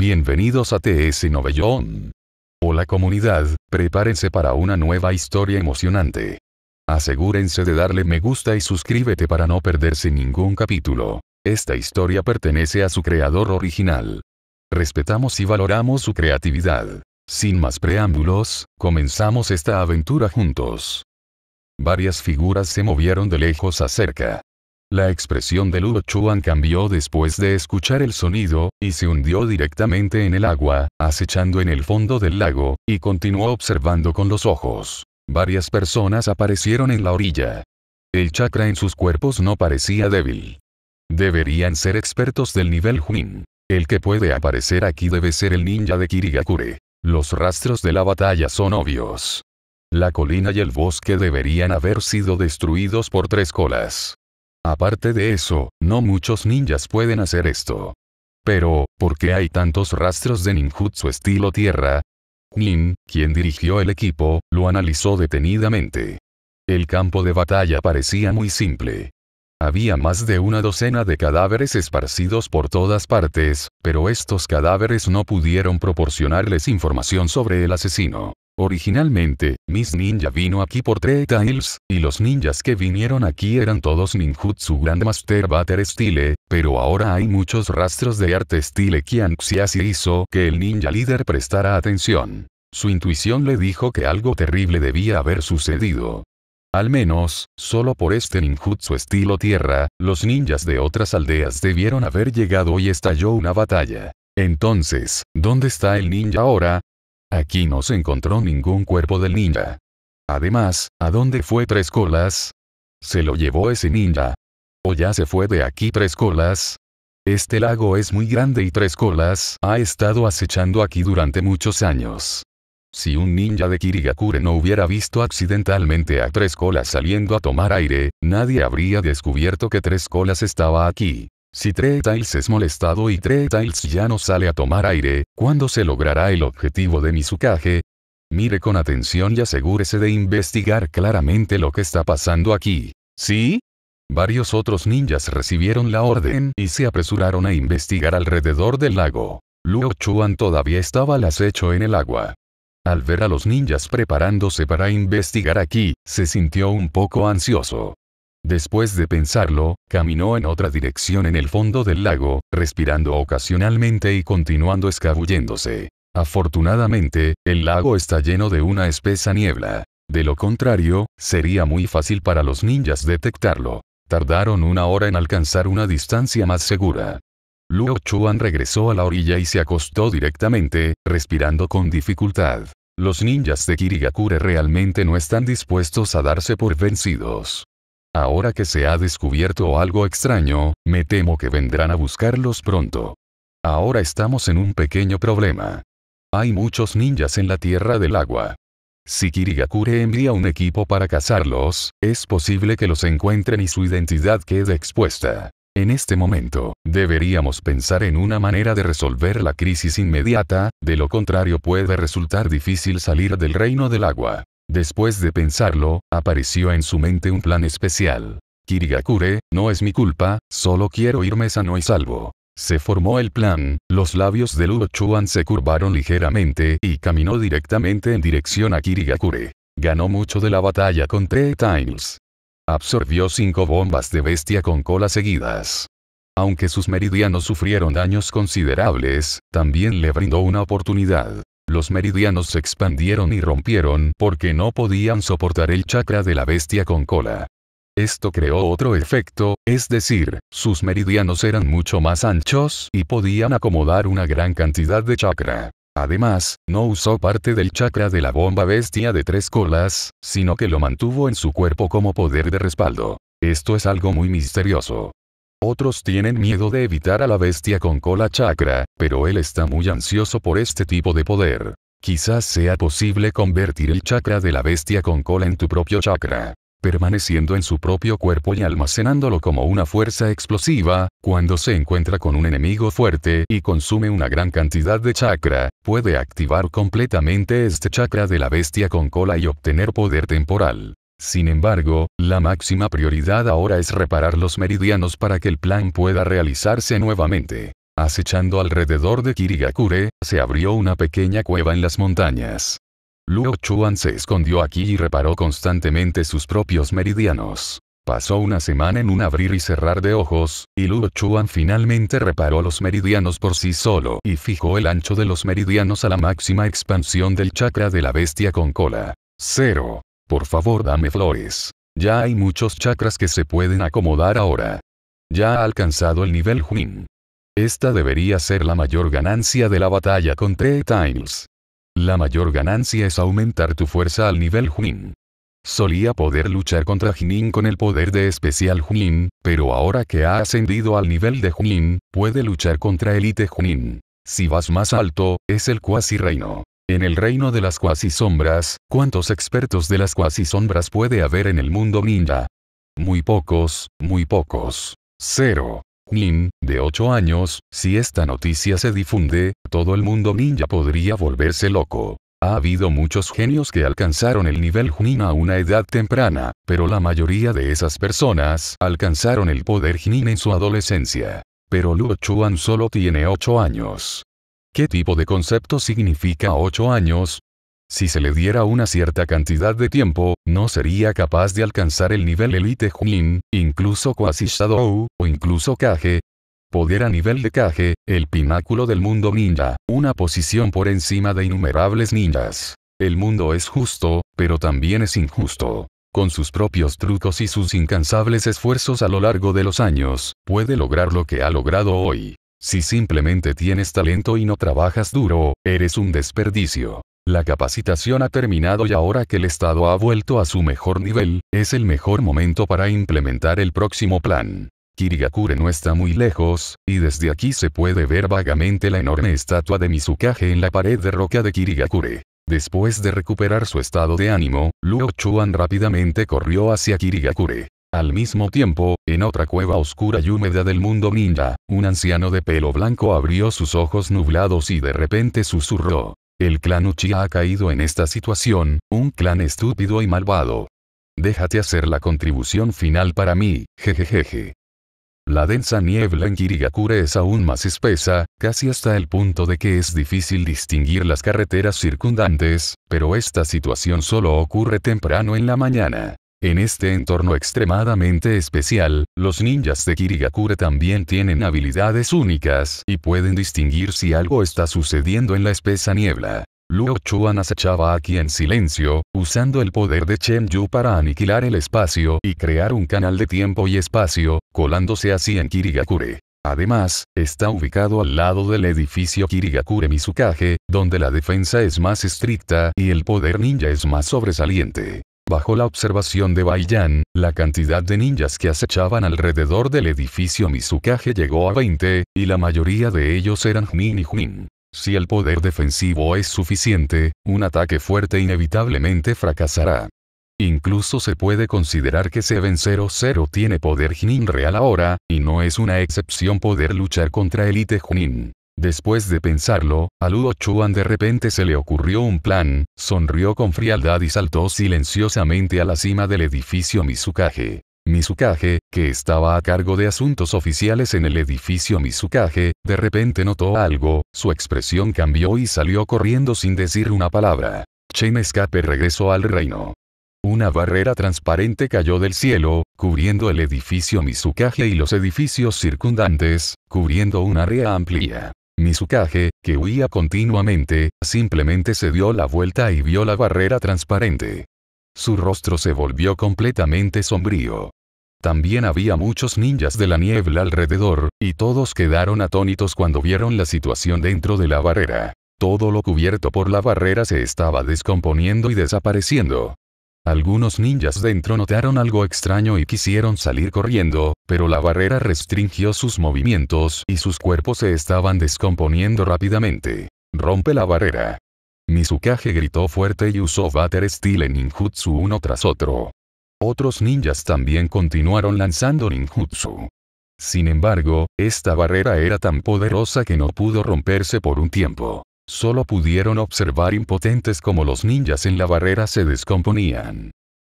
Bienvenidos a TS Novellón. Hola comunidad, prepárense para una nueva historia emocionante. Asegúrense de darle me gusta y suscríbete para no perderse ningún capítulo. Esta historia pertenece a su creador original. Respetamos y valoramos su creatividad. Sin más preámbulos, comenzamos esta aventura juntos. Varias figuras se movieron de lejos a cerca. La expresión de Luo Chuan cambió después de escuchar el sonido, y se hundió directamente en el agua, acechando en el fondo del lago, y continuó observando con los ojos. Varias personas aparecieron en la orilla. El chakra en sus cuerpos no parecía débil. Deberían ser expertos del nivel Huin. El que puede aparecer aquí debe ser el ninja de Kirigakure. Los rastros de la batalla son obvios. La colina y el bosque deberían haber sido destruidos por tres colas. Aparte de eso, no muchos ninjas pueden hacer esto. Pero, ¿por qué hay tantos rastros de ninjutsu estilo tierra? Nin, quien dirigió el equipo, lo analizó detenidamente. El campo de batalla parecía muy simple. Había más de una docena de cadáveres esparcidos por todas partes, pero estos cadáveres no pudieron proporcionarles información sobre el asesino. Originalmente, Miss Ninja vino aquí por Tree Tiles, y los ninjas que vinieron aquí eran todos ninjutsu Grandmaster Butter Style, pero ahora hay muchos rastros de arte Style Qianxiasi hizo que el ninja líder prestara atención. Su intuición le dijo que algo terrible debía haber sucedido. Al menos, solo por este ninjutsu estilo tierra, los ninjas de otras aldeas debieron haber llegado y estalló una batalla. Entonces, ¿dónde está el ninja ahora? Aquí no se encontró ningún cuerpo del ninja. Además, ¿a dónde fue Tres Colas? Se lo llevó ese ninja. ¿O ya se fue de aquí Tres Colas? Este lago es muy grande y Tres Colas ha estado acechando aquí durante muchos años. Si un ninja de Kirigakure no hubiera visto accidentalmente a Tres Colas saliendo a tomar aire, nadie habría descubierto que Tres Colas estaba aquí. Si Tails es molestado y Tails ya no sale a tomar aire, ¿cuándo se logrará el objetivo de Mizukage? Mire con atención y asegúrese de investigar claramente lo que está pasando aquí. ¿Sí? Varios otros ninjas recibieron la orden y se apresuraron a investigar alrededor del lago. Luo Chuan todavía estaba al acecho en el agua. Al ver a los ninjas preparándose para investigar aquí, se sintió un poco ansioso. Después de pensarlo, caminó en otra dirección en el fondo del lago, respirando ocasionalmente y continuando escabulléndose. Afortunadamente, el lago está lleno de una espesa niebla. De lo contrario, sería muy fácil para los ninjas detectarlo. Tardaron una hora en alcanzar una distancia más segura. Luo Chuan regresó a la orilla y se acostó directamente, respirando con dificultad. Los ninjas de Kirigakure realmente no están dispuestos a darse por vencidos. Ahora que se ha descubierto algo extraño, me temo que vendrán a buscarlos pronto. Ahora estamos en un pequeño problema. Hay muchos ninjas en la Tierra del Agua. Si Kirigakure envía un equipo para cazarlos, es posible que los encuentren y su identidad quede expuesta. En este momento, deberíamos pensar en una manera de resolver la crisis inmediata, de lo contrario puede resultar difícil salir del reino del agua. Después de pensarlo, apareció en su mente un plan especial. Kirigakure, no es mi culpa, solo quiero irme sano y salvo. Se formó el plan, los labios de Luo Chuan se curvaron ligeramente y caminó directamente en dirección a Kirigakure. Ganó mucho de la batalla con Tree Tiles. Absorbió cinco bombas de bestia con cola seguidas. Aunque sus meridianos sufrieron daños considerables, también le brindó una oportunidad. Los meridianos se expandieron y rompieron porque no podían soportar el chakra de la bestia con cola. Esto creó otro efecto, es decir, sus meridianos eran mucho más anchos y podían acomodar una gran cantidad de chakra. Además, no usó parte del chakra de la bomba bestia de tres colas, sino que lo mantuvo en su cuerpo como poder de respaldo. Esto es algo muy misterioso. Otros tienen miedo de evitar a la bestia con cola chakra, pero él está muy ansioso por este tipo de poder. Quizás sea posible convertir el chakra de la bestia con cola en tu propio chakra. Permaneciendo en su propio cuerpo y almacenándolo como una fuerza explosiva, cuando se encuentra con un enemigo fuerte y consume una gran cantidad de chakra, puede activar completamente este chakra de la bestia con cola y obtener poder temporal. Sin embargo, la máxima prioridad ahora es reparar los meridianos para que el plan pueda realizarse nuevamente. Acechando alrededor de Kirigakure, se abrió una pequeña cueva en las montañas. Luo Chuan se escondió aquí y reparó constantemente sus propios meridianos. Pasó una semana en un abrir y cerrar de ojos, y Luo Chuan finalmente reparó los meridianos por sí solo y fijó el ancho de los meridianos a la máxima expansión del chakra de la bestia con cola. Cero. Por favor dame flores. Ya hay muchos chakras que se pueden acomodar ahora. Ya ha alcanzado el nivel Huin. Esta debería ser la mayor ganancia de la batalla con Tree Times. La mayor ganancia es aumentar tu fuerza al nivel Huin. Solía poder luchar contra Jinin con el poder de especial Junin, pero ahora que ha ascendido al nivel de Junin, puede luchar contra Elite Junin. Si vas más alto, es el cuasi reino. En el reino de las cuasi sombras, ¿cuántos expertos de las cuasi sombras puede haber en el mundo ninja? Muy pocos, muy pocos. Cero. Nin, de 8 años, si esta noticia se difunde, todo el mundo ninja podría volverse loco. Ha habido muchos genios que alcanzaron el nivel Junin a una edad temprana, pero la mayoría de esas personas alcanzaron el poder Jinin en su adolescencia. Pero Luo Chuan solo tiene 8 años. ¿Qué tipo de concepto significa 8 años? Si se le diera una cierta cantidad de tiempo, no sería capaz de alcanzar el nivel Elite Junin, incluso Quasi Shadow, o incluso Kage, Poder a nivel de Kage, el pináculo del mundo ninja, una posición por encima de innumerables ninjas. El mundo es justo, pero también es injusto. Con sus propios trucos y sus incansables esfuerzos a lo largo de los años, puede lograr lo que ha logrado hoy. Si simplemente tienes talento y no trabajas duro, eres un desperdicio. La capacitación ha terminado y ahora que el Estado ha vuelto a su mejor nivel, es el mejor momento para implementar el próximo plan. Kirigakure no está muy lejos, y desde aquí se puede ver vagamente la enorme estatua de Mizukage en la pared de roca de Kirigakure. Después de recuperar su estado de ánimo, Luo Chuan rápidamente corrió hacia Kirigakure. Al mismo tiempo, en otra cueva oscura y húmeda del mundo ninja, un anciano de pelo blanco abrió sus ojos nublados y de repente susurró. El clan Uchiha ha caído en esta situación, un clan estúpido y malvado. Déjate hacer la contribución final para mí, jejejeje. La densa niebla en Kirigakure es aún más espesa, casi hasta el punto de que es difícil distinguir las carreteras circundantes, pero esta situación solo ocurre temprano en la mañana. En este entorno extremadamente especial, los ninjas de Kirigakure también tienen habilidades únicas y pueden distinguir si algo está sucediendo en la espesa niebla. Luo Chuan acechaba aquí en silencio, usando el poder de Chen Yu para aniquilar el espacio y crear un canal de tiempo y espacio, colándose así en Kirigakure. Además, está ubicado al lado del edificio Kirigakure Mizukage, donde la defensa es más estricta y el poder ninja es más sobresaliente. Bajo la observación de Baiyan, la cantidad de ninjas que acechaban alrededor del edificio Mizukage llegó a 20, y la mayoría de ellos eran Jnin y Junin. Si el poder defensivo es suficiente, un ataque fuerte inevitablemente fracasará. Incluso se puede considerar que Seven 00 tiene poder Jinin real ahora, y no es una excepción poder luchar contra Elite Junin. Después de pensarlo, a Luo Chuan de repente se le ocurrió un plan, sonrió con frialdad y saltó silenciosamente a la cima del edificio Mizukage. Mizukage, que estaba a cargo de asuntos oficiales en el edificio Mizukage, de repente notó algo, su expresión cambió y salió corriendo sin decir una palabra. Chen Escape regresó al reino. Una barrera transparente cayó del cielo, cubriendo el edificio Mizukage y los edificios circundantes, cubriendo un área amplia. Mizukage, que huía continuamente, simplemente se dio la vuelta y vio la barrera transparente. Su rostro se volvió completamente sombrío. También había muchos ninjas de la niebla alrededor, y todos quedaron atónitos cuando vieron la situación dentro de la barrera. Todo lo cubierto por la barrera se estaba descomponiendo y desapareciendo. Algunos ninjas dentro notaron algo extraño y quisieron salir corriendo, pero la barrera restringió sus movimientos y sus cuerpos se estaban descomponiendo rápidamente. Rompe la barrera. Mizukage gritó fuerte y usó Butter Steel en ninjutsu uno tras otro. Otros ninjas también continuaron lanzando ninjutsu. Sin embargo, esta barrera era tan poderosa que no pudo romperse por un tiempo. Solo pudieron observar impotentes como los ninjas en la barrera se descomponían.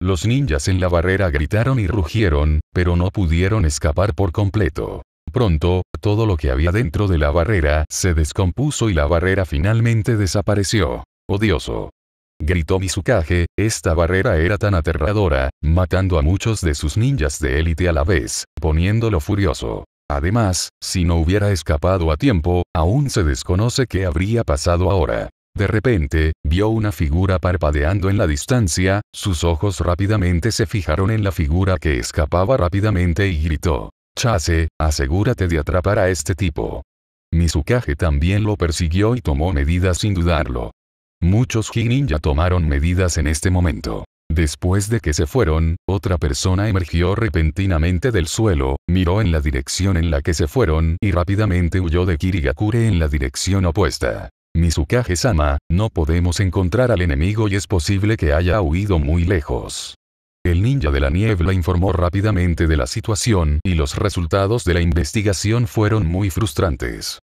Los ninjas en la barrera gritaron y rugieron, pero no pudieron escapar por completo. Pronto, todo lo que había dentro de la barrera se descompuso y la barrera finalmente desapareció. Odioso. Gritó Mizukage, esta barrera era tan aterradora, matando a muchos de sus ninjas de élite a la vez, poniéndolo furioso. Además, si no hubiera escapado a tiempo, aún se desconoce qué habría pasado ahora. De repente, vio una figura parpadeando en la distancia, sus ojos rápidamente se fijaron en la figura que escapaba rápidamente y gritó. Chase, asegúrate de atrapar a este tipo. Mizukage también lo persiguió y tomó medidas sin dudarlo. Muchos ninja tomaron medidas en este momento. Después de que se fueron, otra persona emergió repentinamente del suelo, miró en la dirección en la que se fueron y rápidamente huyó de Kirigakure en la dirección opuesta. Mizukage-sama, no podemos encontrar al enemigo y es posible que haya huido muy lejos. El ninja de la niebla informó rápidamente de la situación y los resultados de la investigación fueron muy frustrantes.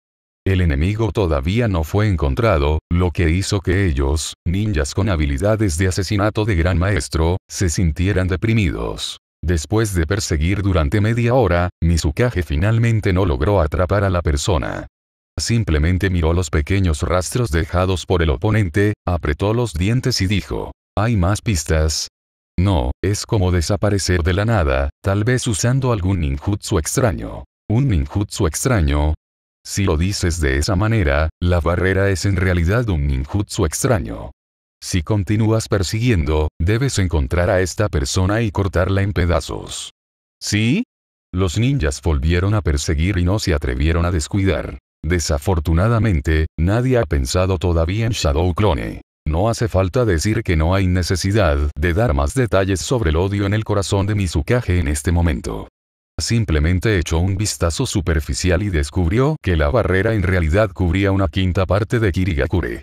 El enemigo todavía no fue encontrado, lo que hizo que ellos, ninjas con habilidades de asesinato de gran maestro, se sintieran deprimidos. Después de perseguir durante media hora, Mizukage finalmente no logró atrapar a la persona. Simplemente miró los pequeños rastros dejados por el oponente, apretó los dientes y dijo, ¿hay más pistas? No, es como desaparecer de la nada, tal vez usando algún ninjutsu extraño. Un ninjutsu extraño, si lo dices de esa manera, la barrera es en realidad un ninjutsu extraño. Si continúas persiguiendo, debes encontrar a esta persona y cortarla en pedazos. ¿Sí? Los ninjas volvieron a perseguir y no se atrevieron a descuidar. Desafortunadamente, nadie ha pensado todavía en Shadow Clone. No hace falta decir que no hay necesidad de dar más detalles sobre el odio en el corazón de Mizukage en este momento. Simplemente echó un vistazo superficial y descubrió que la barrera en realidad cubría una quinta parte de Kirigakure.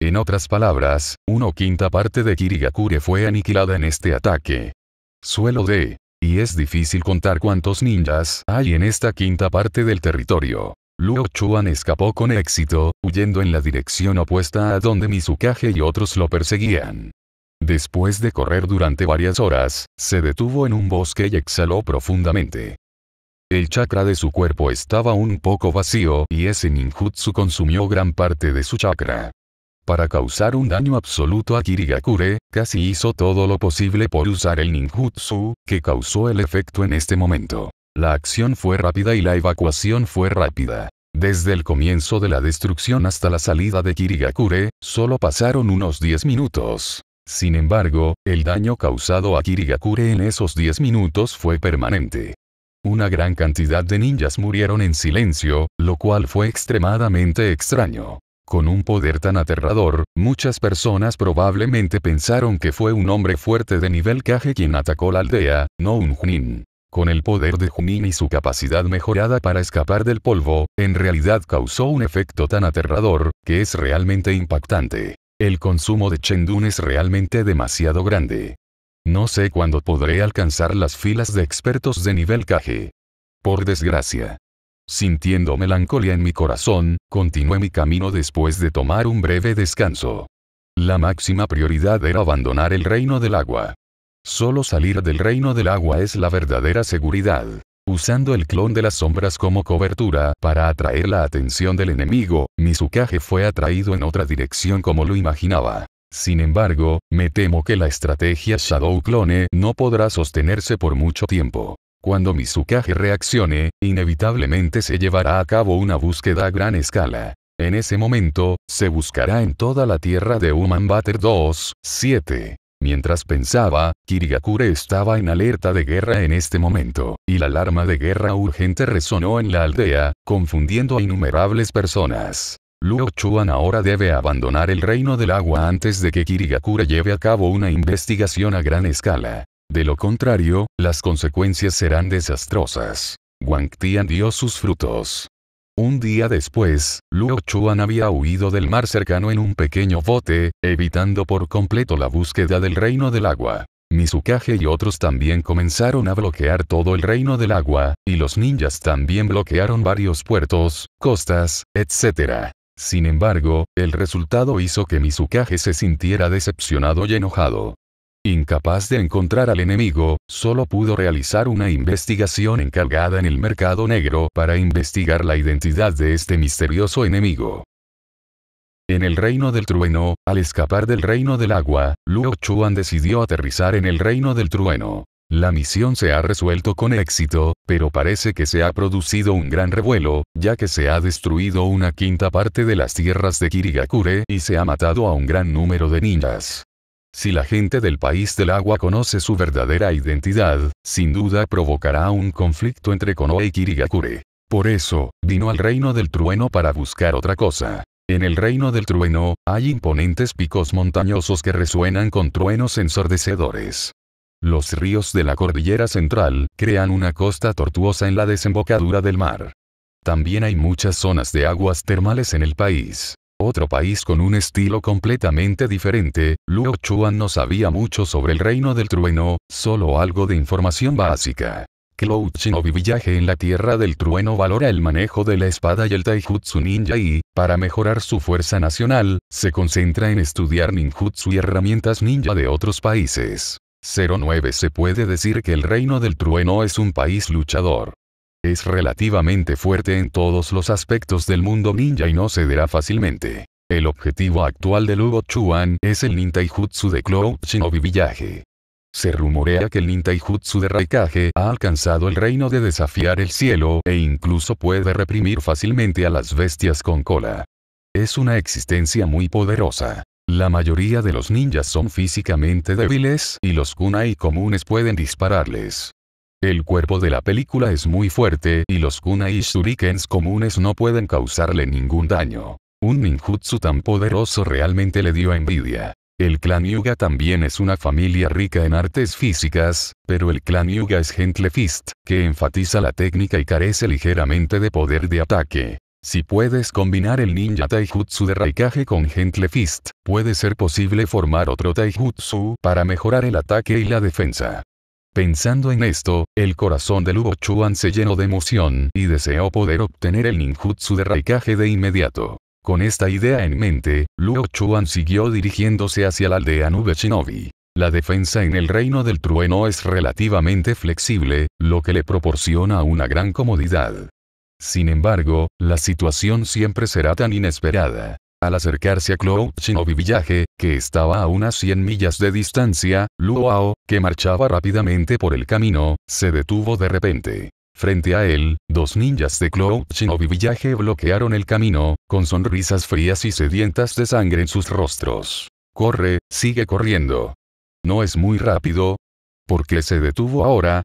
En otras palabras, una quinta parte de Kirigakure fue aniquilada en este ataque. Suelo de. Y es difícil contar cuántos ninjas hay en esta quinta parte del territorio. Luo Chuan escapó con éxito, huyendo en la dirección opuesta a donde Mizukage y otros lo perseguían. Después de correr durante varias horas, se detuvo en un bosque y exhaló profundamente. El chakra de su cuerpo estaba un poco vacío y ese ninjutsu consumió gran parte de su chakra. Para causar un daño absoluto a Kirigakure, casi hizo todo lo posible por usar el ninjutsu, que causó el efecto en este momento. La acción fue rápida y la evacuación fue rápida. Desde el comienzo de la destrucción hasta la salida de Kirigakure, solo pasaron unos 10 minutos. Sin embargo, el daño causado a Kirigakure en esos 10 minutos fue permanente. Una gran cantidad de ninjas murieron en silencio, lo cual fue extremadamente extraño. Con un poder tan aterrador, muchas personas probablemente pensaron que fue un hombre fuerte de nivel Kage quien atacó la aldea, no un Junin. Con el poder de Junin y su capacidad mejorada para escapar del polvo, en realidad causó un efecto tan aterrador, que es realmente impactante. El consumo de Chendun es realmente demasiado grande. No sé cuándo podré alcanzar las filas de expertos de nivel Kage. Por desgracia. Sintiendo melancolía en mi corazón, continué mi camino después de tomar un breve descanso. La máxima prioridad era abandonar el reino del agua. Solo salir del reino del agua es la verdadera seguridad. Usando el clon de las sombras como cobertura para atraer la atención del enemigo, Mizukage fue atraído en otra dirección como lo imaginaba. Sin embargo, me temo que la estrategia Shadow Clone no podrá sostenerse por mucho tiempo. Cuando Mizukage reaccione, inevitablemente se llevará a cabo una búsqueda a gran escala. En ese momento, se buscará en toda la tierra de Human Butter 2, 7. Mientras pensaba, Kirigakure estaba en alerta de guerra en este momento, y la alarma de guerra urgente resonó en la aldea, confundiendo a innumerables personas. Luo Chuan ahora debe abandonar el reino del agua antes de que Kirigakure lleve a cabo una investigación a gran escala. De lo contrario, las consecuencias serán desastrosas. Wang Tian dio sus frutos. Un día después, Luo Chuan había huido del mar cercano en un pequeño bote, evitando por completo la búsqueda del reino del agua. Mizukage y otros también comenzaron a bloquear todo el reino del agua, y los ninjas también bloquearon varios puertos, costas, etc. Sin embargo, el resultado hizo que Mizukage se sintiera decepcionado y enojado. Incapaz de encontrar al enemigo, solo pudo realizar una investigación encargada en el mercado negro para investigar la identidad de este misterioso enemigo. En el reino del trueno, al escapar del reino del agua, Luo Chuan decidió aterrizar en el reino del trueno. La misión se ha resuelto con éxito, pero parece que se ha producido un gran revuelo, ya que se ha destruido una quinta parte de las tierras de Kirigakure y se ha matado a un gran número de ninjas. Si la gente del país del agua conoce su verdadera identidad, sin duda provocará un conflicto entre Konoe y Kirigakure. Por eso, vino al reino del trueno para buscar otra cosa. En el reino del trueno, hay imponentes picos montañosos que resuenan con truenos ensordecedores. Los ríos de la cordillera central crean una costa tortuosa en la desembocadura del mar. También hay muchas zonas de aguas termales en el país. Otro país con un estilo completamente diferente, Luo Chuan no sabía mucho sobre el reino del trueno, solo algo de información básica. Cloud Shinobi Villaje en la Tierra del Trueno valora el manejo de la espada y el taijutsu ninja y, para mejorar su fuerza nacional, se concentra en estudiar ninjutsu y herramientas ninja de otros países. 09 Se puede decir que el Reino del Trueno es un país luchador. Es relativamente fuerte en todos los aspectos del mundo ninja y no cederá fácilmente. El objetivo actual de Lugo Chuan es el nintaijutsu de Cloud Shinobi Village. Se rumorea que el nintaijutsu de Raikage ha alcanzado el reino de desafiar el cielo e incluso puede reprimir fácilmente a las bestias con cola. Es una existencia muy poderosa. La mayoría de los ninjas son físicamente débiles y los kunai comunes pueden dispararles. El cuerpo de la película es muy fuerte y los kunai shurikens comunes no pueden causarle ningún daño. Un ninjutsu tan poderoso realmente le dio envidia. El clan Yuga también es una familia rica en artes físicas, pero el clan Yuga es Gentle Fist, que enfatiza la técnica y carece ligeramente de poder de ataque. Si puedes combinar el ninja taijutsu de Raikage con Gentle Fist, puede ser posible formar otro taijutsu para mejorar el ataque y la defensa. Pensando en esto, el corazón de Luo Chuan se llenó de emoción y deseó poder obtener el ninjutsu de Raikage de inmediato. Con esta idea en mente, Luo Chuan siguió dirigiéndose hacia la aldea Nube Shinobi. La defensa en el reino del trueno es relativamente flexible, lo que le proporciona una gran comodidad. Sin embargo, la situación siempre será tan inesperada. Al acercarse a Cloud Shinobi Village, que estaba a unas 100 millas de distancia, Luo que marchaba rápidamente por el camino, se detuvo de repente. Frente a él, dos ninjas de Cloud Shinobi Village bloquearon el camino, con sonrisas frías y sedientas de sangre en sus rostros. Corre, sigue corriendo. ¿No es muy rápido? ¿Por qué se detuvo ahora?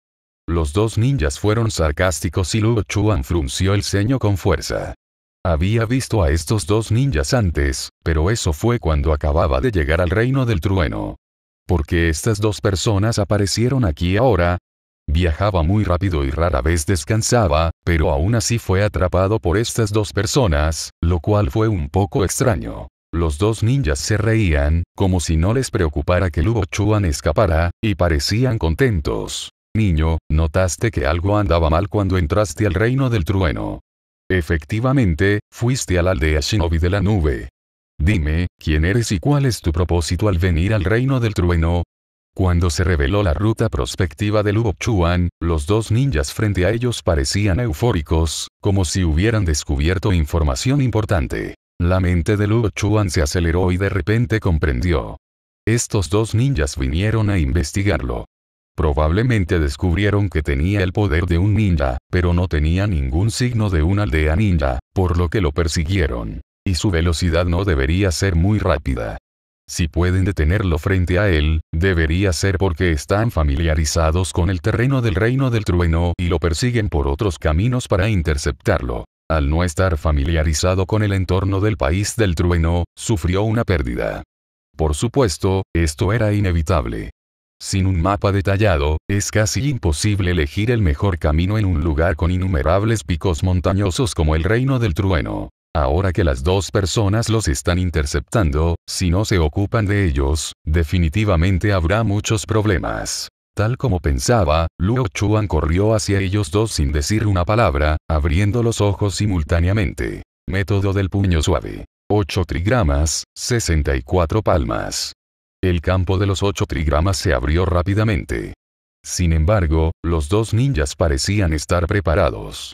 Los dos ninjas fueron sarcásticos y Luo Chuan frunció el ceño con fuerza. Había visto a estos dos ninjas antes, pero eso fue cuando acababa de llegar al reino del trueno. ¿Por qué estas dos personas aparecieron aquí ahora? Viajaba muy rápido y rara vez descansaba, pero aún así fue atrapado por estas dos personas, lo cual fue un poco extraño. Los dos ninjas se reían, como si no les preocupara que Luo Chuan escapara, y parecían contentos. Niño, notaste que algo andaba mal cuando entraste al reino del trueno. Efectivamente, fuiste a la aldea Shinobi de la nube. Dime, ¿quién eres y cuál es tu propósito al venir al reino del trueno? Cuando se reveló la ruta prospectiva de Luo Chuan, los dos ninjas frente a ellos parecían eufóricos, como si hubieran descubierto información importante. La mente de Luo Chuan se aceleró y de repente comprendió. Estos dos ninjas vinieron a investigarlo. Probablemente descubrieron que tenía el poder de un ninja, pero no tenía ningún signo de una aldea ninja, por lo que lo persiguieron. Y su velocidad no debería ser muy rápida. Si pueden detenerlo frente a él, debería ser porque están familiarizados con el terreno del reino del trueno y lo persiguen por otros caminos para interceptarlo. Al no estar familiarizado con el entorno del país del trueno, sufrió una pérdida. Por supuesto, esto era inevitable. Sin un mapa detallado, es casi imposible elegir el mejor camino en un lugar con innumerables picos montañosos como el Reino del Trueno. Ahora que las dos personas los están interceptando, si no se ocupan de ellos, definitivamente habrá muchos problemas. Tal como pensaba, Luo Chuan corrió hacia ellos dos sin decir una palabra, abriendo los ojos simultáneamente. Método del puño suave. 8 trigramas, 64 palmas. El campo de los ocho trigramas se abrió rápidamente. Sin embargo, los dos ninjas parecían estar preparados.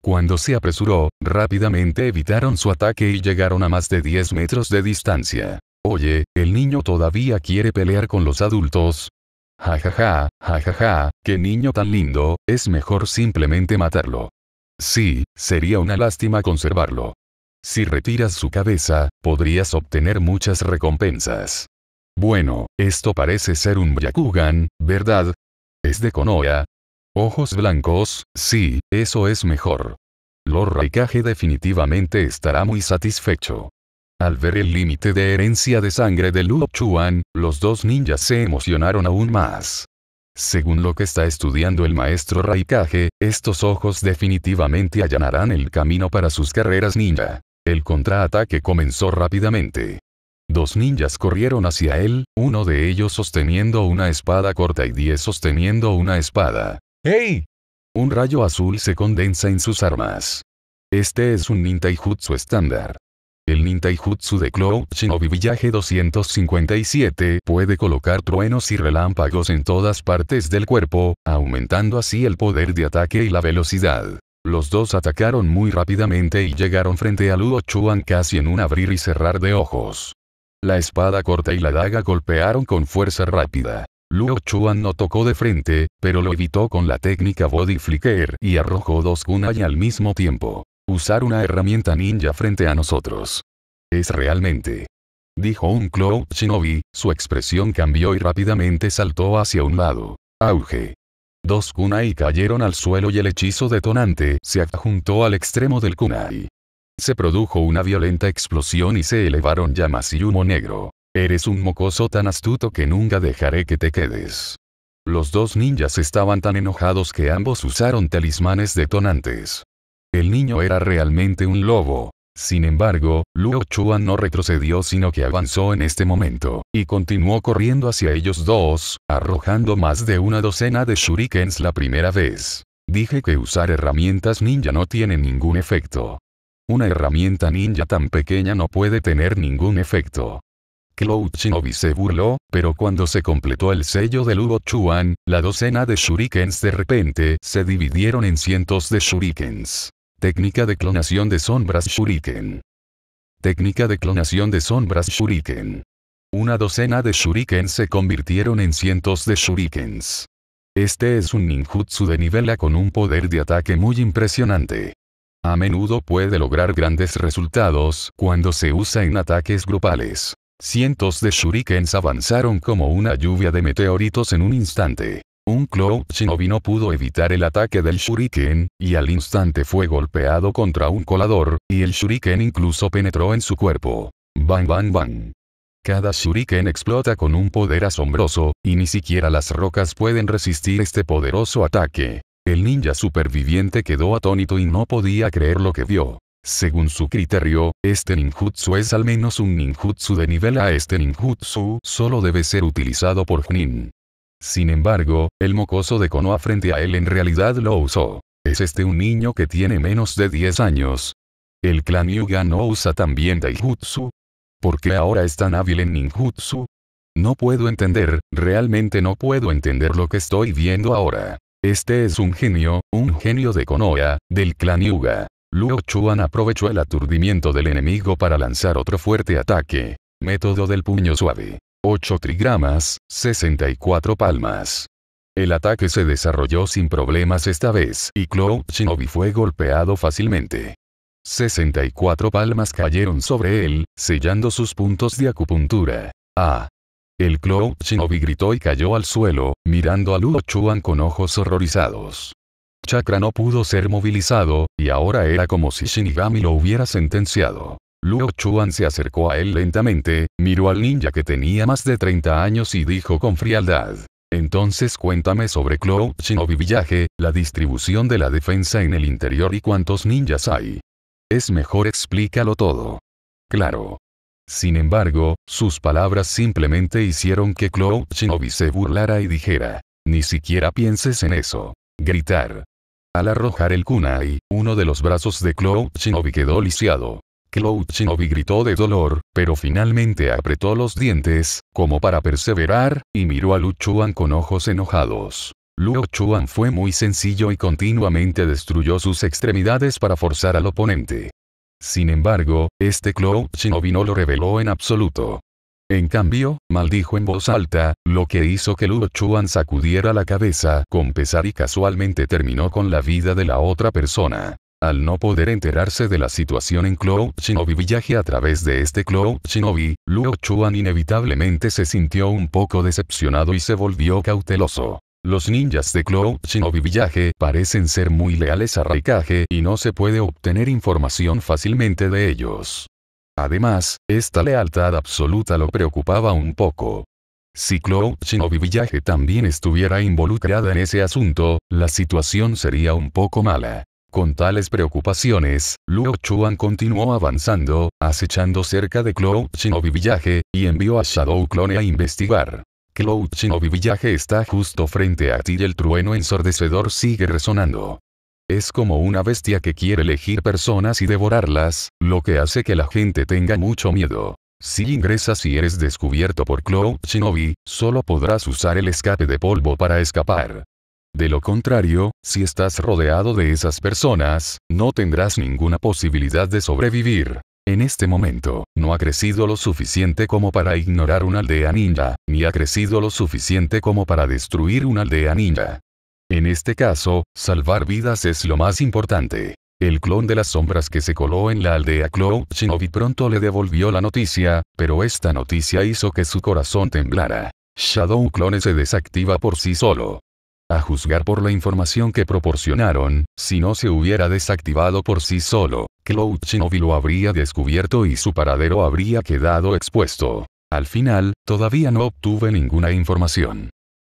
Cuando se apresuró, rápidamente evitaron su ataque y llegaron a más de 10 metros de distancia. Oye, el niño todavía quiere pelear con los adultos. Ja ja ja, ja ja ja, qué niño tan lindo, es mejor simplemente matarlo. Sí, sería una lástima conservarlo. Si retiras su cabeza, podrías obtener muchas recompensas. Bueno, esto parece ser un Byakugan, ¿verdad? Es de Konoha. Ojos blancos, sí, eso es mejor. Lord Raikage definitivamente estará muy satisfecho. Al ver el límite de herencia de sangre de Luo Chuan, los dos ninjas se emocionaron aún más. Según lo que está estudiando el maestro Raikage, estos ojos definitivamente allanarán el camino para sus carreras ninja. El contraataque comenzó rápidamente. Dos ninjas corrieron hacia él, uno de ellos sosteniendo una espada corta y diez sosteniendo una espada. ¡Hey! Un rayo azul se condensa en sus armas. Este es un nintaijutsu estándar. El nintaijutsu de Cloud Shinobi Village 257 puede colocar truenos y relámpagos en todas partes del cuerpo, aumentando así el poder de ataque y la velocidad. Los dos atacaron muy rápidamente y llegaron frente a Luo Chuan casi en un abrir y cerrar de ojos. La espada corta y la daga golpearon con fuerza rápida. Luo Chuan no tocó de frente, pero lo evitó con la técnica Body Flicker y arrojó dos kunai al mismo tiempo. Usar una herramienta ninja frente a nosotros. Es realmente. Dijo un Cloud Shinobi, su expresión cambió y rápidamente saltó hacia un lado. Auge. Dos kunai cayeron al suelo y el hechizo detonante se adjuntó al extremo del kunai. Se produjo una violenta explosión y se elevaron llamas y humo negro. Eres un mocoso tan astuto que nunca dejaré que te quedes. Los dos ninjas estaban tan enojados que ambos usaron talismanes detonantes. El niño era realmente un lobo, sin embargo, Luo Chuan no retrocedió sino que avanzó en este momento, y continuó corriendo hacia ellos dos, arrojando más de una docena de shurikens la primera vez. Dije que usar herramientas ninja no tiene ningún efecto. Una herramienta ninja tan pequeña no puede tener ningún efecto. Cloud Shinobi se burló, pero cuando se completó el sello de Luo Chuan, la docena de shurikens de repente se dividieron en cientos de shurikens. Técnica de clonación de sombras Shuriken. Técnica de clonación de sombras Shuriken. Una docena de Shuriken se convirtieron en cientos de Shurikens. Este es un ninjutsu de nivel A con un poder de ataque muy impresionante. A menudo puede lograr grandes resultados cuando se usa en ataques grupales. Cientos de shurikens avanzaron como una lluvia de meteoritos en un instante. Un Cloud Shinobi no pudo evitar el ataque del shuriken, y al instante fue golpeado contra un colador, y el shuriken incluso penetró en su cuerpo. Bang bang bang. Cada shuriken explota con un poder asombroso, y ni siquiera las rocas pueden resistir este poderoso ataque. El ninja superviviente quedó atónito y no podía creer lo que vio. Según su criterio, este ninjutsu es al menos un ninjutsu de nivel A. Este ninjutsu solo debe ser utilizado por Junin. Sin embargo, el mocoso de Konoha frente a él en realidad lo usó. ¿Es este un niño que tiene menos de 10 años? ¿El clan Yuga no usa también Daijutsu? ¿Por qué ahora es tan hábil en ninjutsu? No puedo entender, realmente no puedo entender lo que estoy viendo ahora. Este es un genio, un genio de Konoha, del clan Yuga. Luo Chuan aprovechó el aturdimiento del enemigo para lanzar otro fuerte ataque. Método del puño suave. 8 trigramas, 64 palmas. El ataque se desarrolló sin problemas esta vez y Cloud Shinobi fue golpeado fácilmente. 64 palmas cayeron sobre él, sellando sus puntos de acupuntura. Ah. El Cloud Shinobi gritó y cayó al suelo, mirando a Luo Chuan con ojos horrorizados. Chakra no pudo ser movilizado, y ahora era como si Shinigami lo hubiera sentenciado. Luo Chuan se acercó a él lentamente, miró al ninja que tenía más de 30 años y dijo con frialdad. Entonces cuéntame sobre Cloud Shinobi Village, la distribución de la defensa en el interior y cuántos ninjas hay. Es mejor explícalo todo. Claro. Sin embargo, sus palabras simplemente hicieron que Cloud Shinobi se burlara y dijera. Ni siquiera pienses en eso. Gritar. Al arrojar el kunai, uno de los brazos de Cloud Shinobi quedó lisiado. Cloud Shinobi gritó de dolor, pero finalmente apretó los dientes, como para perseverar, y miró a Lu Chuan con ojos enojados. Luo Chuan fue muy sencillo y continuamente destruyó sus extremidades para forzar al oponente. Sin embargo, este Cloud Shinobi no lo reveló en absoluto. En cambio, maldijo en voz alta, lo que hizo que Luo Chuan sacudiera la cabeza con pesar y casualmente terminó con la vida de la otra persona. Al no poder enterarse de la situación en Cloud Shinobi Village a través de este Cloud Shinobi, Luo Chuan inevitablemente se sintió un poco decepcionado y se volvió cauteloso. Los ninjas de Cloud Shinobi Village parecen ser muy leales a Raikage y no se puede obtener información fácilmente de ellos. Además, esta lealtad absoluta lo preocupaba un poco. Si Cloud Shinobi Village también estuviera involucrada en ese asunto, la situación sería un poco mala. Con tales preocupaciones, Luo Chuan continuó avanzando, acechando cerca de Cloud Shinobi Village, y envió a Shadow Clone a investigar. Cloud Shinobi Village está justo frente a ti y el trueno ensordecedor sigue resonando. Es como una bestia que quiere elegir personas y devorarlas, lo que hace que la gente tenga mucho miedo. Si ingresas y eres descubierto por Cloud Shinobi, solo podrás usar el escape de polvo para escapar. De lo contrario, si estás rodeado de esas personas, no tendrás ninguna posibilidad de sobrevivir. En este momento, no ha crecido lo suficiente como para ignorar una aldea ninja, ni ha crecido lo suficiente como para destruir una aldea ninja. En este caso, salvar vidas es lo más importante. El clon de las sombras que se coló en la aldea Cloud Shinobi pronto le devolvió la noticia, pero esta noticia hizo que su corazón temblara. Shadow Clone se desactiva por sí solo. A juzgar por la información que proporcionaron, si no se hubiera desactivado por sí solo, Cloud Shinobi lo habría descubierto y su paradero habría quedado expuesto. Al final, todavía no obtuve ninguna información.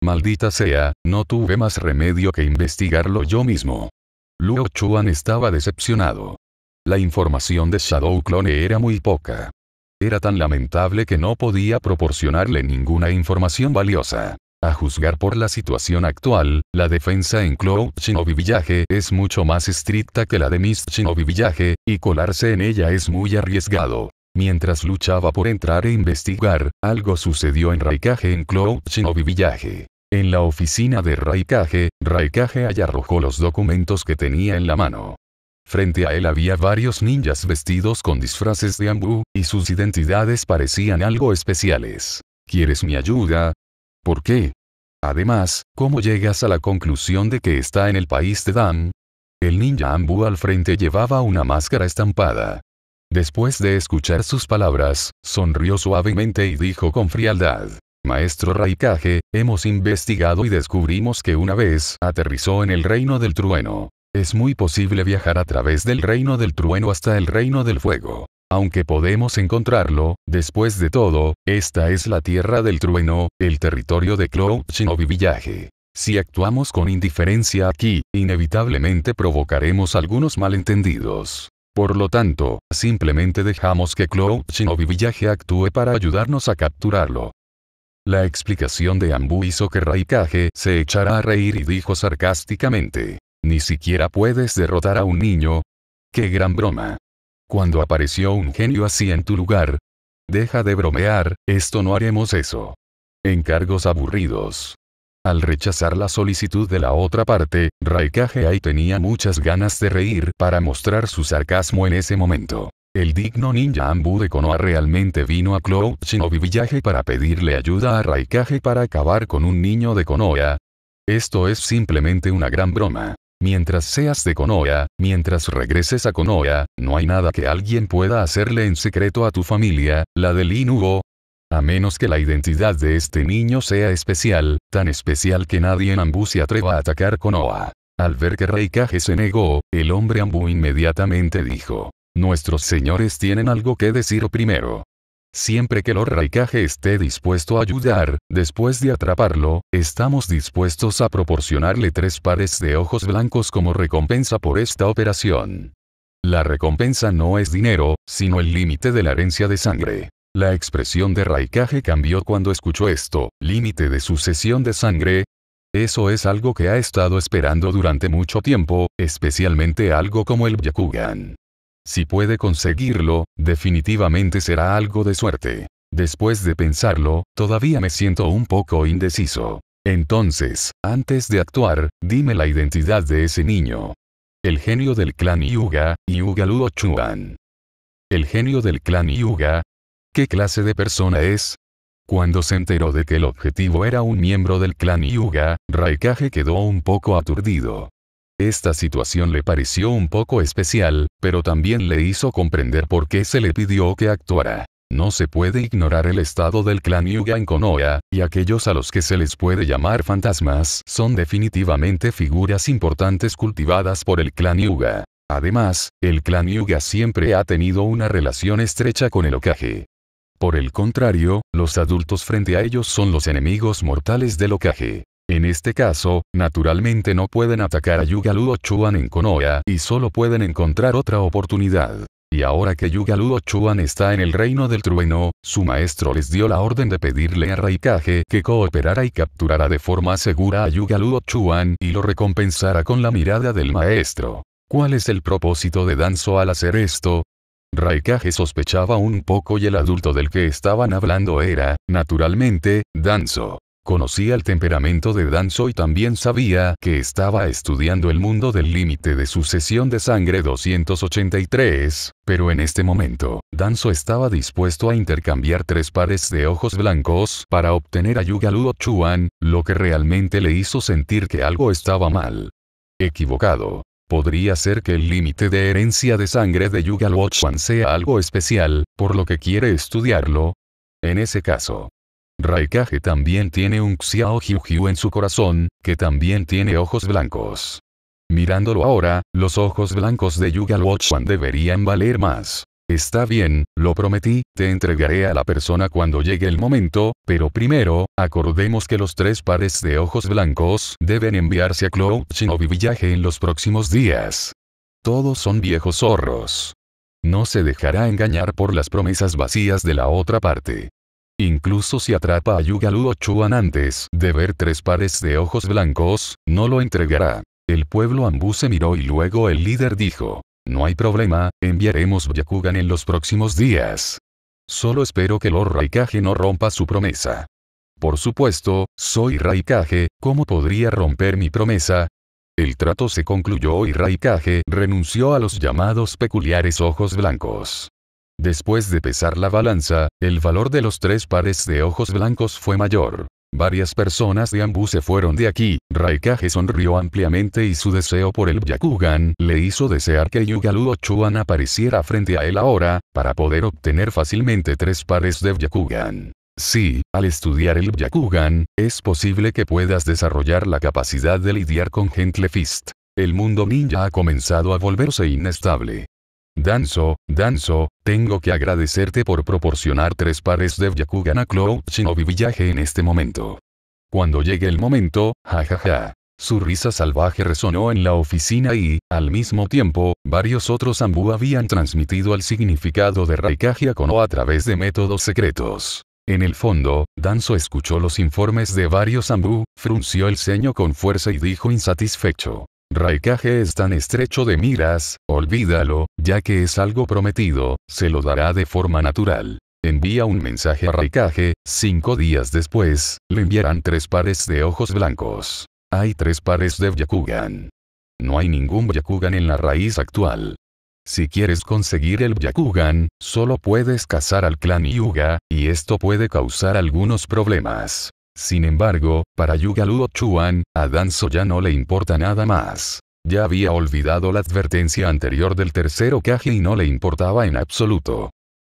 Maldita sea, no tuve más remedio que investigarlo yo mismo. Luo Chuan estaba decepcionado. La información de Shadow Clone era muy poca. Era tan lamentable que no podía proporcionarle ninguna información valiosa. A juzgar por la situación actual, la defensa en Cloud Shinobi Village es mucho más estricta que la de Mist Shinobi Village, y colarse en ella es muy arriesgado. Mientras luchaba por entrar e investigar, algo sucedió en Raikage en Cloud Shinobi Village. En la oficina de Raikage, Raikage allá arrojó los documentos que tenía en la mano. Frente a él había varios ninjas vestidos con disfraces de ambú, y sus identidades parecían algo especiales. ¿Quieres mi ayuda? ¿Por qué? Además, ¿cómo llegas a la conclusión de que está en el país de Dan? El ninja Ambu al frente llevaba una máscara estampada. Después de escuchar sus palabras, sonrió suavemente y dijo con frialdad. Maestro Raikage, hemos investigado y descubrimos que una vez aterrizó en el reino del trueno. Es muy posible viajar a través del reino del trueno hasta el reino del fuego. Aunque podemos encontrarlo, después de todo, esta es la tierra del trueno, el territorio de Cloud Shinobi. Si actuamos con indiferencia aquí, inevitablemente provocaremos algunos malentendidos. Por lo tanto, simplemente dejamos que Cloud Shinobi Village actúe para ayudarnos a capturarlo. La explicación de Ambu hizo que Raikage se echara a reír y dijo sarcásticamente. Ni siquiera puedes derrotar a un niño. ¡Qué gran broma! Cuando apareció un genio así en tu lugar. Deja de bromear, esto no haremos eso. Encargos aburridos. Al rechazar la solicitud de la otra parte, Raikage ahí tenía muchas ganas de reír para mostrar su sarcasmo en ese momento. El digno ninja Ambu de Konoha realmente vino a Cloud Shinobi Village para pedirle ayuda a Raikage para acabar con un niño de Konoha. Esto es simplemente una gran broma. Mientras seas de Konoha, mientras regreses a Konoha, no hay nada que alguien pueda hacerle en secreto a tu familia, la de Inugo. A menos que la identidad de este niño sea especial, tan especial que nadie en Ambu se atreva a atacar Konoha. Al ver que Raikage se negó, el hombre Ambu inmediatamente dijo. Nuestros señores tienen algo que decir primero. Siempre que Lord Raikage esté dispuesto a ayudar, después de atraparlo, estamos dispuestos a proporcionarle tres pares de ojos blancos como recompensa por esta operación. La recompensa no es dinero, sino el límite de la herencia de sangre. La expresión de Raikage cambió cuando escuchó esto, límite de sucesión de sangre. Eso es algo que ha estado esperando durante mucho tiempo, especialmente algo como el Byakugan. Si puede conseguirlo, definitivamente será algo de suerte. Después de pensarlo, todavía me siento un poco indeciso. Entonces, antes de actuar, dime la identidad de ese niño. El genio del clan Yuga, Yuga Luo Chuan. El genio del clan Yuga. ¿Qué clase de persona es? Cuando se enteró de que el objetivo era un miembro del clan Yuga, Raikage quedó un poco aturdido. Esta situación le pareció un poco especial, pero también le hizo comprender por qué se le pidió que actuara. No se puede ignorar el estado del clan Yuga en Konoha, y aquellos a los que se les puede llamar fantasmas son definitivamente figuras importantes cultivadas por el clan Yuga. Además, el clan Yuga siempre ha tenido una relación estrecha con el Okage. Por el contrario, los adultos frente a ellos son los enemigos mortales del Okage. En este caso, naturalmente no pueden atacar a Yuga Luo Chuan en Konoha y solo pueden encontrar otra oportunidad. Y ahora que Yuga Luo Chuan está en el reino del trueno, su maestro les dio la orden de pedirle a Raikage que cooperara y capturara de forma segura a Yuga Luo Chuan y lo recompensara con la mirada del maestro. ¿Cuál es el propósito de Danzo al hacer esto? Raikage sospechaba un poco y el adulto del que estaban hablando era, naturalmente, Danzo. Conocía el temperamento de Danzo y también sabía que estaba estudiando el mundo del límite de sucesión de sangre 283, pero en este momento, Danzo estaba dispuesto a intercambiar tres pares de ojos blancos para obtener a Yuga Luo Chuan, lo que realmente le hizo sentir que algo estaba mal. Equivocado. Podría ser que el límite de herencia de sangre de Yuga Luo Chuan sea algo especial, por lo que quiere estudiarlo. En ese caso, Raikage también tiene un Xiao Hyuhyu en su corazón, que también tiene ojos blancos. Mirándolo ahora, los ojos blancos de Yuga Luochuan deberían valer más. Está bien, lo prometí, te entregaré a la persona cuando llegue el momento, pero primero, acordemos que los tres pares de ojos blancos deben enviarse a Cloud Shinobi Village en los próximos días. Todos son viejos zorros. No se dejará engañar por las promesas vacías de la otra parte. Incluso si atrapa a Yuga Luo Chuan antes de ver tres pares de ojos blancos, no lo entregará. El pueblo Ambu se miró y luego el líder dijo, no hay problema, enviaremos Byakugan en los próximos días. Solo espero que Lord Raikage no rompa su promesa. Por supuesto, soy Raikage, ¿cómo podría romper mi promesa? El trato se concluyó y Raikage renunció a los llamados peculiares ojos blancos. Después de pesar la balanza, el valor de los tres pares de ojos blancos fue mayor. Varias personas de Ambu se fueron de aquí, Raikage sonrió ampliamente y su deseo por el Byakugan le hizo desear que Yuga Luo Chuan apareciera frente a él ahora, para poder obtener fácilmente tres pares de Byakugan. Sí, al estudiar el Byakugan, es posible que puedas desarrollar la capacidad de lidiar con Gentle Fist. El mundo ninja ha comenzado a volverse inestable. Danzo, Danzo, tengo que agradecerte por proporcionar tres pares de Byakugan a Cloud Shinobi Village en este momento. Cuando llegue el momento, jajaja. Su risa salvaje resonó en la oficina y, al mismo tiempo, varios otros Ambu habían transmitido el significado de Raikage Kono a través de métodos secretos. En el fondo, Danzo escuchó los informes de varios Ambu, frunció el ceño con fuerza y dijo insatisfecho. Raikage es tan estrecho de miras, olvídalo, ya que es algo prometido, se lo dará de forma natural. Envía un mensaje a Raikage, cinco días después, le enviarán tres pares de ojos blancos. Hay tres pares de Byakugan. No hay ningún Byakugan en la raíz actual. Si quieres conseguir el Byakugan, solo puedes cazar al clan Yuga, y esto puede causar algunos problemas. Sin embargo, para Yuga Luo Chuan, a Danzo ya no le importa nada más. Ya había olvidado la advertencia anterior del tercero Kage y no le importaba en absoluto.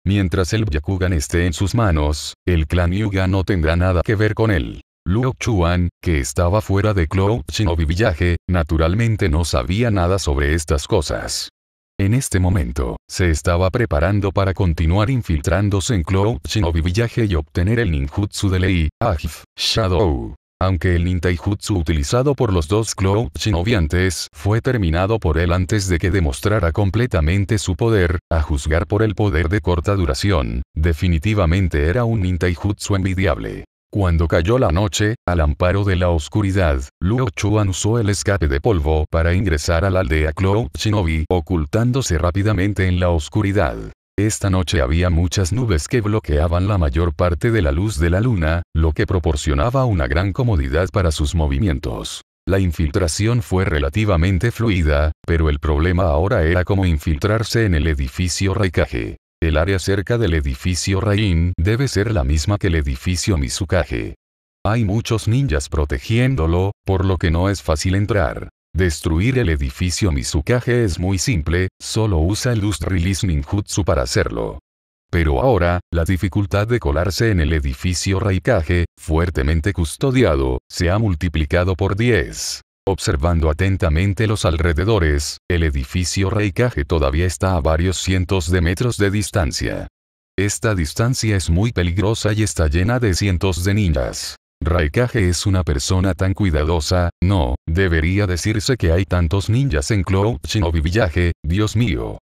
Mientras el Byakugan esté en sus manos, el clan Yuga no tendrá nada que ver con él. Luo Chuan, que estaba fuera de Cloud Shinobi Village, naturalmente no sabía nada sobre estas cosas. En este momento, se estaba preparando para continuar infiltrándose en Cloud Shinobi Village y obtener el ninjutsu de Lei, Agif, Shadow. Aunque el nintaijutsu utilizado por los dos Cloud Shinobi antes fue terminado por él antes de que demostrara completamente su poder, a juzgar por el poder de corta duración, definitivamente era un nintaijutsu envidiable. Cuando cayó la noche, al amparo de la oscuridad, Luo Chuan usó el escape de polvo para ingresar a la aldea Cloud Shinobi, ocultándose rápidamente en la oscuridad. Esta noche había muchas nubes que bloqueaban la mayor parte de la luz de la luna, lo que proporcionaba una gran comodidad para sus movimientos. La infiltración fue relativamente fluida, pero el problema ahora era cómo infiltrarse en el edificio Raikage. El área cerca del edificio Rain debe ser la misma que el edificio Mizukage. Hay muchos ninjas protegiéndolo, por lo que no es fácil entrar. Destruir el edificio Mizukage es muy simple, solo usa el Lust Release Ninjutsu para hacerlo. Pero ahora, la dificultad de colarse en el edificio Raikage, fuertemente custodiado, se ha multiplicado por 10. Observando atentamente los alrededores, el edificio Raikage todavía está a varios cientos de metros de distancia. Esta distancia es muy peligrosa y está llena de cientos de ninjas. Raikage es una persona tan cuidadosa, no, debería decirse que hay tantos ninjas en Cloud Shinobi Village, Dios mío.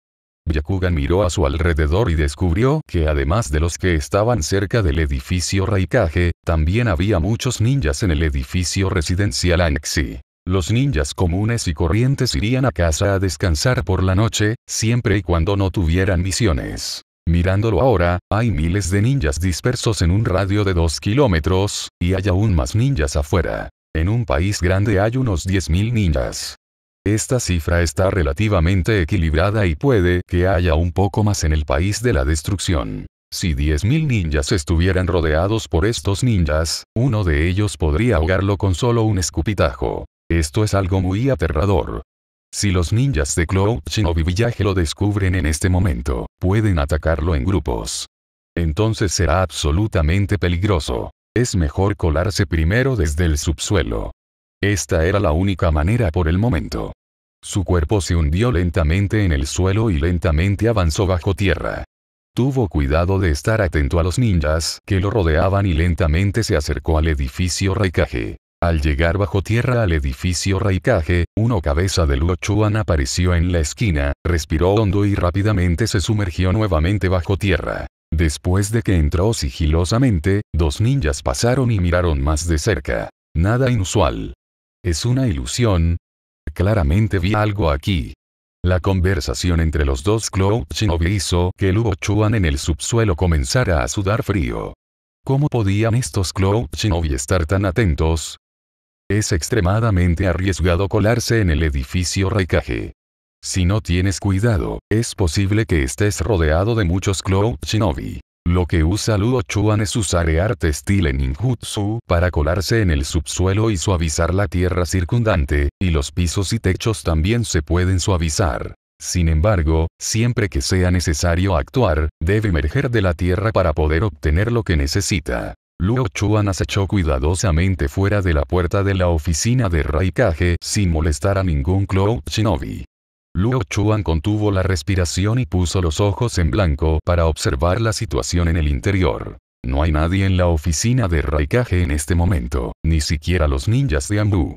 Byakugan miró a su alrededor y descubrió que además de los que estaban cerca del edificio Raikage, también había muchos ninjas en el edificio residencial Anxi. Los ninjas comunes y corrientes irían a casa a descansar por la noche, siempre y cuando no tuvieran misiones. Mirándolo ahora, hay miles de ninjas dispersos en un radio de 2 kilómetros, y hay aún más ninjas afuera. En un país grande hay unos 10.000 ninjas. Esta cifra está relativamente equilibrada y puede que haya un poco más en el país de la destrucción. Si 10.000 ninjas estuvieran rodeados por estos ninjas, uno de ellos podría ahogarlo con solo un escupitajo. Esto es algo muy aterrador. Si los ninjas de Cloud Shinobi Village lo descubren en este momento, pueden atacarlo en grupos. Entonces será absolutamente peligroso. Es mejor colarse primero desde el subsuelo. Esta era la única manera por el momento. Su cuerpo se hundió lentamente en el suelo y lentamente avanzó bajo tierra. Tuvo cuidado de estar atento a los ninjas que lo rodeaban y lentamente se acercó al edificio Raikage. Al llegar bajo tierra al edificio Raikage, uno cabeza de Luo Chuan apareció en la esquina, respiró hondo y rápidamente se sumergió nuevamente bajo tierra. Después de que entró sigilosamente, dos ninjas pasaron y miraron más de cerca. Nada inusual. ¿Es una ilusión? Claramente vi algo aquí. La conversación entre los dos Cloud Shinobi hizo que Luo Chuan en el subsuelo comenzara a sudar frío. ¿Cómo podían estos Cloud Shinobi estar tan atentos? Es extremadamente arriesgado colarse en el edificio Raikage. Si no tienes cuidado, es posible que estés rodeado de muchos Cloud Shinobi. Lo que usa Luo Chuan es usar arte estilo ninjutsu para colarse en el subsuelo y suavizar la tierra circundante, y los pisos y techos también se pueden suavizar. Sin embargo, siempre que sea necesario actuar, debe emerger de la tierra para poder obtener lo que necesita. Luo Chuan acechó cuidadosamente fuera de la puerta de la oficina de Raikage sin molestar a ningún Cloud Shinobi. Luo Chuan contuvo la respiración y puso los ojos en blanco para observar la situación en el interior. No hay nadie en la oficina de Raikage en este momento, ni siquiera los ninjas de Ambu.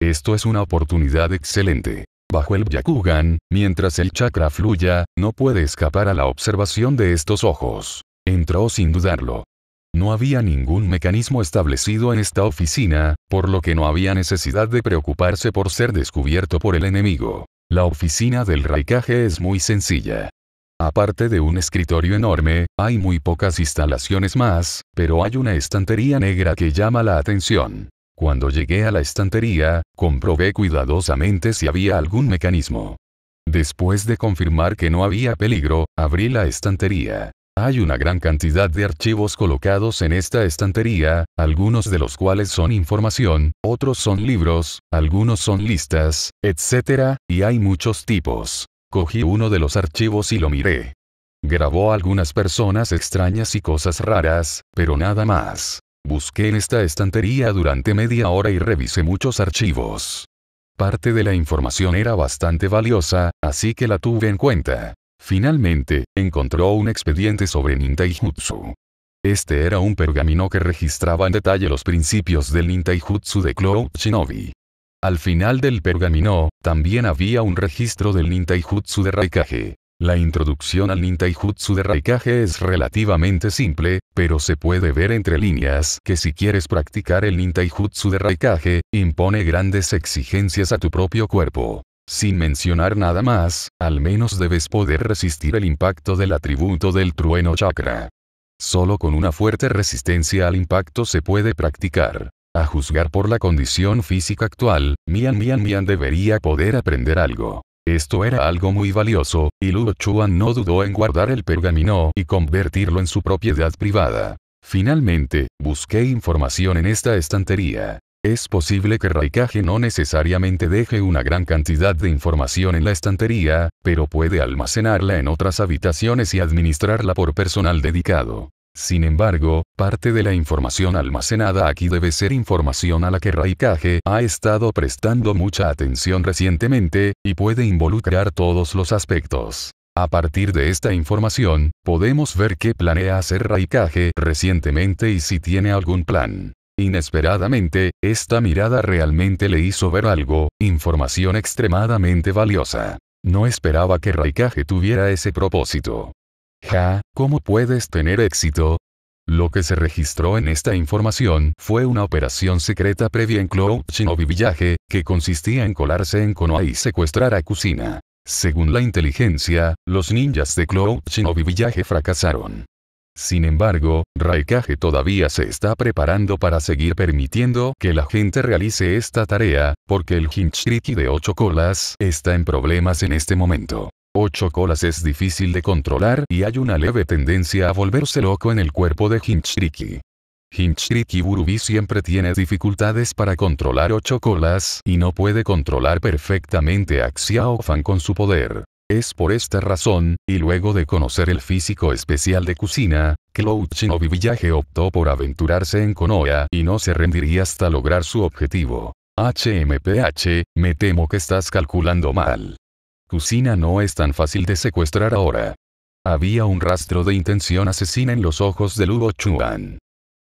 Esto es una oportunidad excelente. Bajo el Byakugan, mientras el chakra fluya, no puede escapar a la observación de estos ojos. Entró sin dudarlo. No había ningún mecanismo establecido en esta oficina, por lo que no había necesidad de preocuparse por ser descubierto por el enemigo. La oficina del Raikage es muy sencilla. Aparte de un escritorio enorme, hay muy pocas instalaciones más, pero hay una estantería negra que llama la atención. Cuando llegué a la estantería, comprobé cuidadosamente si había algún mecanismo. Después de confirmar que no había peligro, abrí la estantería. Hay una gran cantidad de archivos colocados en esta estantería, algunos de los cuales son información, otros son libros, algunos son listas, etc., y hay muchos tipos. Cogí uno de los archivos y lo miré. Grabó algunas personas extrañas y cosas raras, pero nada más. Busqué en esta estantería durante media hora y revisé muchos archivos. Parte de la información era bastante valiosa, así que la tuve en cuenta. Finalmente, encontró un expediente sobre nintaijutsu. Este era un pergamino que registraba en detalle los principios del nintaijutsu de Cloud Shinobi. Al final del pergamino, también había un registro del nintaijutsu de Raikage. La introducción al nintaijutsu de Raikage es relativamente simple, pero se puede ver entre líneas que si quieres practicar el nintaijutsu de Raikage, impone grandes exigencias a tu propio cuerpo. Sin mencionar nada más, al menos debes poder resistir el impacto del atributo del trueno chakra. Solo con una fuerte resistencia al impacto se puede practicar. A juzgar por la condición física actual, Mian Mian Mian debería poder aprender algo. Esto era algo muy valioso, y Luo Chuan no dudó en guardar el pergamino y convertirlo en su propiedad privada. Finalmente, busqué información en esta estantería. Es posible que Raikage no necesariamente deje una gran cantidad de información en la estantería, pero puede almacenarla en otras habitaciones y administrarla por personal dedicado. Sin embargo, parte de la información almacenada aquí debe ser información a la que Raikage ha estado prestando mucha atención recientemente, y puede involucrar todos los aspectos. A partir de esta información, podemos ver qué planea hacer Raikage recientemente y si tiene algún plan. Inesperadamente, esta mirada realmente le hizo ver algo, información extremadamente valiosa. No esperaba que Raikage tuviera ese propósito. Ja, ¿cómo puedes tener éxito? Lo que se registró en esta información fue una operación secreta previa en Cloud Shinobi Village, que consistía en colarse en Konoha y secuestrar a Kusina. Según la inteligencia, los ninjas de Cloud Shinobi Village fracasaron. Sin embargo, Raikage todavía se está preparando para seguir permitiendo que la gente realice esta tarea, porque el Hinchiriki de ocho colas está en problemas en este momento. Ocho colas es difícil de controlar y hay una leve tendencia a volverse loco en el cuerpo de Hinchiriki. Hinchiriki Burubi siempre tiene dificultades para controlar ocho colas y no puede controlar perfectamente a Xiao Fan con su poder. Es por esta razón, y luego de conocer el físico especial de Kusina, Cloud Shinobi Village optó por aventurarse en Konoha y no se rendiría hasta lograr su objetivo. HMPH, me temo que estás calculando mal. Kusina no es tan fácil de secuestrar ahora. Había un rastro de intención asesina en los ojos de Luo Chuan.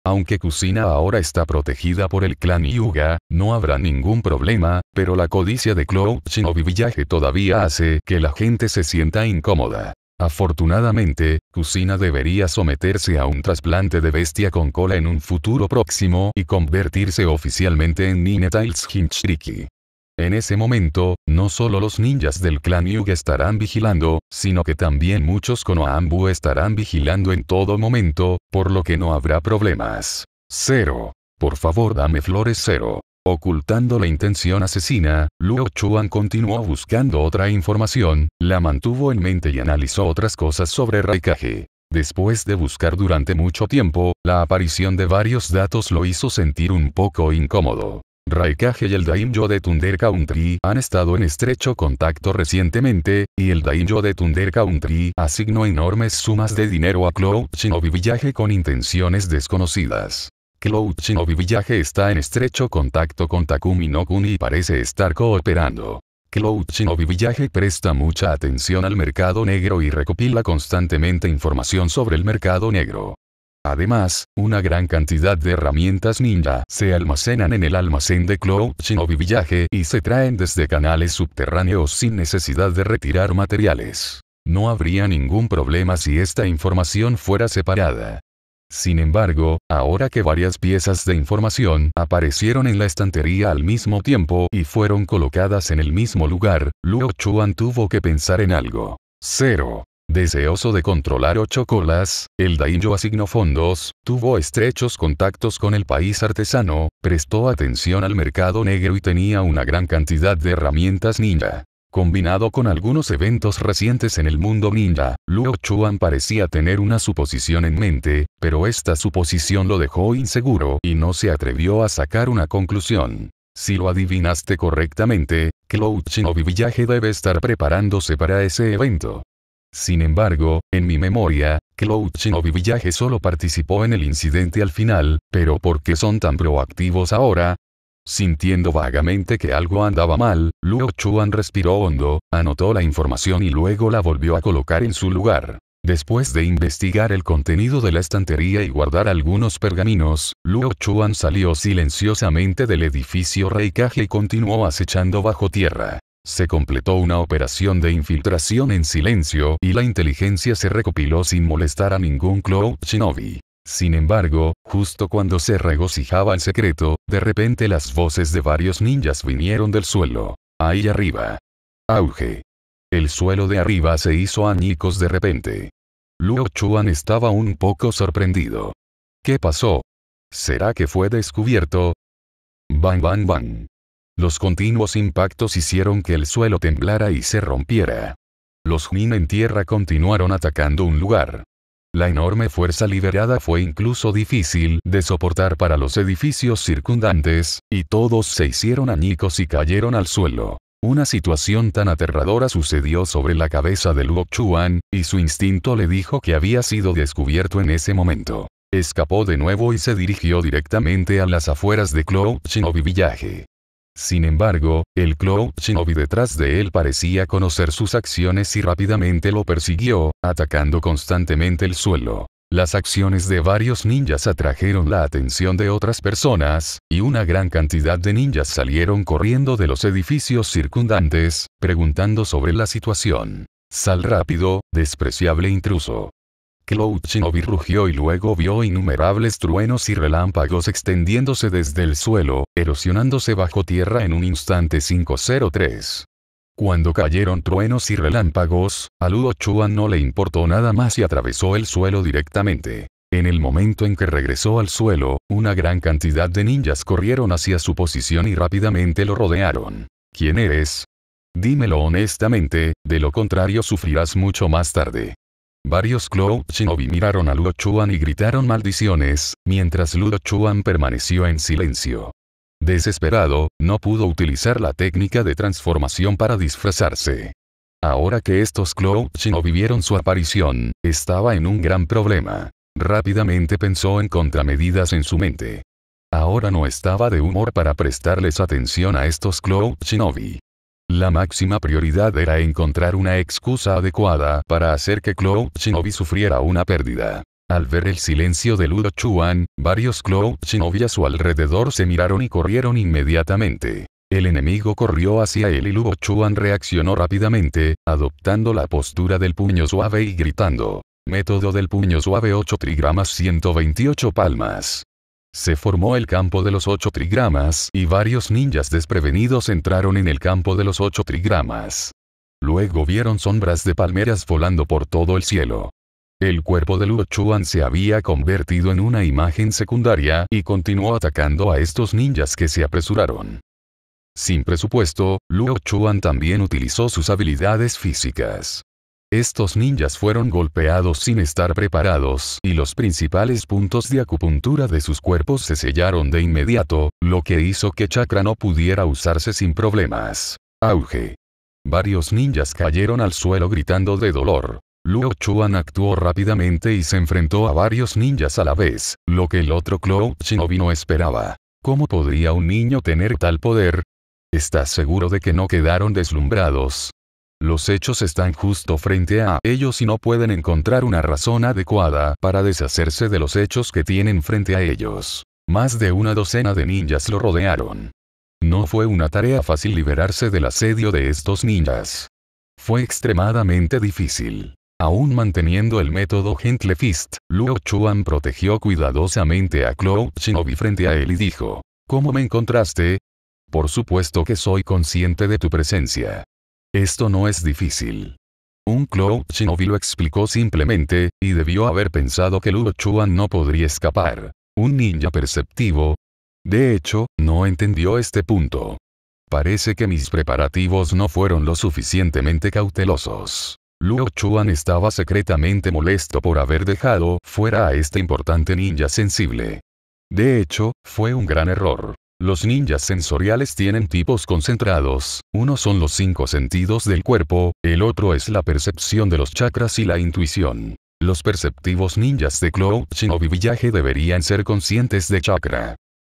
Aunque Kusina ahora está protegida por el clan Yuga, no habrá ningún problema, pero la codicia de Cloud Shinobi Village todavía hace que la gente se sienta incómoda. Afortunadamente, Kusina debería someterse a un trasplante de bestia con cola en un futuro próximo y convertirse oficialmente en Ninetales Hinchiriki. En ese momento, no solo los ninjas del clan Yuga estarán vigilando, sino que también muchos Konohambu estarán vigilando en todo momento, por lo que no habrá problemas. Cero. Por favor dame flores cero. Ocultando la intención asesina, Luo Chuan continuó buscando otra información, la mantuvo en mente y analizó otras cosas sobre Raikage. Después de buscar durante mucho tiempo, la aparición de varios datos lo hizo sentir un poco incómodo. Raikage y el Daimyo de Thunder Country han estado en estrecho contacto recientemente, y el Daimyo de Thunder Country asignó enormes sumas de dinero a Cloud Shinobi Village con intenciones desconocidas. Cloud Shinobi Village está en estrecho contacto con Takumi no Kuni y parece estar cooperando. Cloud Shinobi Village presta mucha atención al mercado negro y recopila constantemente información sobre el mercado negro. Además, una gran cantidad de herramientas ninja se almacenan en el almacén de Cloud Shinobi Village y se traen desde canales subterráneos sin necesidad de retirar materiales. No habría ningún problema si esta información fuera separada. Sin embargo, ahora que varias piezas de información aparecieron en la estantería al mismo tiempo y fueron colocadas en el mismo lugar, Luo Chuan tuvo que pensar en algo. Cero. Deseoso de controlar ocho colas, el Daimyo asignó fondos, tuvo estrechos contactos con el país artesano, prestó atención al mercado negro y tenía una gran cantidad de herramientas ninja. Combinado con algunos eventos recientes en el mundo ninja, Luo Chuan parecía tener una suposición en mente, pero esta suposición lo dejó inseguro y no se atrevió a sacar una conclusión. Si lo adivinaste correctamente, Cloud Shinobi Village debe estar preparándose para ese evento. Sin embargo, en mi memoria, Cloud Shinobi Village solo participó en el incidente al final, pero ¿por qué son tan proactivos ahora? Sintiendo vagamente que algo andaba mal, Luo Chuan respiró hondo, anotó la información y luego la volvió a colocar en su lugar. Después de investigar el contenido de la estantería y guardar algunos pergaminos, Luo Chuan salió silenciosamente del edificio Reikage y continuó acechando bajo tierra. Se completó una operación de infiltración en silencio y la inteligencia se recopiló sin molestar a ningún Cloud Shinobi. Sin embargo, justo cuando se regocijaba en secreto, de repente las voces de varios ninjas vinieron del suelo. Ahí arriba. Auge. El suelo de arriba se hizo añicos de repente. Luo Chuan estaba un poco sorprendido. ¿Qué pasó? ¿Será que fue descubierto? Bang bang bang. Los continuos impactos hicieron que el suelo temblara y se rompiera. Los Jin en tierra continuaron atacando un lugar. La enorme fuerza liberada fue incluso difícil de soportar para los edificios circundantes, y todos se hicieron añicos y cayeron al suelo. Una situación tan aterradora sucedió sobre la cabeza de Luo Chuan, y su instinto le dijo que había sido descubierto en ese momento. Escapó de nuevo y se dirigió directamente a las afueras de Cloud Village. Sin embargo, el Cloud detrás de él parecía conocer sus acciones y rápidamente lo persiguió, atacando constantemente el suelo. Las acciones de varios ninjas atrajeron la atención de otras personas, y una gran cantidad de ninjas salieron corriendo de los edificios circundantes, preguntando sobre la situación. Sal rápido, despreciable intruso. Cloud rugió y luego vio innumerables truenos y relámpagos extendiéndose desde el suelo, erosionándose bajo tierra en un instante 503. Cuando cayeron truenos y relámpagos, a Luo Chuan no le importó nada más y atravesó el suelo directamente. En el momento en que regresó al suelo, una gran cantidad de ninjas corrieron hacia su posición y rápidamente lo rodearon. ¿Quién eres? Dímelo honestamente, de lo contrario sufrirás mucho más tarde. Varios Cloud Shinobi miraron a Luo Chuan y gritaron maldiciones, mientras Luo Chuan permaneció en silencio. Desesperado, no pudo utilizar la técnica de transformación para disfrazarse. Ahora que estos Cloud vieron su aparición, estaba en un gran problema. Rápidamente pensó en contramedidas en su mente. Ahora no estaba de humor para prestarles atención a estos Cloud Shinobi. La máxima prioridad era encontrar una excusa adecuada para hacer que Cloud Shinobi sufriera una pérdida. Al ver el silencio de Ludo Chuan, varios Cloud Shinobi a su alrededor se miraron y corrieron inmediatamente. El enemigo corrió hacia él y Ludo Chuan reaccionó rápidamente, adoptando la postura del puño suave y gritando. Método del puño suave 8 trigramas 128 palmas. Se formó el campo de los 8 trigramas y varios ninjas desprevenidos entraron en el campo de los 8 trigramas. Luego vieron sombras de palmeras volando por todo el cielo. El cuerpo de Luo Chuan se había convertido en una imagen secundaria y continuó atacando a estos ninjas que se apresuraron. Sin presupuesto, Luo Chuan también utilizó sus habilidades físicas. Estos ninjas fueron golpeados sin estar preparados y los principales puntos de acupuntura de sus cuerpos se sellaron de inmediato, lo que hizo que chakra no pudiera usarse sin problemas. Auge. Varios ninjas cayeron al suelo gritando de dolor. Luo Chuan actuó rápidamente y se enfrentó a varios ninjas a la vez, lo que el otro Cloud Shinobi no esperaba. ¿Cómo podría un niño tener tal poder? ¿Estás seguro de que no quedaron deslumbrados? Los hechos están justo frente a ellos y no pueden encontrar una razón adecuada para deshacerse de los hechos que tienen frente a ellos. Más de una docena de ninjas lo rodearon. No fue una tarea fácil liberarse del asedio de estos ninjas. Fue extremadamente difícil. Aún manteniendo el método Gentle Fist, Luo Chuan protegió cuidadosamente a Cloud Shinobi frente a él y dijo, ¿Cómo me encontraste? Por supuesto que soy consciente de tu presencia. Esto no es difícil. Un Cloud Shinobi lo explicó simplemente, y debió haber pensado que Luo Chuan no podría escapar. Un ninja perceptivo. De hecho, no entendió este punto. Parece que mis preparativos no fueron lo suficientemente cautelosos. Luo Chuan estaba secretamente molesto por haber dejado fuera a este importante ninja sensible. De hecho, fue un gran error. Los ninjas sensoriales tienen tipos concentrados, uno son los cinco sentidos del cuerpo, el otro es la percepción de los chakras y la intuición. Los perceptivos ninjas de Cloud Shinobi Village deberían ser conscientes de chakra.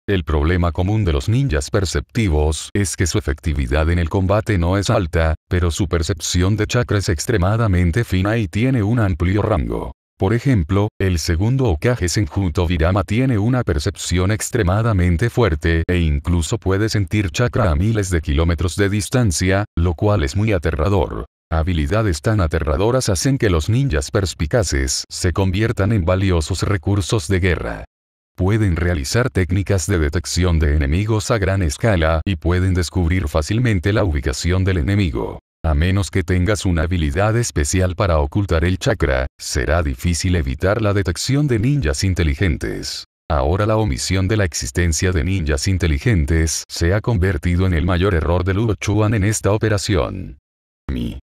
El problema común de los ninjas perceptivos es que su efectividad en el combate no es alta, pero su percepción de chakra es extremadamente fina y tiene un amplio rango. Por ejemplo, el segundo Okage Senjunto Virama tiene una percepción extremadamente fuerte e incluso puede sentir chakra a miles de kilómetros de distancia, lo cual es muy aterrador. Habilidades tan aterradoras hacen que los ninjas perspicaces se conviertan en valiosos recursos de guerra. Pueden realizar técnicas de detección de enemigos a gran escala y pueden descubrir fácilmente la ubicación del enemigo. A menos que tengas una habilidad especial para ocultar el chakra, será difícil evitar la detección de ninjas inteligentes. Ahora la omisión de la existencia de ninjas inteligentes se ha convertido en el mayor error de Luo Chuan en esta operación. Mi.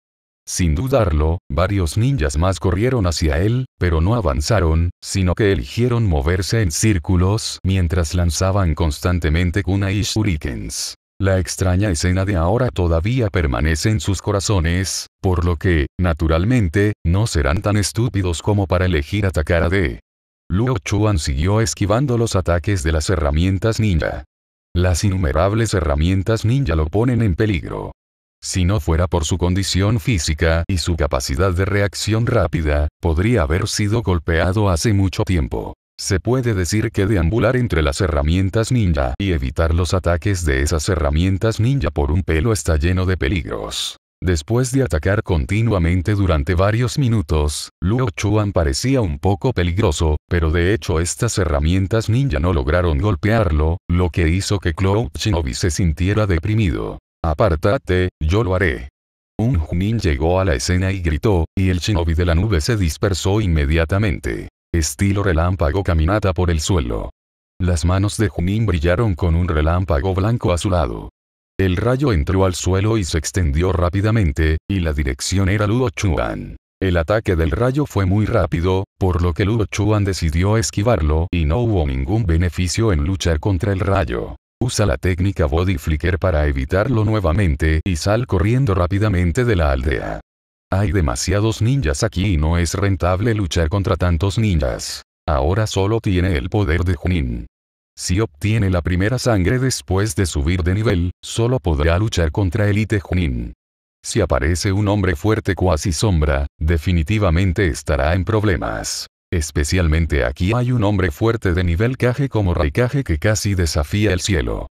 Sin dudarlo, varios ninjas más corrieron hacia él, pero no avanzaron, sino que eligieron moverse en círculos mientras lanzaban constantemente kunai y shurikens. La extraña escena de ahora todavía permanece en sus corazones, por lo que, naturalmente, no serán tan estúpidos como para elegir atacar a D. Luo Chuan siguió esquivando los ataques de las herramientas ninja. Las innumerables herramientas ninja lo ponen en peligro. Si no fuera por su condición física y su capacidad de reacción rápida, podría haber sido golpeado hace mucho tiempo. Se puede decir que deambular entre las herramientas ninja y evitar los ataques de esas herramientas ninja por un pelo está lleno de peligros. Después de atacar continuamente durante varios minutos, Luo Chuan parecía un poco peligroso, pero de hecho estas herramientas ninja no lograron golpearlo, lo que hizo que Cloud Shinobi se sintiera deprimido. Apártate, yo lo haré. Un Junin llegó a la escena y gritó, y el shinobi de la nube se dispersó inmediatamente. Estilo relámpago caminata por el suelo. Las manos de Junin brillaron con un relámpago blanco a su lado. El rayo entró al suelo y se extendió rápidamente, y la dirección era Luo Chuan. El ataque del rayo fue muy rápido, por lo que Luo Chuan decidió esquivarlo y no hubo ningún beneficio en luchar contra el rayo. Usa la técnica Body Flicker para evitarlo nuevamente y sal corriendo rápidamente de la aldea. Hay demasiados ninjas aquí y no es rentable luchar contra tantos ninjas. Ahora solo tiene el poder de Junin. Si obtiene la primera sangre después de subir de nivel, solo podrá luchar contra Elite Junin. Si aparece un hombre fuerte cuasi sombra, definitivamente estará en problemas. Especialmente aquí hay un hombre fuerte de nivel Kage como Raikage que casi desafía el cielo.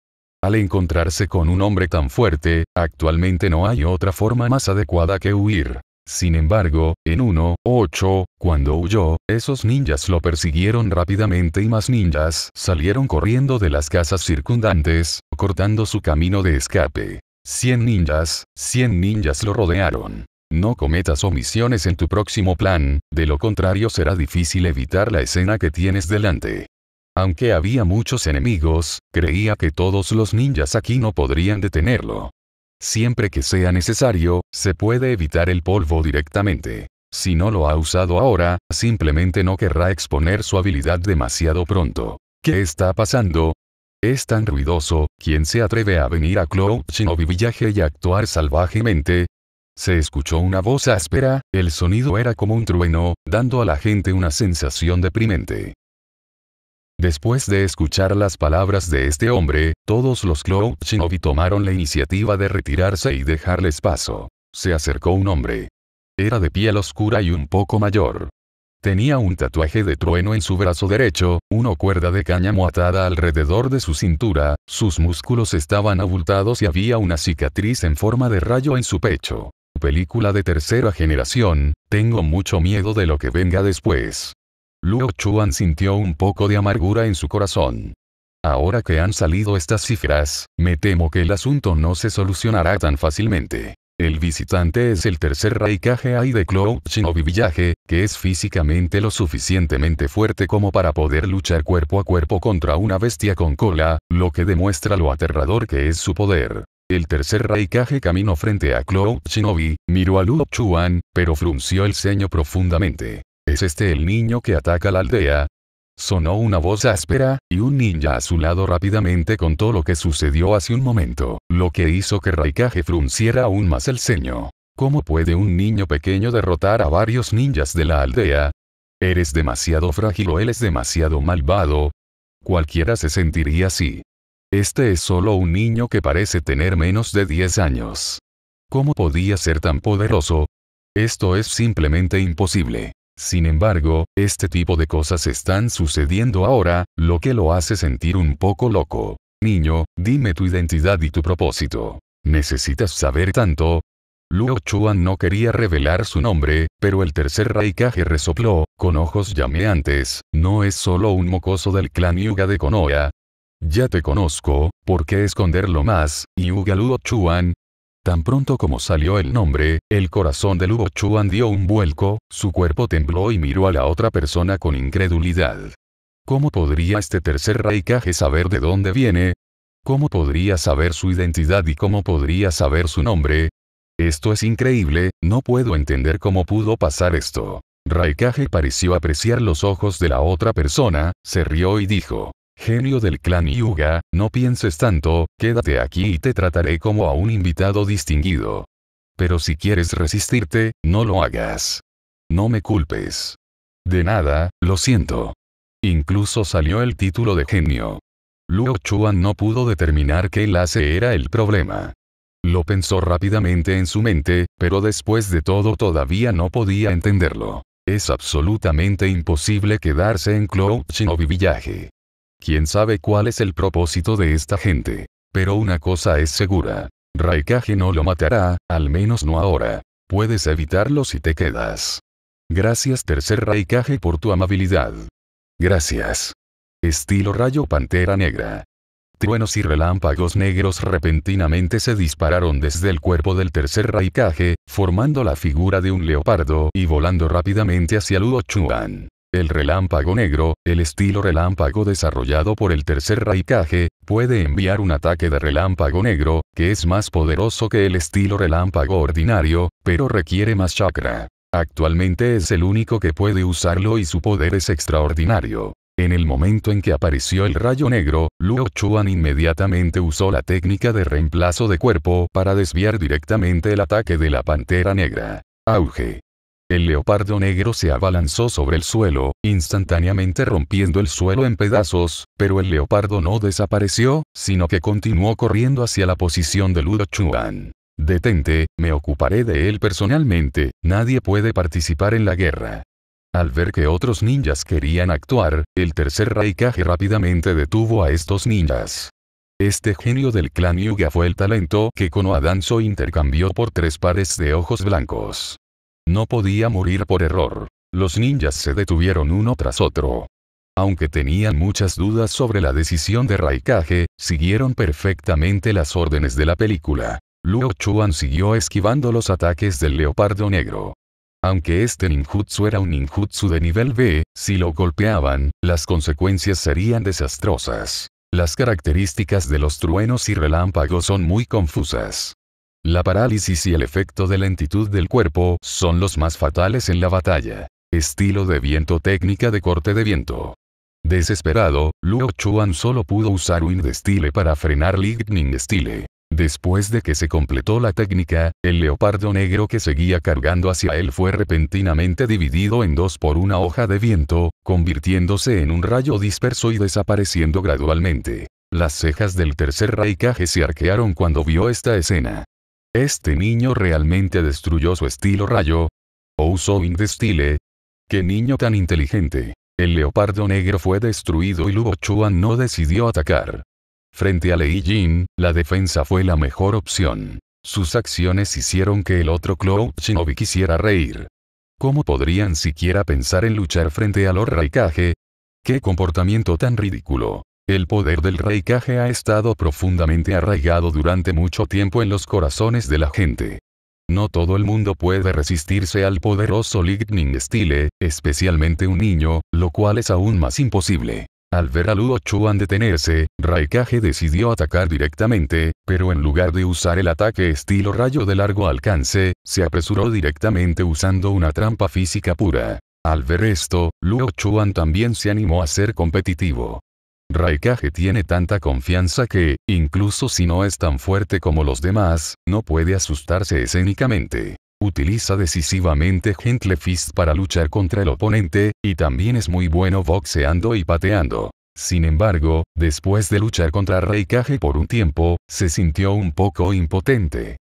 Al encontrarse con un hombre tan fuerte, actualmente no hay otra forma más adecuada que huir. Sin embargo, en 1.8, cuando huyó, esos ninjas lo persiguieron rápidamente y más ninjas salieron corriendo de las casas circundantes, cortando su camino de escape. 100 ninjas, 100 ninjas lo rodearon. No cometas omisiones en tu próximo plan, de lo contrario será difícil evitar la escena que tienes delante. Aunque había muchos enemigos, creía que todos los ninjas aquí no podrían detenerlo. Siempre que sea necesario, se puede evitar el polvo directamente. Si no lo ha usado ahora, simplemente no querrá exponer su habilidad demasiado pronto. ¿Qué está pasando? Es tan ruidoso, ¿quién se atreve a venir a Cloud Shinobi Village y actuar salvajemente? Se escuchó una voz áspera, el sonido era como un trueno, dando a la gente una sensación deprimente. Después de escuchar las palabras de este hombre, todos los Cloud tomaron la iniciativa de retirarse y dejarles paso. Se acercó un hombre. Era de piel oscura y un poco mayor. Tenía un tatuaje de trueno en su brazo derecho, una cuerda de cáñamo atada alrededor de su cintura, sus músculos estaban abultados y había una cicatriz en forma de rayo en su pecho película de tercera generación, tengo mucho miedo de lo que venga después. Luo Chuan sintió un poco de amargura en su corazón. Ahora que han salido estas cifras, me temo que el asunto no se solucionará tan fácilmente. El visitante es el tercer Raikage Ai de Cloud Shinobi Village, que es físicamente lo suficientemente fuerte como para poder luchar cuerpo a cuerpo contra una bestia con cola, lo que demuestra lo aterrador que es su poder. El tercer Raikage caminó frente a Cloud Shinobi, miró a Luo Chuan, pero frunció el ceño profundamente. ¿Es este el niño que ataca la aldea? Sonó una voz áspera, y un ninja a su lado rápidamente contó lo que sucedió hace un momento, lo que hizo que Raikage frunciera aún más el ceño. ¿Cómo puede un niño pequeño derrotar a varios ninjas de la aldea? Eres demasiado frágil o él es demasiado malvado. Cualquiera se sentiría así. Este es solo un niño que parece tener menos de 10 años. ¿Cómo podía ser tan poderoso? Esto es simplemente imposible. Sin embargo, este tipo de cosas están sucediendo ahora, lo que lo hace sentir un poco loco. Niño, dime tu identidad y tu propósito. ¿Necesitas saber tanto? Luo Chuan no quería revelar su nombre, pero el tercer Raikage resopló, con ojos llameantes, no es solo un mocoso del clan Yuga de Konoha. Ya te conozco, ¿por qué esconderlo más, Yuga Luo Chuan? Tan pronto como salió el nombre, el corazón de Luo Chuan dio un vuelco, su cuerpo tembló y miró a la otra persona con incredulidad. ¿Cómo podría este tercer Raikage saber de dónde viene? ¿Cómo podría saber su identidad y cómo podría saber su nombre? Esto es increíble, no puedo entender cómo pudo pasar esto. Raikage pareció apreciar los ojos de la otra persona, se rió y dijo. Genio del clan Yuga, no pienses tanto, quédate aquí y te trataré como a un invitado distinguido. Pero si quieres resistirte, no lo hagas. No me culpes. De nada, lo siento. Incluso salió el título de genio. Luo Chuan no pudo determinar qué enlace era el problema. Lo pensó rápidamente en su mente, pero después de todo todavía no podía entenderlo. Es absolutamente imposible quedarse en Cloud Shinobi Village. Quién sabe cuál es el propósito de esta gente. Pero una cosa es segura. Raikage no lo matará, al menos no ahora. Puedes evitarlo si te quedas. Gracias tercer Raikage por tu amabilidad. Gracias. Estilo rayo pantera negra. Truenos y relámpagos negros repentinamente se dispararon desde el cuerpo del tercer Raikage, formando la figura de un leopardo y volando rápidamente hacia Luo Chuan. El relámpago negro, el estilo relámpago desarrollado por el tercer Raikage, puede enviar un ataque de relámpago negro, que es más poderoso que el estilo relámpago ordinario, pero requiere más chakra. Actualmente es el único que puede usarlo y su poder es extraordinario. En el momento en que apareció el rayo negro, Luo Chuan inmediatamente usó la técnica de reemplazo de cuerpo para desviar directamente el ataque de la pantera negra. Auge. El leopardo negro se abalanzó sobre el suelo, instantáneamente rompiendo el suelo en pedazos, pero el leopardo no desapareció, sino que continuó corriendo hacia la posición de Luo Chuan. Detente, me ocuparé de él personalmente, nadie puede participar en la guerra. Al ver que otros ninjas querían actuar, el tercer Raikage rápidamente detuvo a estos ninjas. Este genio del clan Yuga fue el talento que Konoha Danzo intercambió por tres pares de ojos blancos. No podía morir por error. Los ninjas se detuvieron uno tras otro. Aunque tenían muchas dudas sobre la decisión de Raikage, siguieron perfectamente las órdenes de la película. Luo Chuan siguió esquivando los ataques del leopardo negro. Aunque este ninjutsu era un ninjutsu de nivel B, si lo golpeaban, las consecuencias serían desastrosas. Las características de los truenos y relámpagos son muy confusas. La parálisis y el efecto de lentitud del cuerpo son los más fatales en la batalla. Estilo de viento técnica de corte de viento. Desesperado, Luo Chuan solo pudo usar Wind Style para frenar Lightning Style. Después de que se completó la técnica, el leopardo negro que seguía cargando hacia él fue repentinamente dividido en dos por una hoja de viento, convirtiéndose en un rayo disperso y desapareciendo gradualmente. Las cejas del tercer Raikage se arquearon cuando vio esta escena. ¿Este niño realmente destruyó su estilo rayo? ¿O usó Indestile? ¡Qué niño tan inteligente! El leopardo negro fue destruido y Luo Chuan no decidió atacar. Frente a Lei Jin, la defensa fue la mejor opción. Sus acciones hicieron que el otro Cloud Shinobi quisiera reír. ¿Cómo podrían siquiera pensar en luchar frente a los Raikage? ¡Qué comportamiento tan ridículo! El poder del Raikage ha estado profundamente arraigado durante mucho tiempo en los corazones de la gente. No todo el mundo puede resistirse al poderoso Lightning Style, especialmente un niño, lo cual es aún más imposible. Al ver a Luo Chuan detenerse, Raikage decidió atacar directamente, pero en lugar de usar el ataque estilo rayo de largo alcance, se apresuró directamente usando una trampa física pura. Al ver esto, Luo Chuan también se animó a ser competitivo. Raikage tiene tanta confianza que, incluso si no es tan fuerte como los demás, no puede asustarse escénicamente. Utiliza decisivamente Gentle Fist para luchar contra el oponente, y también es muy bueno boxeando y pateando. Sin embargo, después de luchar contra Raikage por un tiempo, se sintió un poco impotente.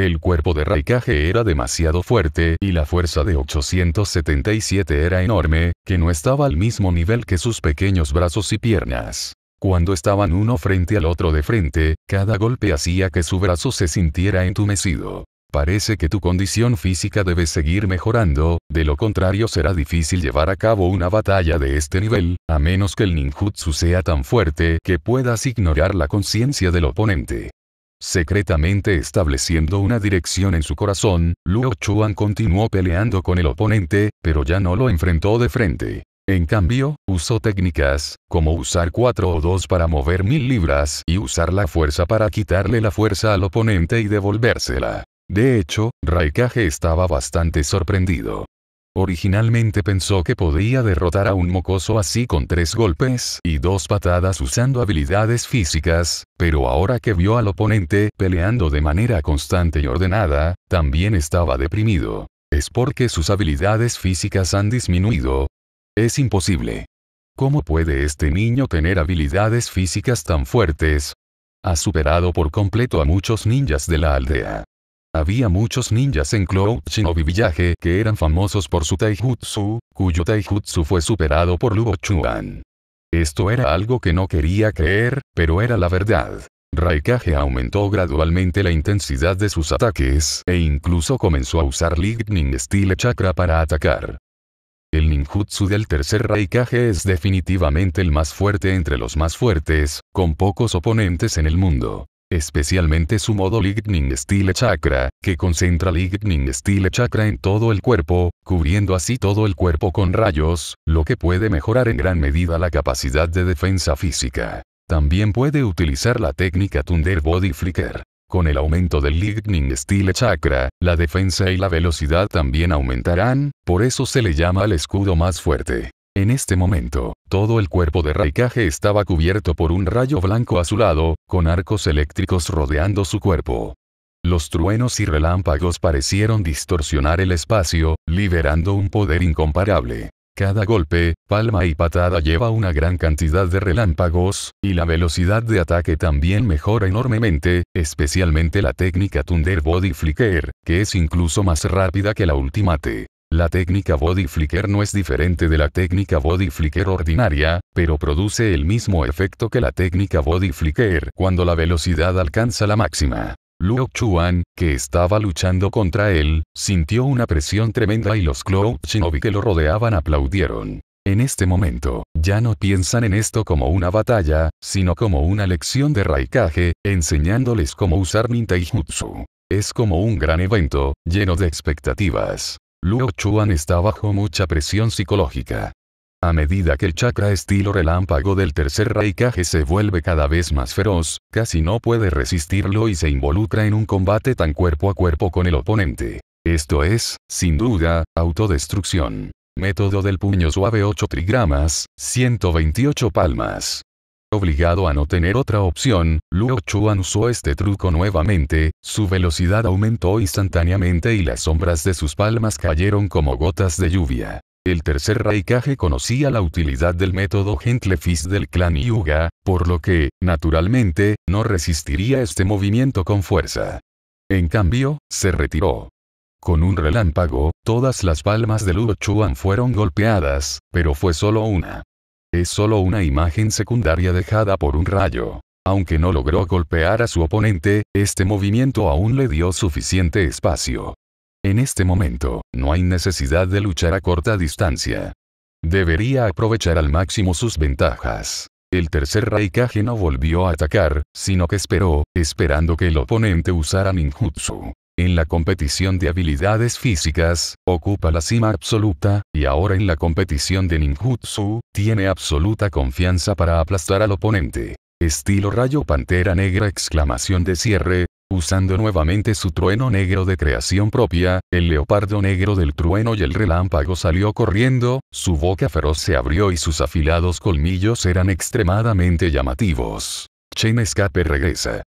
El cuerpo de Raikage era demasiado fuerte y la fuerza de 877 era enorme, que no estaba al mismo nivel que sus pequeños brazos y piernas. Cuando estaban uno frente al otro de frente, cada golpe hacía que su brazo se sintiera entumecido. Parece que tu condición física debe seguir mejorando, de lo contrario será difícil llevar a cabo una batalla de este nivel, a menos que el ninjutsu sea tan fuerte que puedas ignorar la conciencia del oponente. Secretamente estableciendo una dirección en su corazón, Luo Chuan continuó peleando con el oponente, pero ya no lo enfrentó de frente. En cambio, usó técnicas, como usar 4 o 2 para mover mil libras y usar la fuerza para quitarle la fuerza al oponente y devolvérsela. De hecho, Raikage estaba bastante sorprendido. Originalmente pensó que podía derrotar a un mocoso así con tres golpes y dos patadas usando habilidades físicas, pero ahora que vio al oponente peleando de manera constante y ordenada, también estaba deprimido. ¿Es porque sus habilidades físicas han disminuido? Es imposible. ¿Cómo puede este niño tener habilidades físicas tan fuertes? Ha superado por completo a muchos ninjas de la aldea. Había muchos ninjas en Cloud Shinobi Village que eran famosos por su taijutsu, cuyo taijutsu fue superado por Luo Chuan. Esto era algo que no quería creer, pero era la verdad. Raikage aumentó gradualmente la intensidad de sus ataques, e incluso comenzó a usar Lightning Steel Chakra para atacar. El ninjutsu del tercer Raikage es definitivamente el más fuerte entre los más fuertes, con pocos oponentes en el mundo especialmente su modo Lightning Steel Chakra, que concentra Lightning Steel Chakra en todo el cuerpo, cubriendo así todo el cuerpo con rayos, lo que puede mejorar en gran medida la capacidad de defensa física. También puede utilizar la técnica Thunder Body Flicker. Con el aumento del Lightning Steel Chakra, la defensa y la velocidad también aumentarán, por eso se le llama el escudo más fuerte. En este momento, todo el cuerpo de Raikage estaba cubierto por un rayo blanco azulado, con arcos eléctricos rodeando su cuerpo. Los truenos y relámpagos parecieron distorsionar el espacio, liberando un poder incomparable. Cada golpe, palma y patada lleva una gran cantidad de relámpagos, y la velocidad de ataque también mejora enormemente, especialmente la técnica Thunder Body Flicker, que es incluso más rápida que la Ultimate. La técnica Body Flicker no es diferente de la técnica Body Flicker ordinaria, pero produce el mismo efecto que la técnica Body Flicker cuando la velocidad alcanza la máxima. Luo Chuan, que estaba luchando contra él, sintió una presión tremenda y los Cloud Shinobi que lo rodeaban aplaudieron. En este momento, ya no piensan en esto como una batalla, sino como una lección de Raikage, enseñándoles cómo usar Nintaijutsu. Es como un gran evento, lleno de expectativas. Luo Chuan está bajo mucha presión psicológica. A medida que el chakra estilo relámpago del tercer Raikage se vuelve cada vez más feroz, casi no puede resistirlo y se involucra en un combate tan cuerpo a cuerpo con el oponente. Esto es, sin duda, autodestrucción. Método del puño suave 8 trigramas, 128 palmas. Obligado a no tener otra opción, Luo Chuan usó este truco nuevamente, su velocidad aumentó instantáneamente y las sombras de sus palmas cayeron como gotas de lluvia. El tercer Raikage conocía la utilidad del método Gentle Fist del clan Yuga, por lo que, naturalmente, no resistiría este movimiento con fuerza. En cambio, se retiró. Con un relámpago, todas las palmas de Luo Chuan fueron golpeadas, pero fue solo una. Es solo una imagen secundaria dejada por un rayo. Aunque no logró golpear a su oponente, este movimiento aún le dio suficiente espacio. En este momento, no hay necesidad de luchar a corta distancia. Debería aprovechar al máximo sus ventajas. El tercer Raikage no volvió a atacar, sino que esperó, esperando que el oponente usara ninjutsu. En la competición de habilidades físicas, ocupa la cima absoluta, y ahora en la competición de ninjutsu, tiene absoluta confianza para aplastar al oponente. Estilo rayo pantera negra exclamación de cierre, usando nuevamente su trueno negro de creación propia, el leopardo negro del trueno y el relámpago salió corriendo, su boca feroz se abrió y sus afilados colmillos eran extremadamente llamativos. Chen Escape regresa.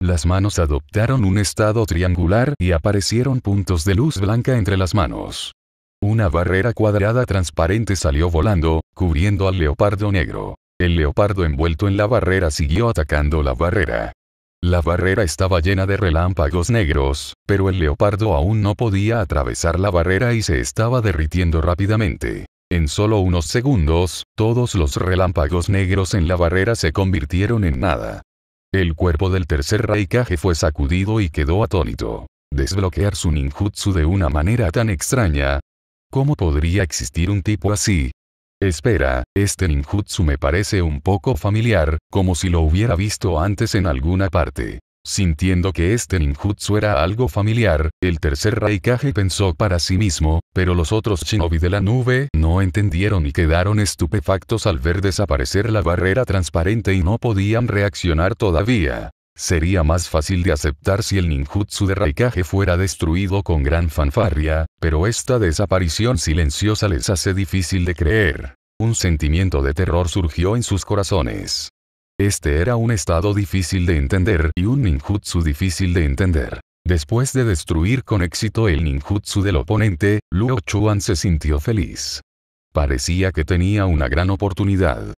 Las manos adoptaron un estado triangular y aparecieron puntos de luz blanca entre las manos. Una barrera cuadrada transparente salió volando, cubriendo al leopardo negro. El leopardo envuelto en la barrera siguió atacando la barrera. La barrera estaba llena de relámpagos negros, pero el leopardo aún no podía atravesar la barrera y se estaba derritiendo rápidamente. En solo unos segundos, todos los relámpagos negros en la barrera se convirtieron en nada. El cuerpo del tercer Raikage fue sacudido y quedó atónito. desbloquear su ninjutsu de una manera tan extraña. ¿Cómo podría existir un tipo así? Espera, este ninjutsu me parece un poco familiar, como si lo hubiera visto antes en alguna parte. Sintiendo que este ninjutsu era algo familiar, el tercer Raikage pensó para sí mismo, pero los otros shinobi de la nube no entendieron y quedaron estupefactos al ver desaparecer la barrera transparente y no podían reaccionar todavía. Sería más fácil de aceptar si el ninjutsu de Raikage fuera destruido con gran fanfarria, pero esta desaparición silenciosa les hace difícil de creer. Un sentimiento de terror surgió en sus corazones. Este era un estado difícil de entender y un ninjutsu difícil de entender. Después de destruir con éxito el ninjutsu del oponente, Luo Chuan se sintió feliz. Parecía que tenía una gran oportunidad.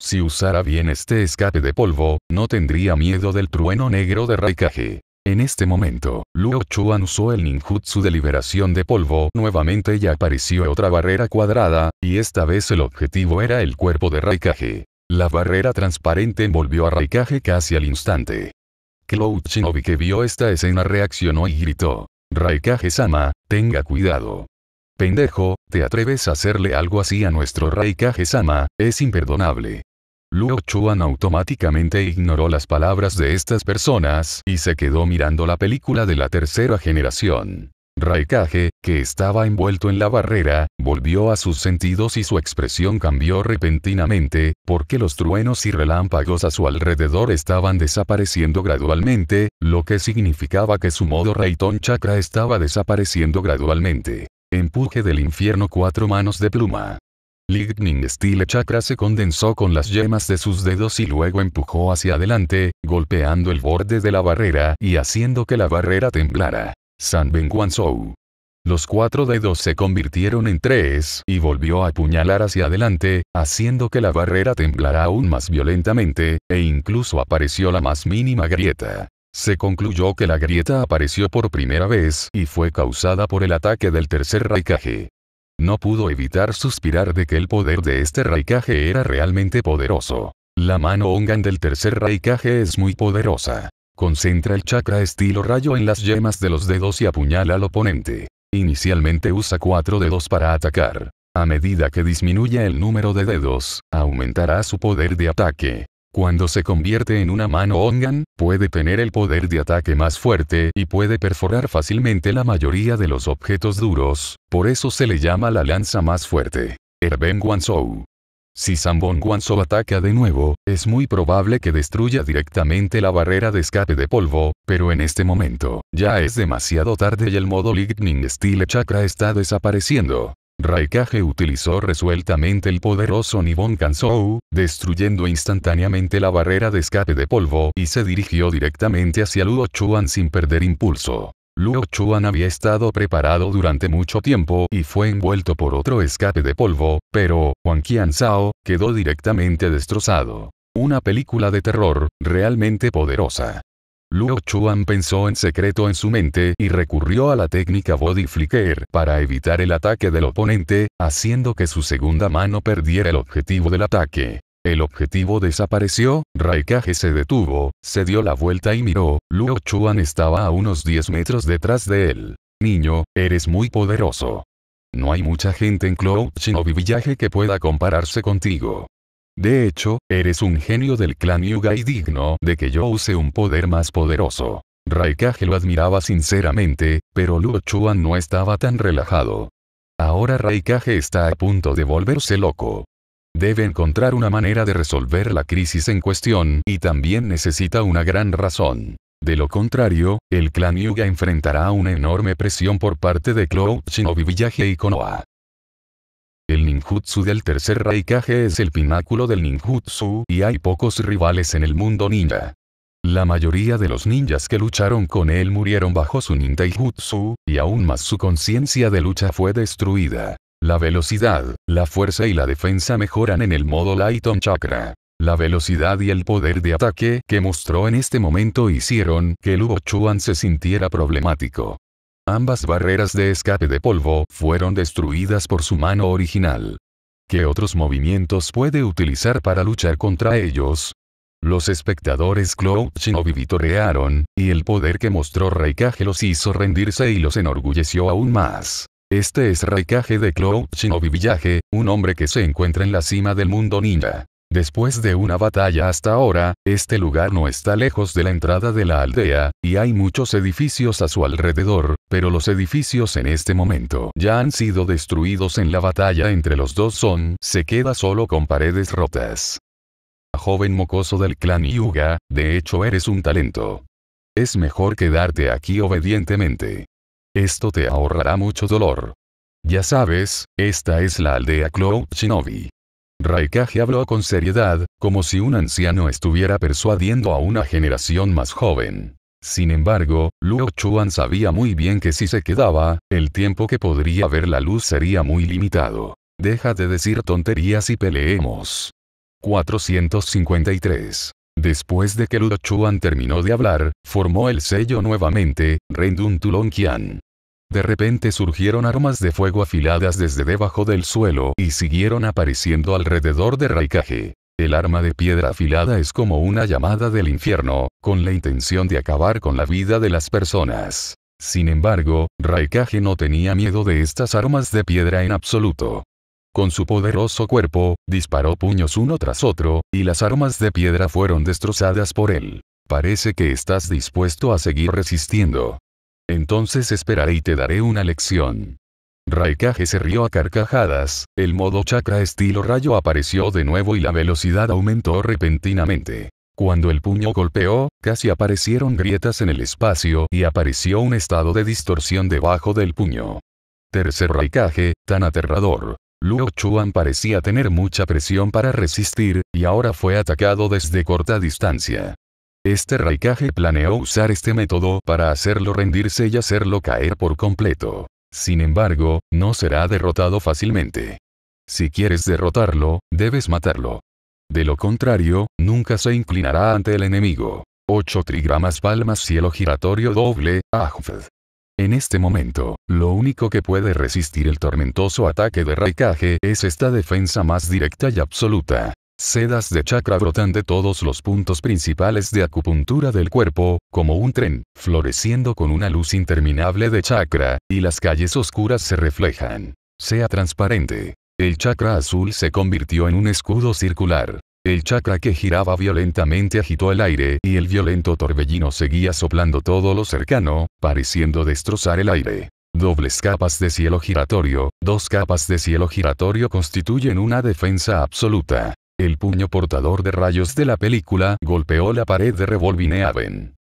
Si usara bien este escape de polvo, no tendría miedo del trueno negro de Raikage. En este momento, Luo Chuan usó el ninjutsu de liberación de polvo nuevamente y apareció otra barrera cuadrada, y esta vez el objetivo era el cuerpo de Raikage. La barrera transparente envolvió a Raikage casi al instante. Cloud Shinobi que vio esta escena reaccionó y gritó. Raikage-sama, tenga cuidado. Pendejo, ¿te atreves a hacerle algo así a nuestro Raikage-sama? Es imperdonable. Luo Chuan automáticamente ignoró las palabras de estas personas y se quedó mirando la película de la tercera generación. Raikage, que estaba envuelto en la barrera, volvió a sus sentidos y su expresión cambió repentinamente, porque los truenos y relámpagos a su alrededor estaban desapareciendo gradualmente, lo que significaba que su modo Raiton Chakra estaba desapareciendo gradualmente. Empuje del infierno cuatro manos de pluma. Lightning Steel Chakra se condensó con las yemas de sus dedos y luego empujó hacia adelante, golpeando el borde de la barrera y haciendo que la barrera temblara. San Guanzhou. Los cuatro dedos se convirtieron en tres y volvió a apuñalar hacia adelante, haciendo que la barrera temblara aún más violentamente, e incluso apareció la más mínima grieta. Se concluyó que la grieta apareció por primera vez y fue causada por el ataque del tercer Raikage. No pudo evitar suspirar de que el poder de este Raikage era realmente poderoso. La mano Ongan del tercer Raikage es muy poderosa. Concentra el chakra estilo rayo en las yemas de los dedos y apuñala al oponente. Inicialmente usa cuatro dedos para atacar. A medida que disminuye el número de dedos, aumentará su poder de ataque. Cuando se convierte en una mano Ongan, puede tener el poder de ataque más fuerte y puede perforar fácilmente la mayoría de los objetos duros, por eso se le llama la lanza más fuerte. Erben Guanzhou. Si Sambon Guanzhou ataca de nuevo, es muy probable que destruya directamente la barrera de escape de polvo, pero en este momento, ya es demasiado tarde y el modo Lightning Steel Chakra está desapareciendo. Raikage utilizó resueltamente el poderoso Nibon Kansou, destruyendo instantáneamente la barrera de escape de polvo y se dirigió directamente hacia Luo Chuan sin perder impulso. Luo Chuan había estado preparado durante mucho tiempo y fue envuelto por otro escape de polvo, pero, Huang Qianzhao, quedó directamente destrozado. Una película de terror, realmente poderosa. Luo Chuan pensó en secreto en su mente y recurrió a la técnica Body Flicker para evitar el ataque del oponente, haciendo que su segunda mano perdiera el objetivo del ataque. El objetivo desapareció, Raikage se detuvo, se dio la vuelta y miró, Luo Chuan estaba a unos 10 metros detrás de él. Niño, eres muy poderoso. No hay mucha gente en Cloud Shinobi Village que pueda compararse contigo. De hecho, eres un genio del clan Yuga y digno de que yo use un poder más poderoso. Raikage lo admiraba sinceramente, pero Luo Chuan no estaba tan relajado. Ahora Raikage está a punto de volverse loco. Debe encontrar una manera de resolver la crisis en cuestión y también necesita una gran razón. De lo contrario, el clan Yuga enfrentará una enorme presión por parte de Cloud Shinobi Village y Konoha. El ninjutsu del tercer Raikage es el pináculo del ninjutsu y hay pocos rivales en el mundo ninja. La mayoría de los ninjas que lucharon con él murieron bajo su ninjaijutsu, y aún más su conciencia de lucha fue destruida. La velocidad, la fuerza y la defensa mejoran en el modo Lighton Chakra. La velocidad y el poder de ataque que mostró en este momento hicieron que Luo Chuan se sintiera problemático. Ambas barreras de escape de polvo fueron destruidas por su mano original. ¿Qué otros movimientos puede utilizar para luchar contra ellos? Los espectadores Cloud Shinobi y el poder que mostró Raikage los hizo rendirse y los enorgulleció aún más. Este es Raikage de Cloud Shinobi Village, un hombre que se encuentra en la cima del mundo ninja. Después de una batalla hasta ahora, este lugar no está lejos de la entrada de la aldea, y hay muchos edificios a su alrededor, pero los edificios en este momento ya han sido destruidos en la batalla entre los dos son, se queda solo con paredes rotas. Joven mocoso del clan Yuga, de hecho eres un talento. Es mejor quedarte aquí obedientemente. Esto te ahorrará mucho dolor. Ya sabes, esta es la aldea Cloud Shinobi. Raikage habló con seriedad, como si un anciano estuviera persuadiendo a una generación más joven. Sin embargo, Luo Chuan sabía muy bien que si se quedaba, el tiempo que podría ver la luz sería muy limitado. Deja de decir tonterías y peleemos. 453. Después de que Luo Chuan terminó de hablar, formó el sello nuevamente, Rendun. De repente surgieron armas de fuego afiladas desde debajo del suelo y siguieron apareciendo alrededor de Raikage. El arma de piedra afilada es como una llamada del infierno, con la intención de acabar con la vida de las personas. Sin embargo, Raikage no tenía miedo de estas armas de piedra en absoluto. Con su poderoso cuerpo, disparó puños uno tras otro, y las armas de piedra fueron destrozadas por él. Parece que estás dispuesto a seguir resistiendo. Entonces esperaré y te daré una lección. Raikage se rió a carcajadas, el modo chakra estilo rayo apareció de nuevo y la velocidad aumentó repentinamente. Cuando el puño golpeó, casi aparecieron grietas en el espacio y apareció un estado de distorsión debajo del puño. Tercer Raikage, tan aterrador. Luo Chuan parecía tener mucha presión para resistir, y ahora fue atacado desde corta distancia. Este Raikage planeó usar este método para hacerlo rendirse y hacerlo caer por completo. Sin embargo, no será derrotado fácilmente. Si quieres derrotarlo, debes matarlo. De lo contrario, nunca se inclinará ante el enemigo. 8 trigramas palmas cielo giratorio doble, Ajfed. En este momento, lo único que puede resistir el tormentoso ataque de Raikage es esta defensa más directa y absoluta. Sedas de chakra brotan de todos los puntos principales de acupuntura del cuerpo, como un tren, floreciendo con una luz interminable de chakra, y las calles oscuras se reflejan. Sea transparente. El chakra azul se convirtió en un escudo circular. El chakra que giraba violentamente agitó el aire y el violento torbellino seguía soplando todo lo cercano, pareciendo destrozar el aire. Dobles capas de cielo giratorio, dos capas de cielo giratorio constituyen una defensa absoluta. El puño portador de rayos de la película golpeó la pared de Revolvineaven.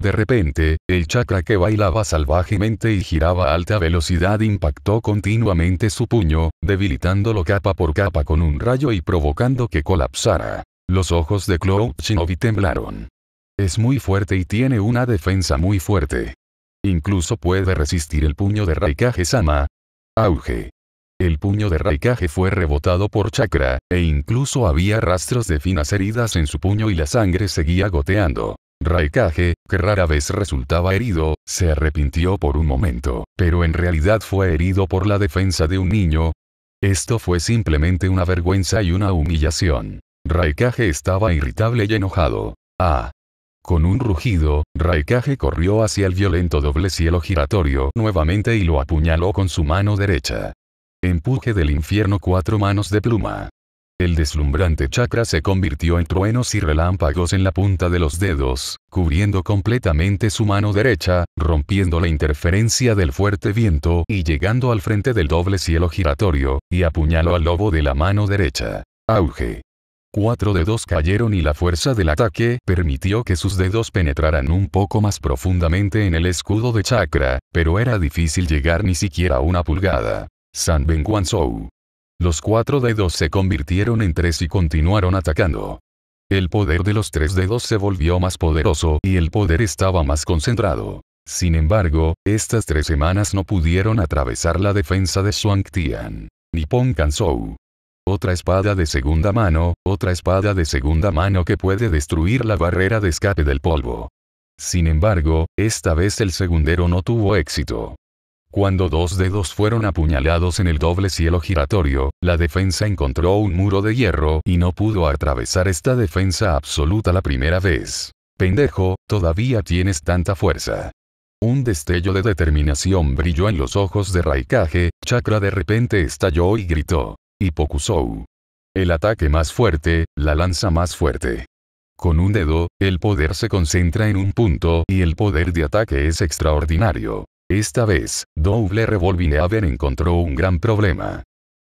De repente, el chakra que bailaba salvajemente y giraba a alta velocidad impactó continuamente su puño, debilitándolo capa por capa con un rayo y provocando que colapsara. Los ojos de Cloud Shinobi temblaron. Es muy fuerte y tiene una defensa muy fuerte. Incluso puede resistir el puño de Raikage-sama. Auge. El puño de Raikage fue rebotado por chakra, e incluso había rastros de finas heridas en su puño y la sangre seguía goteando. Raikage, que rara vez resultaba herido, se arrepintió por un momento, pero en realidad fue herido por la defensa de un niño. Esto fue simplemente una vergüenza y una humillación. Raikage estaba irritable y enojado. Ah. Con un rugido, Raikage corrió hacia el violento doble cielo giratorio nuevamente y lo apuñaló con su mano derecha. Empuje del infierno cuatro manos de pluma. El deslumbrante chakra se convirtió en truenos y relámpagos en la punta de los dedos, cubriendo completamente su mano derecha, rompiendo la interferencia del fuerte viento y llegando al frente del doble cielo giratorio, y apuñaló al lobo de la mano derecha. Auge. Cuatro dedos cayeron y la fuerza del ataque permitió que sus dedos penetraran un poco más profundamente en el escudo de chakra, pero era difícil llegar ni siquiera a una pulgada. San Guanzhou. Los cuatro dedos se convirtieron en tres y continuaron atacando. El poder de los tres dedos se volvió más poderoso y el poder estaba más concentrado. Sin embargo, estas tres semanas no pudieron atravesar la defensa de Tian. Nippon Kansou. Otra espada de segunda mano, otra espada de segunda mano que puede destruir la barrera de escape del polvo. Sin embargo, esta vez el segundero no tuvo éxito. Cuando dos dedos fueron apuñalados en el doble cielo giratorio, la defensa encontró un muro de hierro y no pudo atravesar esta defensa absoluta la primera vez. Pendejo, todavía tienes tanta fuerza. Un destello de determinación brilló en los ojos de Raikage, Chakra de repente estalló y gritó. Hipokusou. El ataque más fuerte, la lanza más fuerte. Con un dedo, el poder se concentra en un punto y el poder de ataque es extraordinario. Esta vez, Double Revolving encontró un gran problema.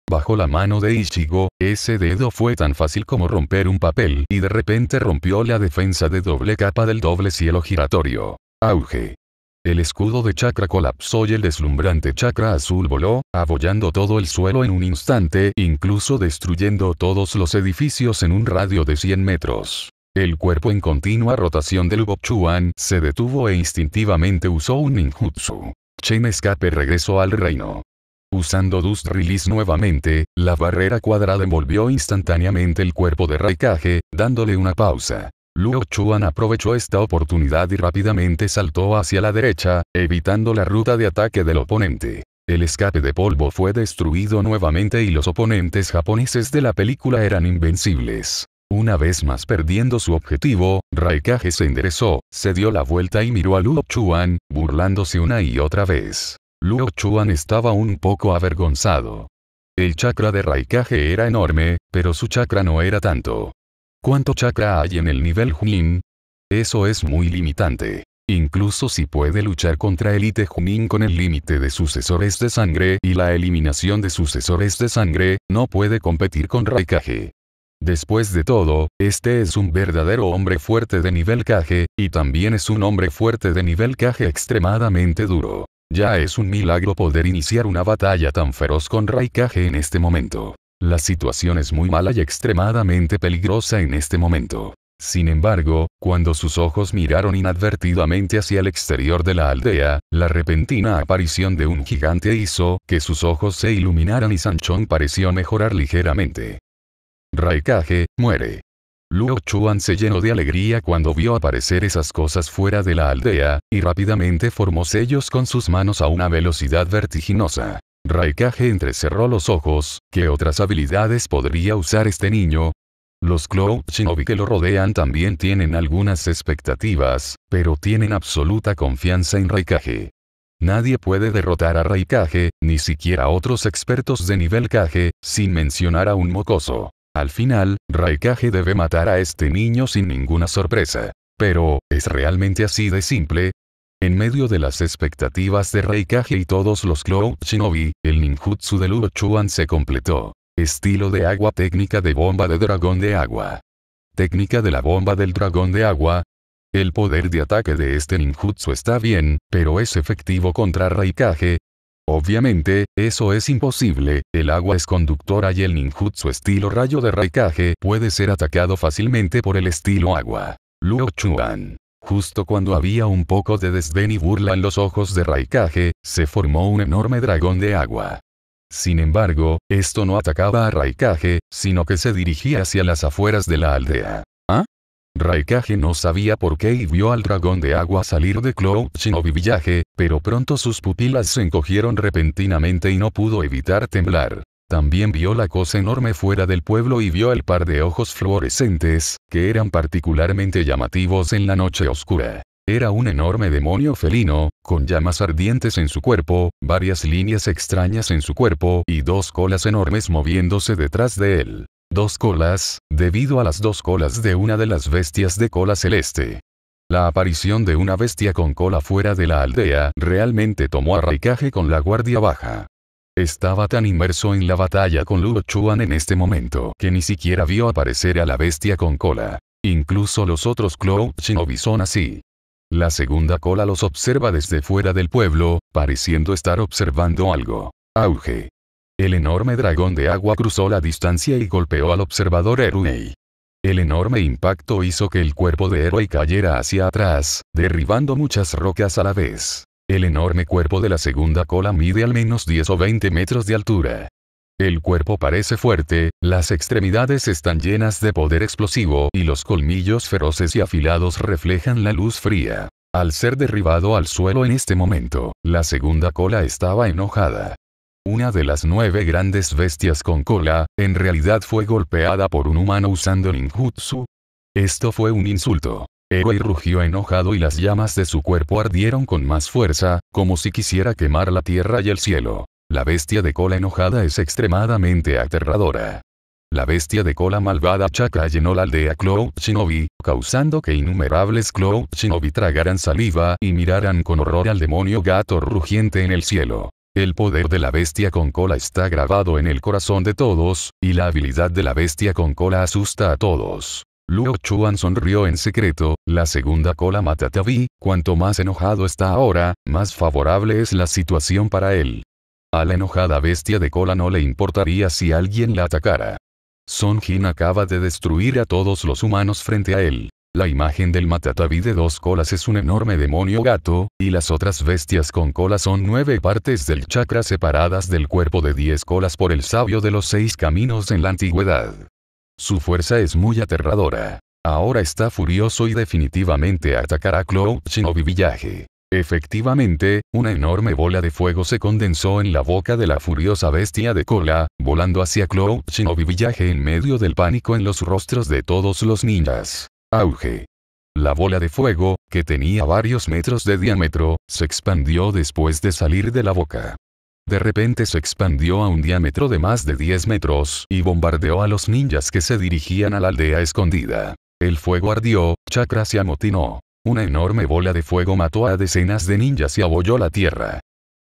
Bajo la mano de Ichigo, ese dedo fue tan fácil como romper un papel y de repente rompió la defensa de doble capa del doble cielo giratorio. Auge. El escudo de chakra colapsó y el deslumbrante chakra azul voló, abollando todo el suelo en un instante, incluso destruyendo todos los edificios en un radio de 100 metros. El cuerpo en continua rotación del Chuan se detuvo e instintivamente usó un ninjutsu. Chen Escape regresó al reino. Usando Dust Release nuevamente, la barrera cuadrada envolvió instantáneamente el cuerpo de Raikage, dándole una pausa. Luo Chuan aprovechó esta oportunidad y rápidamente saltó hacia la derecha, evitando la ruta de ataque del oponente. El escape de polvo fue destruido nuevamente y los oponentes japoneses de la película eran invencibles. Una vez más perdiendo su objetivo, Raikage se enderezó, se dio la vuelta y miró a Luo Chuan, burlándose una y otra vez. Luo Chuan estaba un poco avergonzado. El chakra de Raikage era enorme, pero su chakra no era tanto. ¿Cuánto chakra hay en el nivel Junin? Eso es muy limitante. Incluso si puede luchar contra Elite Junin con el límite de sucesores de sangre y la eliminación de sucesores de sangre, no puede competir con Raikage. Después de todo, este es un verdadero hombre fuerte de nivel Kage, y también es un hombre fuerte de nivel Kage extremadamente duro. Ya es un milagro poder iniciar una batalla tan feroz con Raikage en este momento. La situación es muy mala y extremadamente peligrosa en este momento. Sin embargo, cuando sus ojos miraron inadvertidamente hacia el exterior de la aldea, la repentina aparición de un gigante hizo que sus ojos se iluminaran y Sanchón pareció mejorar ligeramente. Raikage, muere. Luo Chuan se llenó de alegría cuando vio aparecer esas cosas fuera de la aldea, y rápidamente formó sellos con sus manos a una velocidad vertiginosa. Raikage entrecerró los ojos, ¿qué otras habilidades podría usar este niño? Los Cloud que lo rodean también tienen algunas expectativas, pero tienen absoluta confianza en Raikage. Nadie puede derrotar a Raikage, ni siquiera otros expertos de nivel Kage, sin mencionar a un mocoso. Al final, Raikage debe matar a este niño sin ninguna sorpresa. Pero, ¿es realmente así de simple? En medio de las expectativas de Reikage y todos los Cloud Shinobi, el ninjutsu de Luo Chuan se completó. Estilo de agua técnica de bomba de dragón de agua. Técnica de la bomba del dragón de agua. El poder de ataque de este ninjutsu está bien, pero es efectivo contra Raikage. Obviamente, eso es imposible, el agua es conductora y el ninjutsu estilo rayo de Raikage puede ser atacado fácilmente por el estilo agua. Luo Chuan. Justo cuando había un poco de desdén y burla en los ojos de Raikage, se formó un enorme dragón de agua. Sin embargo, esto no atacaba a Raikage, sino que se dirigía hacia las afueras de la aldea. Raikage no sabía por qué y vio al dragón de agua salir de Cloud Shinobi Village, pero pronto sus pupilas se encogieron repentinamente y no pudo evitar temblar. También vio la cosa enorme fuera del pueblo y vio el par de ojos fluorescentes, que eran particularmente llamativos en la noche oscura. Era un enorme demonio felino, con llamas ardientes en su cuerpo, varias líneas extrañas en su cuerpo y dos colas enormes moviéndose detrás de él. Dos colas, debido a las dos colas de una de las bestias de cola celeste. La aparición de una bestia con cola fuera de la aldea realmente tomó a Raikage con la guardia baja. Estaba tan inmerso en la batalla con Luo Chuan en este momento que ni siquiera vio aparecer a la bestia con cola. Incluso los otros Cloud son así. La segunda cola los observa desde fuera del pueblo, pareciendo estar observando algo. Auge. El enorme dragón de agua cruzó la distancia y golpeó al observador Erwei. El enorme impacto hizo que el cuerpo de Erwei cayera hacia atrás, derribando muchas rocas a la vez. El enorme cuerpo de la segunda cola mide al menos 10 o 20 metros de altura. El cuerpo parece fuerte, las extremidades están llenas de poder explosivo y los colmillos feroces y afilados reflejan la luz fría. Al ser derribado al suelo en este momento, la segunda cola estaba enojada. Una de las nueve grandes bestias con cola, en realidad fue golpeada por un humano usando ninjutsu. Esto fue un insulto. Eroi rugió enojado y las llamas de su cuerpo ardieron con más fuerza, como si quisiera quemar la tierra y el cielo. La bestia de cola enojada es extremadamente aterradora. La bestia de cola malvada Chakra llenó la aldea Cloud Shinobi, causando que innumerables Cloud Shinobi tragaran saliva y miraran con horror al demonio gato rugiente en el cielo. El poder de la bestia con cola está grabado en el corazón de todos, y la habilidad de la bestia con cola asusta a todos. Luo Chuan sonrió en secreto, la segunda cola mata a Tavi, cuanto más enojado está ahora, más favorable es la situación para él. A la enojada bestia de cola no le importaría si alguien la atacara. Son Jin acaba de destruir a todos los humanos frente a él. La imagen del Matatavi de dos colas es un enorme demonio gato, y las otras bestias con cola son nueve partes del chakra separadas del cuerpo de diez colas por el sabio de los seis caminos en la antigüedad. Su fuerza es muy aterradora. Ahora está furioso y definitivamente atacará Cloud Shinobi Village. Efectivamente, una enorme bola de fuego se condensó en la boca de la furiosa bestia de cola, volando hacia Cloud Shinobi Village en medio del pánico en los rostros de todos los ninjas. Auge. La bola de fuego, que tenía varios metros de diámetro, se expandió después de salir de la boca. De repente se expandió a un diámetro de más de 10 metros y bombardeó a los ninjas que se dirigían a la aldea escondida. El fuego ardió, Chakra se amotinó. Una enorme bola de fuego mató a decenas de ninjas y abolló la tierra.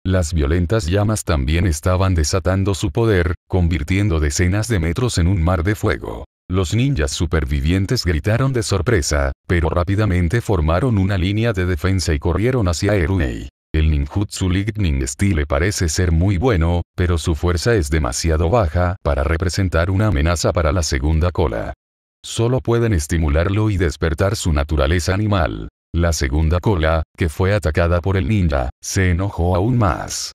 Las violentas llamas también estaban desatando su poder, convirtiendo decenas de metros en un mar de fuego. Los ninjas supervivientes gritaron de sorpresa, pero rápidamente formaron una línea de defensa y corrieron hacia Erunei. El ninjutsu Lightning Style parece ser muy bueno, pero su fuerza es demasiado baja para representar una amenaza para la segunda cola. Solo pueden estimularlo y despertar su naturaleza animal. La segunda cola, que fue atacada por el ninja, se enojó aún más.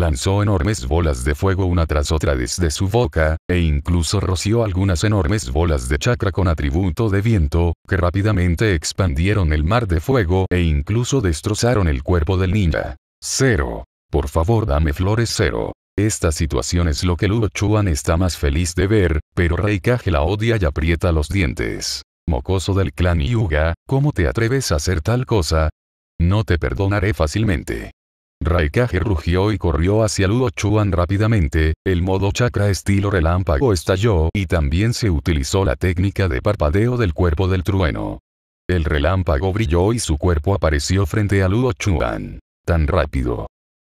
Lanzó enormes bolas de fuego una tras otra desde su boca, e incluso roció algunas enormes bolas de chakra con atributo de viento, que rápidamente expandieron el mar de fuego e incluso destrozaron el cuerpo del ninja. Cero. Por favor dame flores cero. Esta situación es lo que Luo Chuan está más feliz de ver, pero Raikage la odia y aprieta los dientes. Mocoso del clan Yuga, ¿cómo te atreves a hacer tal cosa? No te perdonaré fácilmente. Raikage rugió y corrió hacia Luo Chuan rápidamente, el modo chakra estilo relámpago estalló y también se utilizó la técnica de parpadeo del cuerpo del trueno. El relámpago brilló y su cuerpo apareció frente a Luo Chuan. Tan rápido.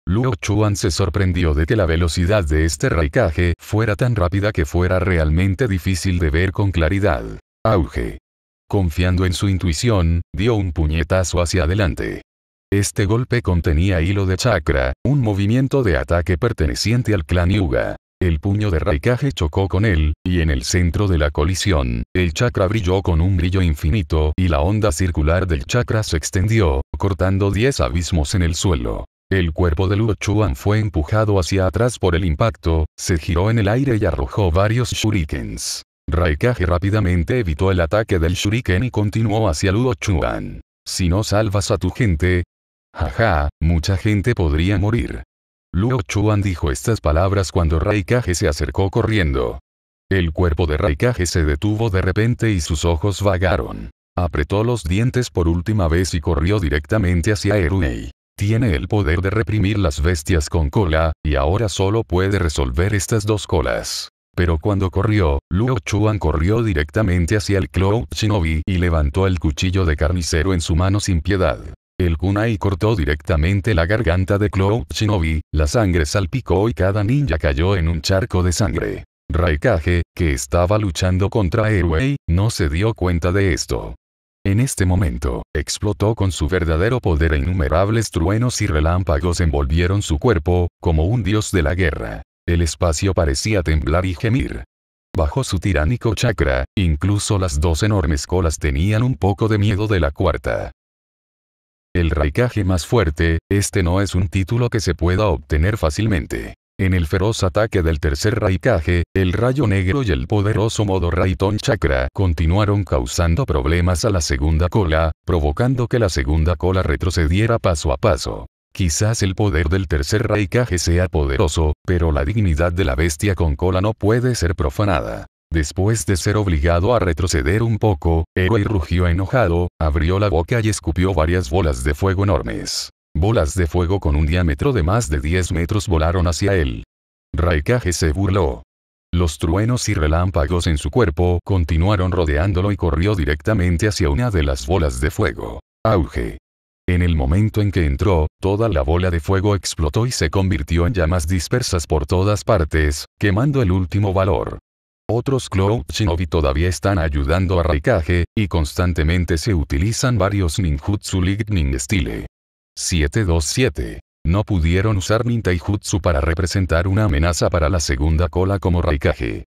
Luo Chuan se sorprendió de que la velocidad de este Raikage fuera tan rápida que fuera realmente difícil de ver con claridad. Auge. Confiando en su intuición, dio un puñetazo hacia adelante. Este golpe contenía hilo de chakra, un movimiento de ataque perteneciente al clan Yuga. El puño de Raikage chocó con él, y en el centro de la colisión, el chakra brilló con un brillo infinito y la onda circular del chakra se extendió, cortando 10 abismos en el suelo. El cuerpo de Luo Chuan fue empujado hacia atrás por el impacto, se giró en el aire y arrojó varios shurikens. Raikage rápidamente evitó el ataque del shuriken y continuó hacia Luo Chuan. Si no salvas a tu gente... Jaja, mucha gente podría morir. Luo Chuan dijo estas palabras cuando Raikage se acercó corriendo. El cuerpo de Raikage se detuvo de repente y sus ojos vagaron. Apretó los dientes por última vez y corrió directamente hacia Erunei. Tiene el poder de reprimir las bestias con cola, y ahora solo puede resolver estas dos colas. Pero cuando corrió, Luo Chuan corrió directamente hacia el Cloud Shinobi y levantó el cuchillo de carnicero en su mano sin piedad. El kunai cortó directamente la garganta de Cloud Shinobi, la sangre salpicó y cada ninja cayó en un charco de sangre. Raikage, que estaba luchando contra Erwei, no se dio cuenta de esto. En este momento, explotó con su verdadero poder e innumerables truenos y relámpagos envolvieron su cuerpo, como un dios de la guerra. El espacio parecía temblar y gemir. Bajo su tiránico chakra, incluso las dos enormes colas tenían un poco de miedo de la cuarta. El Raikage más fuerte, este no es un título que se pueda obtener fácilmente. En el feroz ataque del tercer Raikage, el rayo negro y el poderoso modo Raiton Chakra continuaron causando problemas a la segunda cola, provocando que la segunda cola retrocediera paso a paso. Quizás el poder del tercer Raikage sea poderoso, pero la dignidad de la bestia con cola no puede ser profanada. Después de ser obligado a retroceder un poco, Eroi rugió enojado, abrió la boca y escupió varias bolas de fuego enormes. Bolas de fuego con un diámetro de más de 10 metros volaron hacia él. Raikage se burló. Los truenos y relámpagos en su cuerpo continuaron rodeándolo y corrió directamente hacia una de las bolas de fuego. Auge. En el momento en que entró, toda la bola de fuego explotó y se convirtió en llamas dispersas por todas partes, quemando el último valor. Otros Cloud Shinobi todavía están ayudando a Raikage, y constantemente se utilizan varios ninjutsu Lightning Style. 727. No pudieron usar nintaijutsu para representar una amenaza para la segunda cola como Raikage.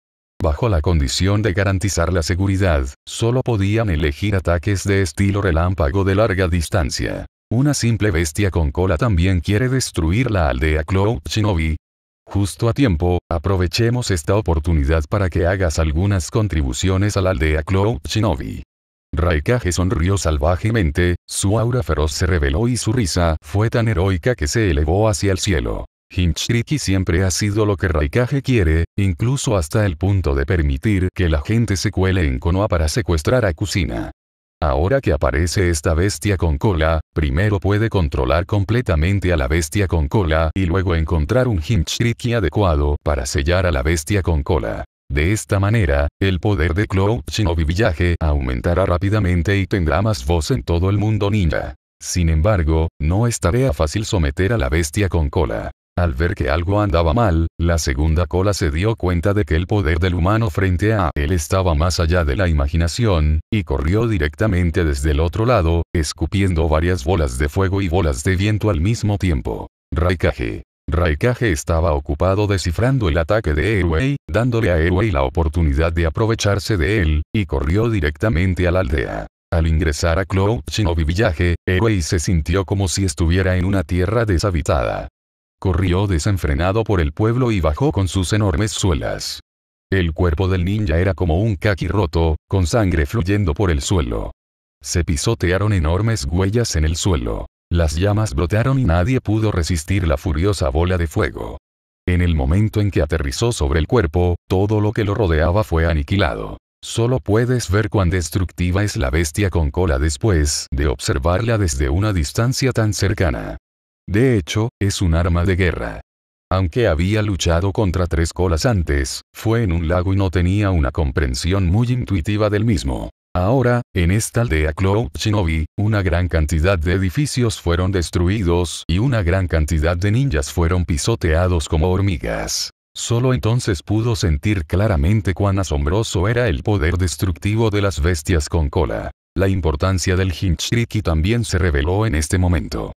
Bajo la condición de garantizar la seguridad, solo podían elegir ataques de estilo relámpago de larga distancia. Una simple bestia con cola también quiere destruir la aldea Cloud Shinobi. Justo a tiempo, aprovechemos esta oportunidad para que hagas algunas contribuciones a la aldea Cloud Shinobi. Raikage sonrió salvajemente, su aura feroz se reveló y su risa fue tan heroica que se elevó hacia el cielo. Hinchiriki siempre ha sido lo que Raikage quiere, incluso hasta el punto de permitir que la gente se cuele en Konoha para secuestrar a Kusina. Ahora que aparece esta bestia con cola, primero puede controlar completamente a la bestia con cola y luego encontrar un Hinchiriki adecuado para sellar a la bestia con cola. De esta manera, el poder de Cloud Shinobi Village aumentará rápidamente y tendrá más voz en todo el mundo ninja. Sin embargo, no es tarea fácil someter a la bestia con cola. Al ver que algo andaba mal, la segunda cola se dio cuenta de que el poder del humano frente a él estaba más allá de la imaginación, y corrió directamente desde el otro lado, escupiendo varias bolas de fuego y bolas de viento al mismo tiempo. Raikage. Raikage estaba ocupado descifrando el ataque de Ewei, dándole a Ewei la oportunidad de aprovecharse de él, y corrió directamente a la aldea. Al ingresar a Cloud Shinobi Village, Ewei se sintió como si estuviera en una tierra deshabitada. Corrió desenfrenado por el pueblo y bajó con sus enormes suelas. El cuerpo del ninja era como un kaki roto, con sangre fluyendo por el suelo. Se pisotearon enormes huellas en el suelo. Las llamas brotaron y nadie pudo resistir la furiosa bola de fuego. En el momento en que aterrizó sobre el cuerpo, todo lo que lo rodeaba fue aniquilado. Solo puedes ver cuán destructiva es la bestia con cola después de observarla desde una distancia tan cercana. De hecho, es un arma de guerra. Aunque había luchado contra tres colas antes, fue en un lago y no tenía una comprensión muy intuitiva del mismo. Ahora, en esta aldea Cloud Shinobi, una gran cantidad de edificios fueron destruidos y una gran cantidad de ninjas fueron pisoteados como hormigas. Solo entonces pudo sentir claramente cuán asombroso era el poder destructivo de las bestias con cola. La importancia del Hinchiriki también se reveló en este momento.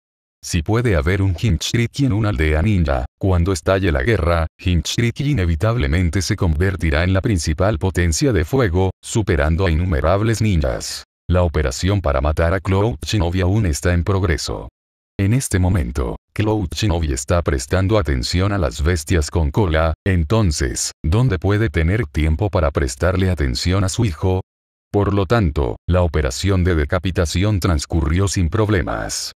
Si puede haber un Hinchiriki en una aldea ninja, cuando estalle la guerra, Hinchiriki inevitablemente se convertirá en la principal potencia de fuego, superando a innumerables ninjas. La operación para matar a Cloud Shinobi aún está en progreso. En este momento, Cloud está prestando atención a las bestias con cola, entonces, ¿dónde puede tener tiempo para prestarle atención a su hijo? Por lo tanto, la operación de decapitación transcurrió sin problemas.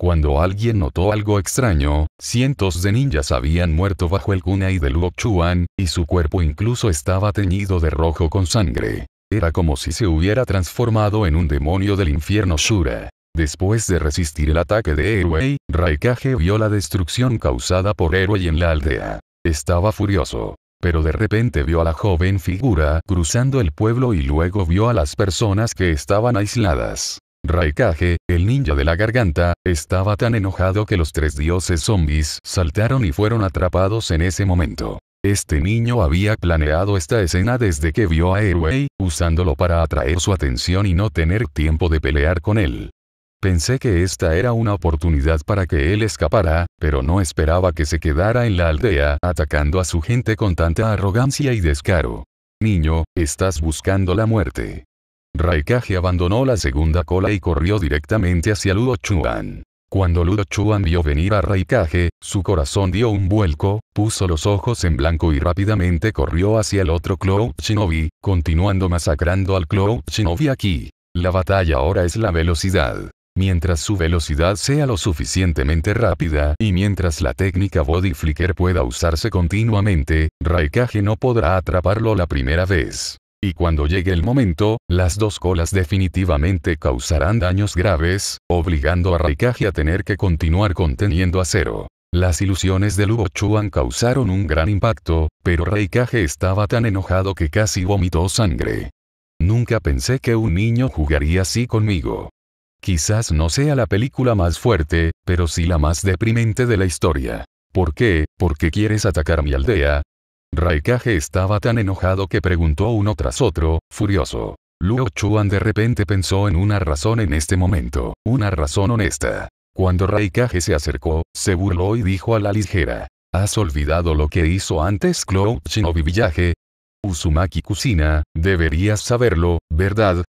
Cuando alguien notó algo extraño, cientos de ninjas habían muerto bajo el kunai de Luo Chuan, y su cuerpo incluso estaba teñido de rojo con sangre. Era como si se hubiera transformado en un demonio del infierno Shura. Después de resistir el ataque de Erwei, Raikage vio la destrucción causada por Erwei en la aldea. Estaba furioso. Pero de repente vio a la joven figura cruzando el pueblo y luego vio a las personas que estaban aisladas. Raikage, el ninja de la garganta, estaba tan enojado que los tres dioses zombies saltaron y fueron atrapados en ese momento. Este niño había planeado esta escena desde que vio a Erwei, usándolo para atraer su atención y no tener tiempo de pelear con él. Pensé que esta era una oportunidad para que él escapara, pero no esperaba que se quedara en la aldea atacando a su gente con tanta arrogancia y descaro. Niño, estás buscando la muerte. Raikage abandonó la segunda cola y corrió directamente hacia Luo Chuan. Cuando Ludo Chuan vio venir a Raikage, su corazón dio un vuelco, puso los ojos en blanco y rápidamente corrió hacia el otro Cloud Shinobi, continuando masacrando al Cloud Shinobi aquí. La batalla ahora es la velocidad. Mientras su velocidad sea lo suficientemente rápida y mientras la técnica Body Flicker pueda usarse continuamente, Raikage no podrá atraparlo la primera vez. Y cuando llegue el momento, las dos colas definitivamente causarán daños graves, obligando a Raikage a tener que continuar conteniendo a cero. Las ilusiones de Luo Chuan causaron un gran impacto, pero Raikage estaba tan enojado que casi vomitó sangre. Nunca pensé que un niño jugaría así conmigo. Quizás no sea la película más fuerte, pero sí la más deprimente de la historia. ¿Por qué? ¿Por qué quieres atacar mi aldea? Raikage estaba tan enojado que preguntó uno tras otro, furioso. Luo Chuan de repente pensó en una razón en este momento, una razón honesta. Cuando Raikage se acercó, se burló y dijo a la ligera. ¿Has olvidado lo que hizo antes Cloud Shinobi Village? Uzumaki Kusina, deberías saberlo, ¿verdad?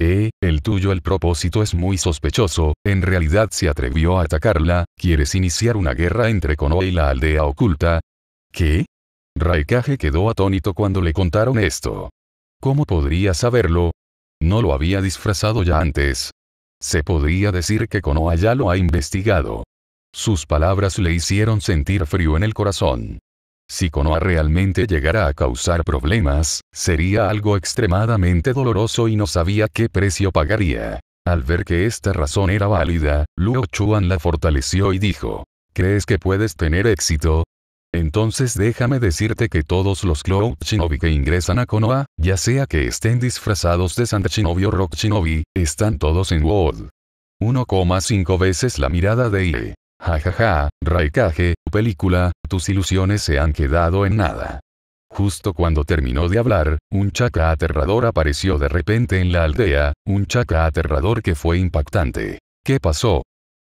Eh, el tuyo el propósito es muy sospechoso, en realidad se atrevió a atacarla, ¿quieres iniciar una guerra entre Konoha y la aldea oculta? ¿Qué? Raikage quedó atónito cuando le contaron esto. ¿Cómo podría saberlo? No lo había disfrazado ya antes. Se podría decir que Konoha ya lo ha investigado. Sus palabras le hicieron sentir frío en el corazón. Si Konoha realmente llegara a causar problemas, sería algo extremadamente doloroso y no sabía qué precio pagaría. Al ver que esta razón era válida, Luo Chuan la fortaleció y dijo, ¿crees que puedes tener éxito? Entonces déjame decirte que todos los Cloud que ingresan a Konoha, ya sea que estén disfrazados de Santa Shinobi o Rock Shinobi, están todos en WOD. 1,5 veces la mirada de Ie. Jajaja, Raikage, película, tus ilusiones se han quedado en nada. Justo cuando terminó de hablar, un chakra aterrador apareció de repente en la aldea, un chakra aterrador que fue impactante. ¿Qué pasó?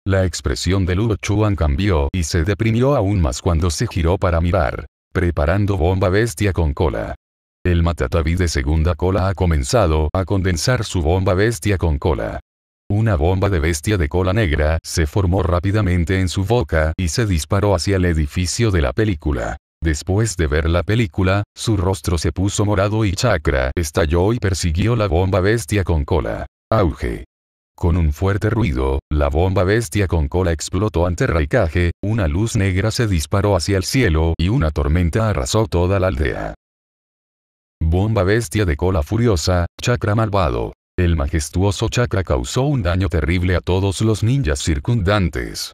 La expresión de Luo Chuan cambió y se deprimió aún más cuando se giró para mirar. Preparando bomba bestia con cola. El Matatabi de segunda cola ha comenzado a condensar su bomba bestia con cola. Una bomba de bestia de cola negra se formó rápidamente en su boca y se disparó hacia el edificio de la película. Después de ver la película, su rostro se puso morado y chakra estalló y persiguió la bomba bestia con cola. Auge. Con un fuerte ruido, la bomba bestia con cola explotó ante Raikage, una luz negra se disparó hacia el cielo y una tormenta arrasó toda la aldea. Bomba bestia de cola furiosa, chakra malvado. El majestuoso chakra causó un daño terrible a todos los ninjas circundantes.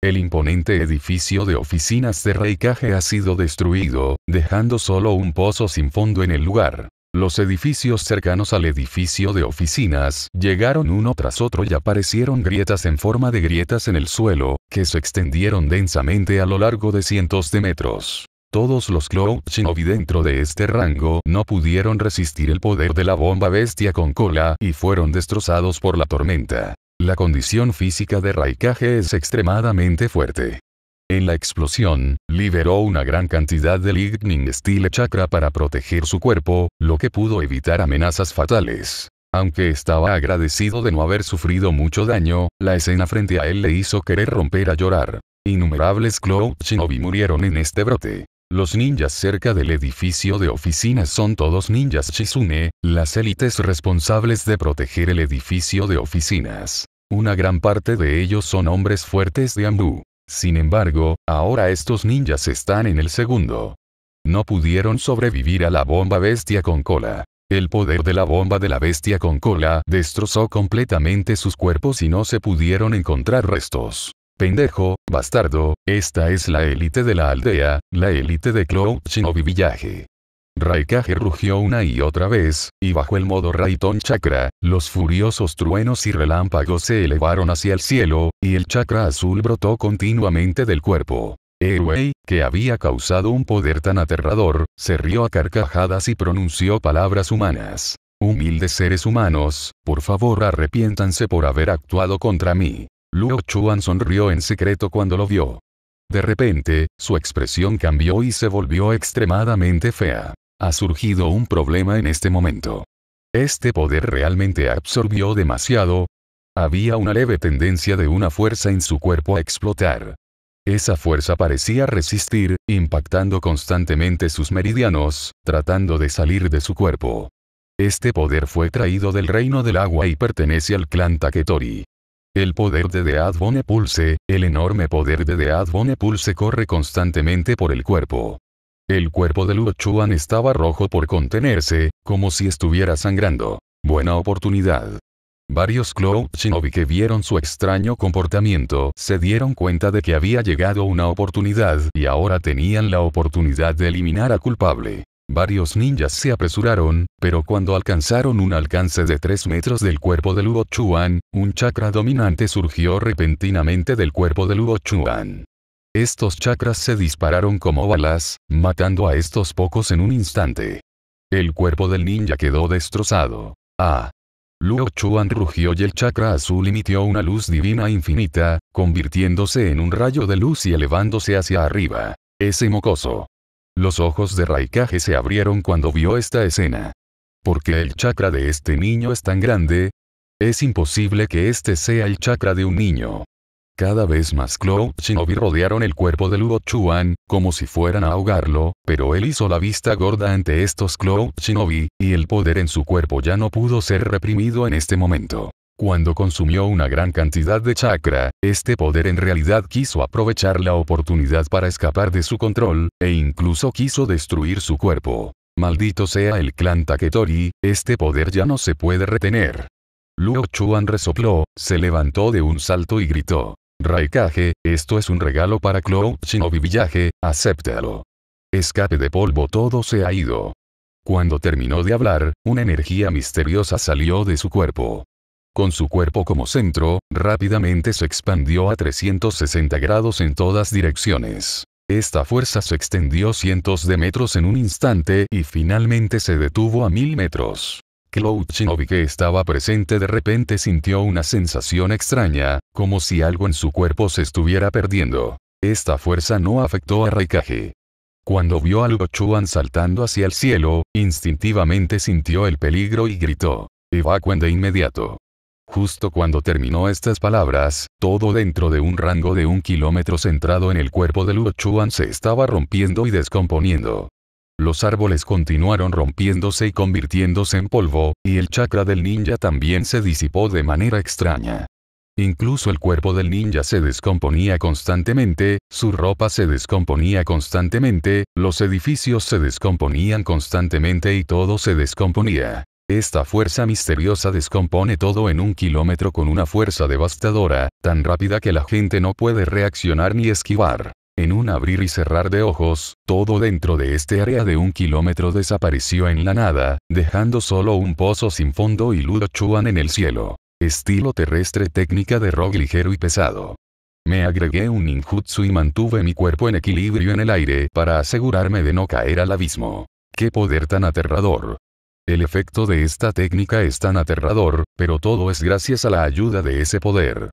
El imponente edificio de oficinas de Raikage ha sido destruido, dejando solo un pozo sin fondo en el lugar. Los edificios cercanos al edificio de oficinas llegaron uno tras otro y aparecieron grietas en forma de grietas en el suelo, que se extendieron densamente a lo largo de cientos de metros. Todos los Cloud dentro de este rango no pudieron resistir el poder de la bomba bestia con cola y fueron destrozados por la tormenta. La condición física de Raikage es extremadamente fuerte. En la explosión, liberó una gran cantidad de Lightning Steel Chakra para proteger su cuerpo, lo que pudo evitar amenazas fatales. Aunque estaba agradecido de no haber sufrido mucho daño, la escena frente a él le hizo querer romper a llorar. Innumerables Cloud Shinobi murieron en este brote. Los ninjas cerca del edificio de oficinas son todos ninjas Shizune, las élites responsables de proteger el edificio de oficinas. Una gran parte de ellos son hombres fuertes de Ambu. Sin embargo, ahora estos ninjas están en el segundo. No pudieron sobrevivir a la bomba bestia con cola. El poder de la bomba de la bestia con cola destrozó completamente sus cuerpos y no se pudieron encontrar restos. Pendejo, bastardo, esta es la élite de la aldea, la élite de Cloud Shinobi Village. Raikage rugió una y otra vez, y bajo el modo Raiton Chakra, los furiosos truenos y relámpagos se elevaron hacia el cielo, y el chakra azul brotó continuamente del cuerpo. Ewei, que había causado un poder tan aterrador, se rió a carcajadas y pronunció palabras humanas. Humildes seres humanos, por favor arrepiéntanse por haber actuado contra mí. Luo Chuan sonrió en secreto cuando lo vio. De repente, su expresión cambió y se volvió extremadamente fea. Ha surgido un problema en este momento. Este poder realmente absorbió demasiado. Había una leve tendencia de una fuerza en su cuerpo a explotar. Esa fuerza parecía resistir, impactando constantemente sus meridianos, tratando de salir de su cuerpo. Este poder fue traído del reino del agua y pertenece al clan Taketori. El poder de Dead Bone Pulse, el enorme poder de Dead Bone Pulse corre constantemente por el cuerpo. El cuerpo de Luo Chuan estaba rojo por contenerse, como si estuviera sangrando. Buena oportunidad. Varios Cloud Shinobi que vieron su extraño comportamiento se dieron cuenta de que había llegado una oportunidad y ahora tenían la oportunidad de eliminar a culpable. Varios ninjas se apresuraron, pero cuando alcanzaron un alcance de 3 metros del cuerpo de Luo Chuan, un chakra dominante surgió repentinamente del cuerpo de Luo Chuan. Estos chakras se dispararon como balas, matando a estos pocos en un instante. El cuerpo del ninja quedó destrozado. Ah, Luo Chuan rugió y el chakra azul emitió una luz divina infinita, convirtiéndose en un rayo de luz y elevándose hacia arriba. Ese mocoso. Los ojos de Raikage se abrieron cuando vio esta escena. ¿Por qué el chakra de este niño es tan grande? Es imposible que este sea el chakra de un niño. Cada vez más Cloud Shinobi rodearon el cuerpo de Luo Chuan, como si fueran a ahogarlo, pero él hizo la vista gorda ante estos Cloud Shinobi, y el poder en su cuerpo ya no pudo ser reprimido en este momento. Cuando consumió una gran cantidad de chakra, este poder en realidad quiso aprovechar la oportunidad para escapar de su control, e incluso quiso destruir su cuerpo. Maldito sea el clan Taketori, este poder ya no se puede retener. Luo Chuan resopló, se levantó de un salto y gritó. Raikage, esto es un regalo para Cloud Shinobi Village, acéptalo. Escape de polvo todo se ha ido. Cuando terminó de hablar, una energía misteriosa salió de su cuerpo. Con su cuerpo como centro, rápidamente se expandió a 360 grados en todas direcciones. Esta fuerza se extendió cientos de metros en un instante y finalmente se detuvo a mil metros. Cloud Shinobi que estaba presente de repente sintió una sensación extraña, como si algo en su cuerpo se estuviera perdiendo. Esta fuerza no afectó a Raikage. Cuando vio a Luo Chuan saltando hacia el cielo, instintivamente sintió el peligro y gritó. Evacuen de inmediato. Justo cuando terminó estas palabras, todo dentro de un rango de un kilómetro centrado en el cuerpo de Luo Chuan se estaba rompiendo y descomponiendo. Los árboles continuaron rompiéndose y convirtiéndose en polvo, y el chakra del ninja también se disipó de manera extraña. Incluso el cuerpo del ninja se descomponía constantemente, su ropa se descomponía constantemente, los edificios se descomponían constantemente y todo se descomponía. Esta fuerza misteriosa descompone todo en un kilómetro con una fuerza devastadora, tan rápida que la gente no puede reaccionar ni esquivar. En un abrir y cerrar de ojos, todo dentro de este área de un kilómetro desapareció en la nada, dejando solo un pozo sin fondo y Ludo Chuan en el cielo. Estilo terrestre técnica de rock ligero y pesado. Me agregué un ninjutsu y mantuve mi cuerpo en equilibrio en el aire para asegurarme de no caer al abismo. ¡Qué poder tan aterrador! El efecto de esta técnica es tan aterrador, pero todo es gracias a la ayuda de ese poder.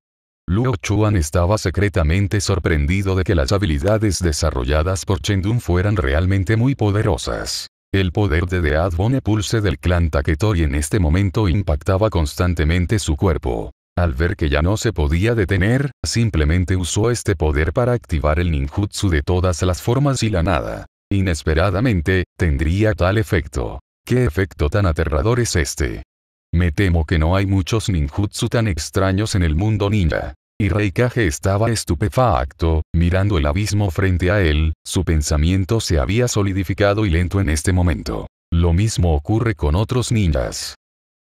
Luo Chuan estaba secretamente sorprendido de que las habilidades desarrolladas por Dun fueran realmente muy poderosas. El poder de Dead Bone Pulse del clan Taketori en este momento impactaba constantemente su cuerpo. Al ver que ya no se podía detener, simplemente usó este poder para activar el ninjutsu de todas las formas y la nada. Inesperadamente, tendría tal efecto. ¿Qué efecto tan aterrador es este? Me temo que no hay muchos ninjutsu tan extraños en el mundo ninja. Y Reikage estaba estupefacto, mirando el abismo frente a él, su pensamiento se había solidificado y lento en este momento. Lo mismo ocurre con otros ninjas.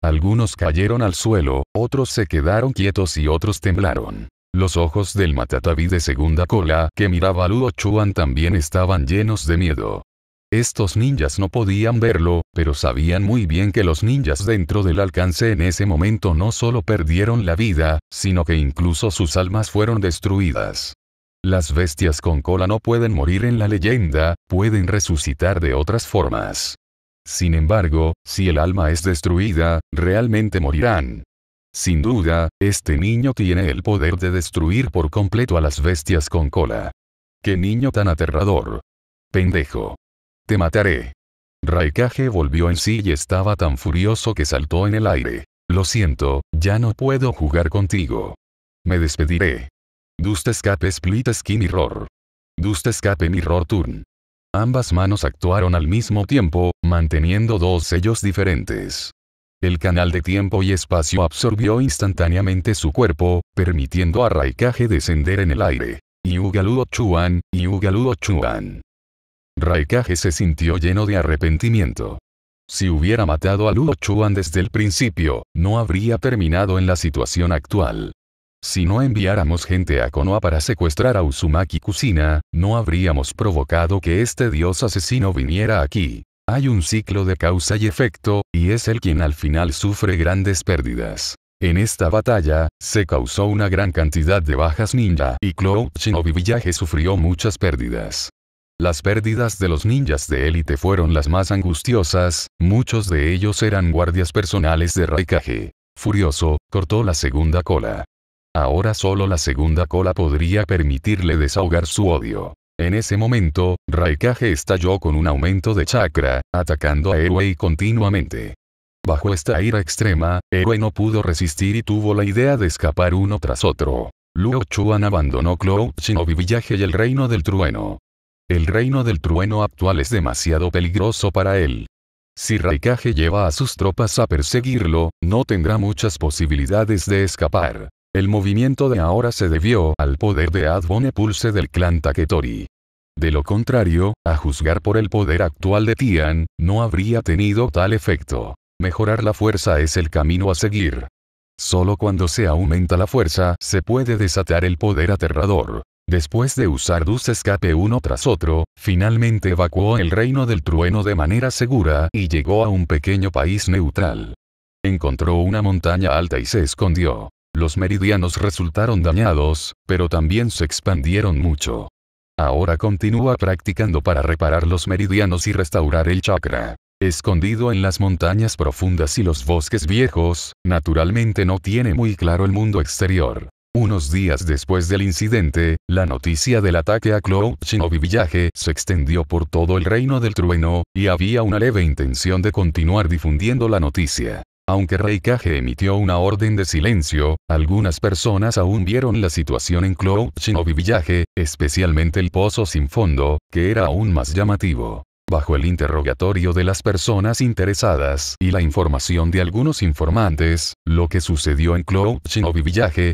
Algunos cayeron al suelo, otros se quedaron quietos y otros temblaron. Los ojos del Matatabi de segunda cola que miraba a Luo Chuan también estaban llenos de miedo. Estos ninjas no podían verlo, pero sabían muy bien que los ninjas dentro del alcance en ese momento no solo perdieron la vida, sino que incluso sus almas fueron destruidas. Las bestias con cola no pueden morir en la leyenda, pueden resucitar de otras formas. Sin embargo, si el alma es destruida, realmente morirán. Sin duda, este niño tiene el poder de destruir por completo a las bestias con cola. ¡Qué niño tan aterrador! Pendejo. Te mataré. Raikage volvió en sí y estaba tan furioso que saltó en el aire. Lo siento, ya no puedo jugar contigo. Me despediré. Dust Escape Split Skin Mirror. Dust Escape Mirror Turn. Ambas manos actuaron al mismo tiempo, manteniendo dos sellos diferentes. El canal de tiempo y espacio absorbió instantáneamente su cuerpo, permitiendo a Raikage descender en el aire. Yugaluo Chuan, Yugaluo Chuan. Raikage se sintió lleno de arrepentimiento. Si hubiera matado a Luo Chuan desde el principio, no habría terminado en la situación actual. Si no enviáramos gente a Konoha para secuestrar a Uzumaki Kusina, no habríamos provocado que este dios asesino viniera aquí. Hay un ciclo de causa y efecto, y es él quien al final sufre grandes pérdidas. En esta batalla, se causó una gran cantidad de bajas ninja y Cloud Shinobi Village sufrió muchas pérdidas. Las pérdidas de los ninjas de élite fueron las más angustiosas, muchos de ellos eran guardias personales de Raikage. Furioso, cortó la segunda cola. Ahora solo la segunda cola podría permitirle desahogar su odio. En ese momento, Raikage estalló con un aumento de chakra, atacando a Erwei continuamente. Bajo esta ira extrema, Erwei no pudo resistir y tuvo la idea de escapar uno tras otro. Luo Chuan abandonó Cloud Shinobi Village y el Reino del Trueno. El Reino del Trueno actual es demasiado peligroso para él. Si Raikage lleva a sus tropas a perseguirlo, no tendrá muchas posibilidades de escapar. El movimiento de ahora se debió al poder de Adbone Pulse del clan Taketori. De lo contrario, a juzgar por el poder actual de Tian, no habría tenido tal efecto. Mejorar la fuerza es el camino a seguir. Solo cuando se aumenta la fuerza se puede desatar el poder aterrador. Después de usar Dus Escape uno tras otro, finalmente evacuó el reino del trueno de manera segura y llegó a un pequeño país neutral. Encontró una montaña alta y se escondió. Los meridianos resultaron dañados, pero también se expandieron mucho. Ahora continúa practicando para reparar los meridianos y restaurar el chakra. Escondido en las montañas profundas y los bosques viejos, naturalmente no tiene muy claro el mundo exterior. Unos días después del incidente, la noticia del ataque a Cloud Shinobi Village se extendió por todo el reino del trueno, y había una leve intención de continuar difundiendo la noticia. Aunque Reikage emitió una orden de silencio, algunas personas aún vieron la situación en Cloud Shinobi Village, especialmente el pozo sin fondo, que era aún más llamativo. Bajo el interrogatorio de las personas interesadas y la información de algunos informantes, lo que sucedió en Cloud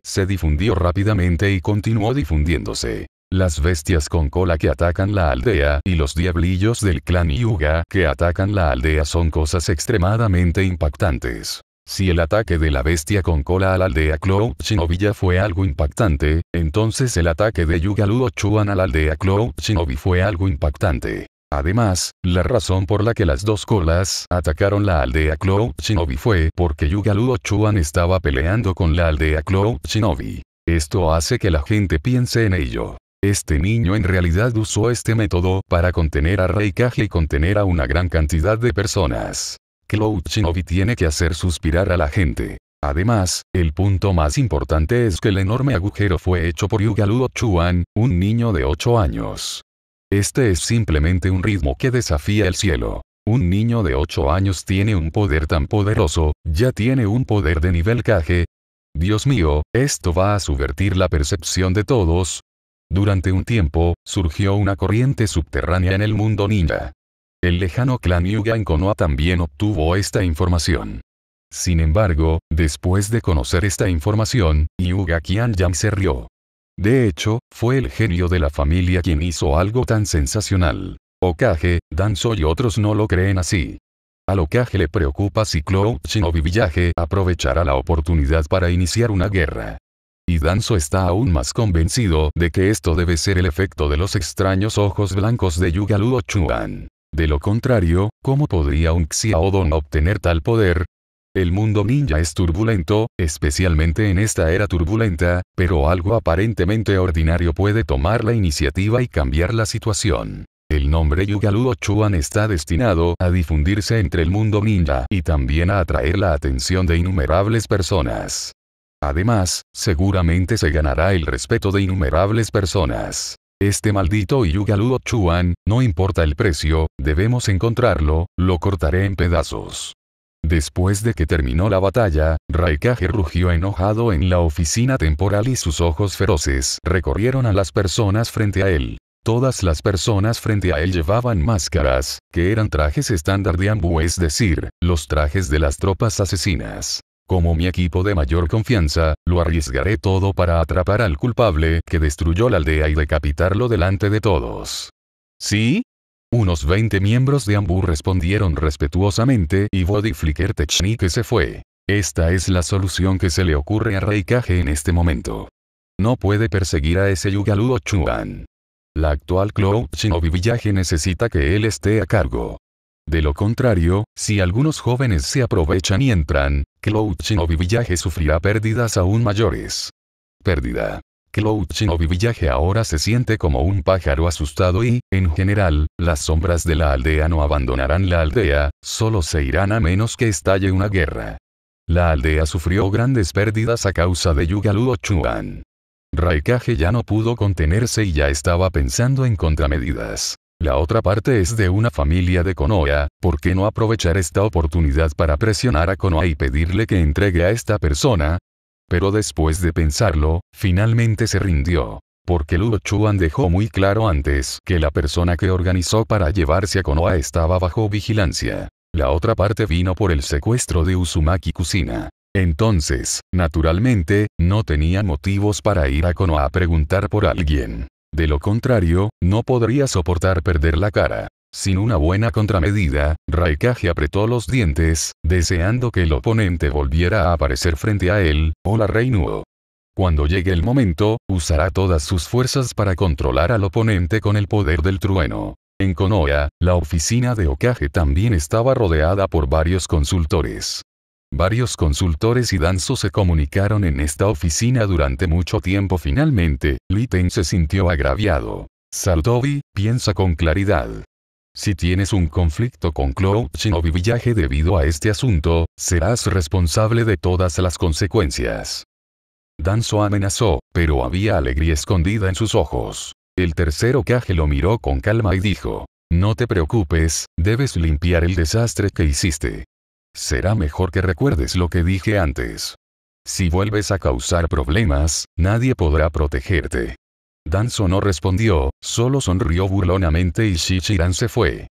se difundió rápidamente y continuó difundiéndose. Las bestias con cola que atacan la aldea y los diablillos del clan Yuga que atacan la aldea son cosas extremadamente impactantes. Si el ataque de la bestia con cola a la aldea Cloud Shinobi ya fue algo impactante, entonces el ataque de Yuga Luo Chuan a la aldea Cloud Shinobi fue algo impactante. Además, la razón por la que las dos colas atacaron la aldea Cloud Shinobi fue porque Yuga Luo Chuan estaba peleando con la aldea Cloud Shinobi. Esto hace que la gente piense en ello. Este niño en realidad usó este método para contener a Reikage y contener a una gran cantidad de personas. Cloud Shinobi tiene que hacer suspirar a la gente. Además, el punto más importante es que el enorme agujero fue hecho por Yuga Luo Chuan, un niño de 8 años. Este es simplemente un ritmo que desafía el cielo. Un niño de 8 años tiene un poder tan poderoso, ya tiene un poder de nivel Kage. Dios mío, esto va a subvertir la percepción de todos, durante un tiempo, surgió una corriente subterránea en el mundo ninja. El lejano clan Yuga en también obtuvo esta información. Sin embargo, después de conocer esta información, Yuga Qianyang se rió. De hecho, fue el genio de la familia quien hizo algo tan sensacional. Okage, Danzo y otros no lo creen así. Al Okage le preocupa si Cloud Shinobi Village aprovechará la oportunidad para iniciar una guerra. Y Danzo está aún más convencido de que esto debe ser el efecto de los extraños ojos blancos de Yuga Luo Chuan. De lo contrario, ¿cómo podría un Xiaodong obtener tal poder? El mundo ninja es turbulento, especialmente en esta era turbulenta, pero algo aparentemente ordinario puede tomar la iniciativa y cambiar la situación. El nombre Yuga Luo Chuan está destinado a difundirse entre el mundo ninja y también a atraer la atención de innumerables personas. Además, seguramente se ganará el respeto de innumerables personas. Este maldito Yuga Luo Chuan, no importa el precio, debemos encontrarlo, lo cortaré en pedazos. Después de que terminó la batalla, Raikage rugió enojado en la oficina temporal y sus ojos feroces recorrieron a las personas frente a él. Todas las personas frente a él llevaban máscaras, que eran trajes estándar de Ambu, es decir, los trajes de las tropas asesinas. Como mi equipo de mayor confianza, lo arriesgaré todo para atrapar al culpable que destruyó la aldea y decapitarlo delante de todos. ¿Sí? Unos 20 miembros de Ambu respondieron respetuosamente y Body Flicker Technique se fue. Esta es la solución que se le ocurre a Raikage en este momento. No puede perseguir a ese Yugaludo Chuan. La actual Cloud Shinobi Village necesita que él esté a cargo. De lo contrario, si algunos jóvenes se aprovechan y entran, Cloud Shinobi Village sufrirá pérdidas aún mayores. Pérdida. Cloud Shinobi Village ahora se siente como un pájaro asustado y, en general, las sombras de la aldea no abandonarán la aldea, solo se irán a menos que estalle una guerra. La aldea sufrió grandes pérdidas a causa de Yugalu Chuan. Raikage ya no pudo contenerse y ya estaba pensando en contramedidas. La otra parte es de una familia de Konoha, ¿por qué no aprovechar esta oportunidad para presionar a Konoha y pedirle que entregue a esta persona? Pero después de pensarlo, finalmente se rindió. Porque Ludo Chuan dejó muy claro antes que la persona que organizó para llevarse a Konoha estaba bajo vigilancia. La otra parte vino por el secuestro de Uzumaki Kusina. Entonces, naturalmente, no tenía motivos para ir a Konoha a preguntar por alguien. De lo contrario, no podría soportar perder la cara. Sin una buena contramedida, Raikage apretó los dientes, deseando que el oponente volviera a aparecer frente a él, Hola Reinuo. Cuando llegue el momento, usará todas sus fuerzas para controlar al oponente con el poder del trueno. En Konoha, la oficina de Okage también estaba rodeada por varios consultores. Varios consultores y Danzo se comunicaron en esta oficina durante mucho tiempo finalmente, Liten se sintió agraviado. Saltobi, piensa con claridad. Si tienes un conflicto con Cloud Shinobi Village debido a este asunto, serás responsable de todas las consecuencias. Danzo amenazó, pero había alegría escondida en sus ojos. El tercero Kage lo miró con calma y dijo, no te preocupes, debes limpiar el desastre que hiciste. Será mejor que recuerdes lo que dije antes. Si vuelves a causar problemas, nadie podrá protegerte. Danzo no respondió, solo sonrió burlonamente y Shichiran se fue.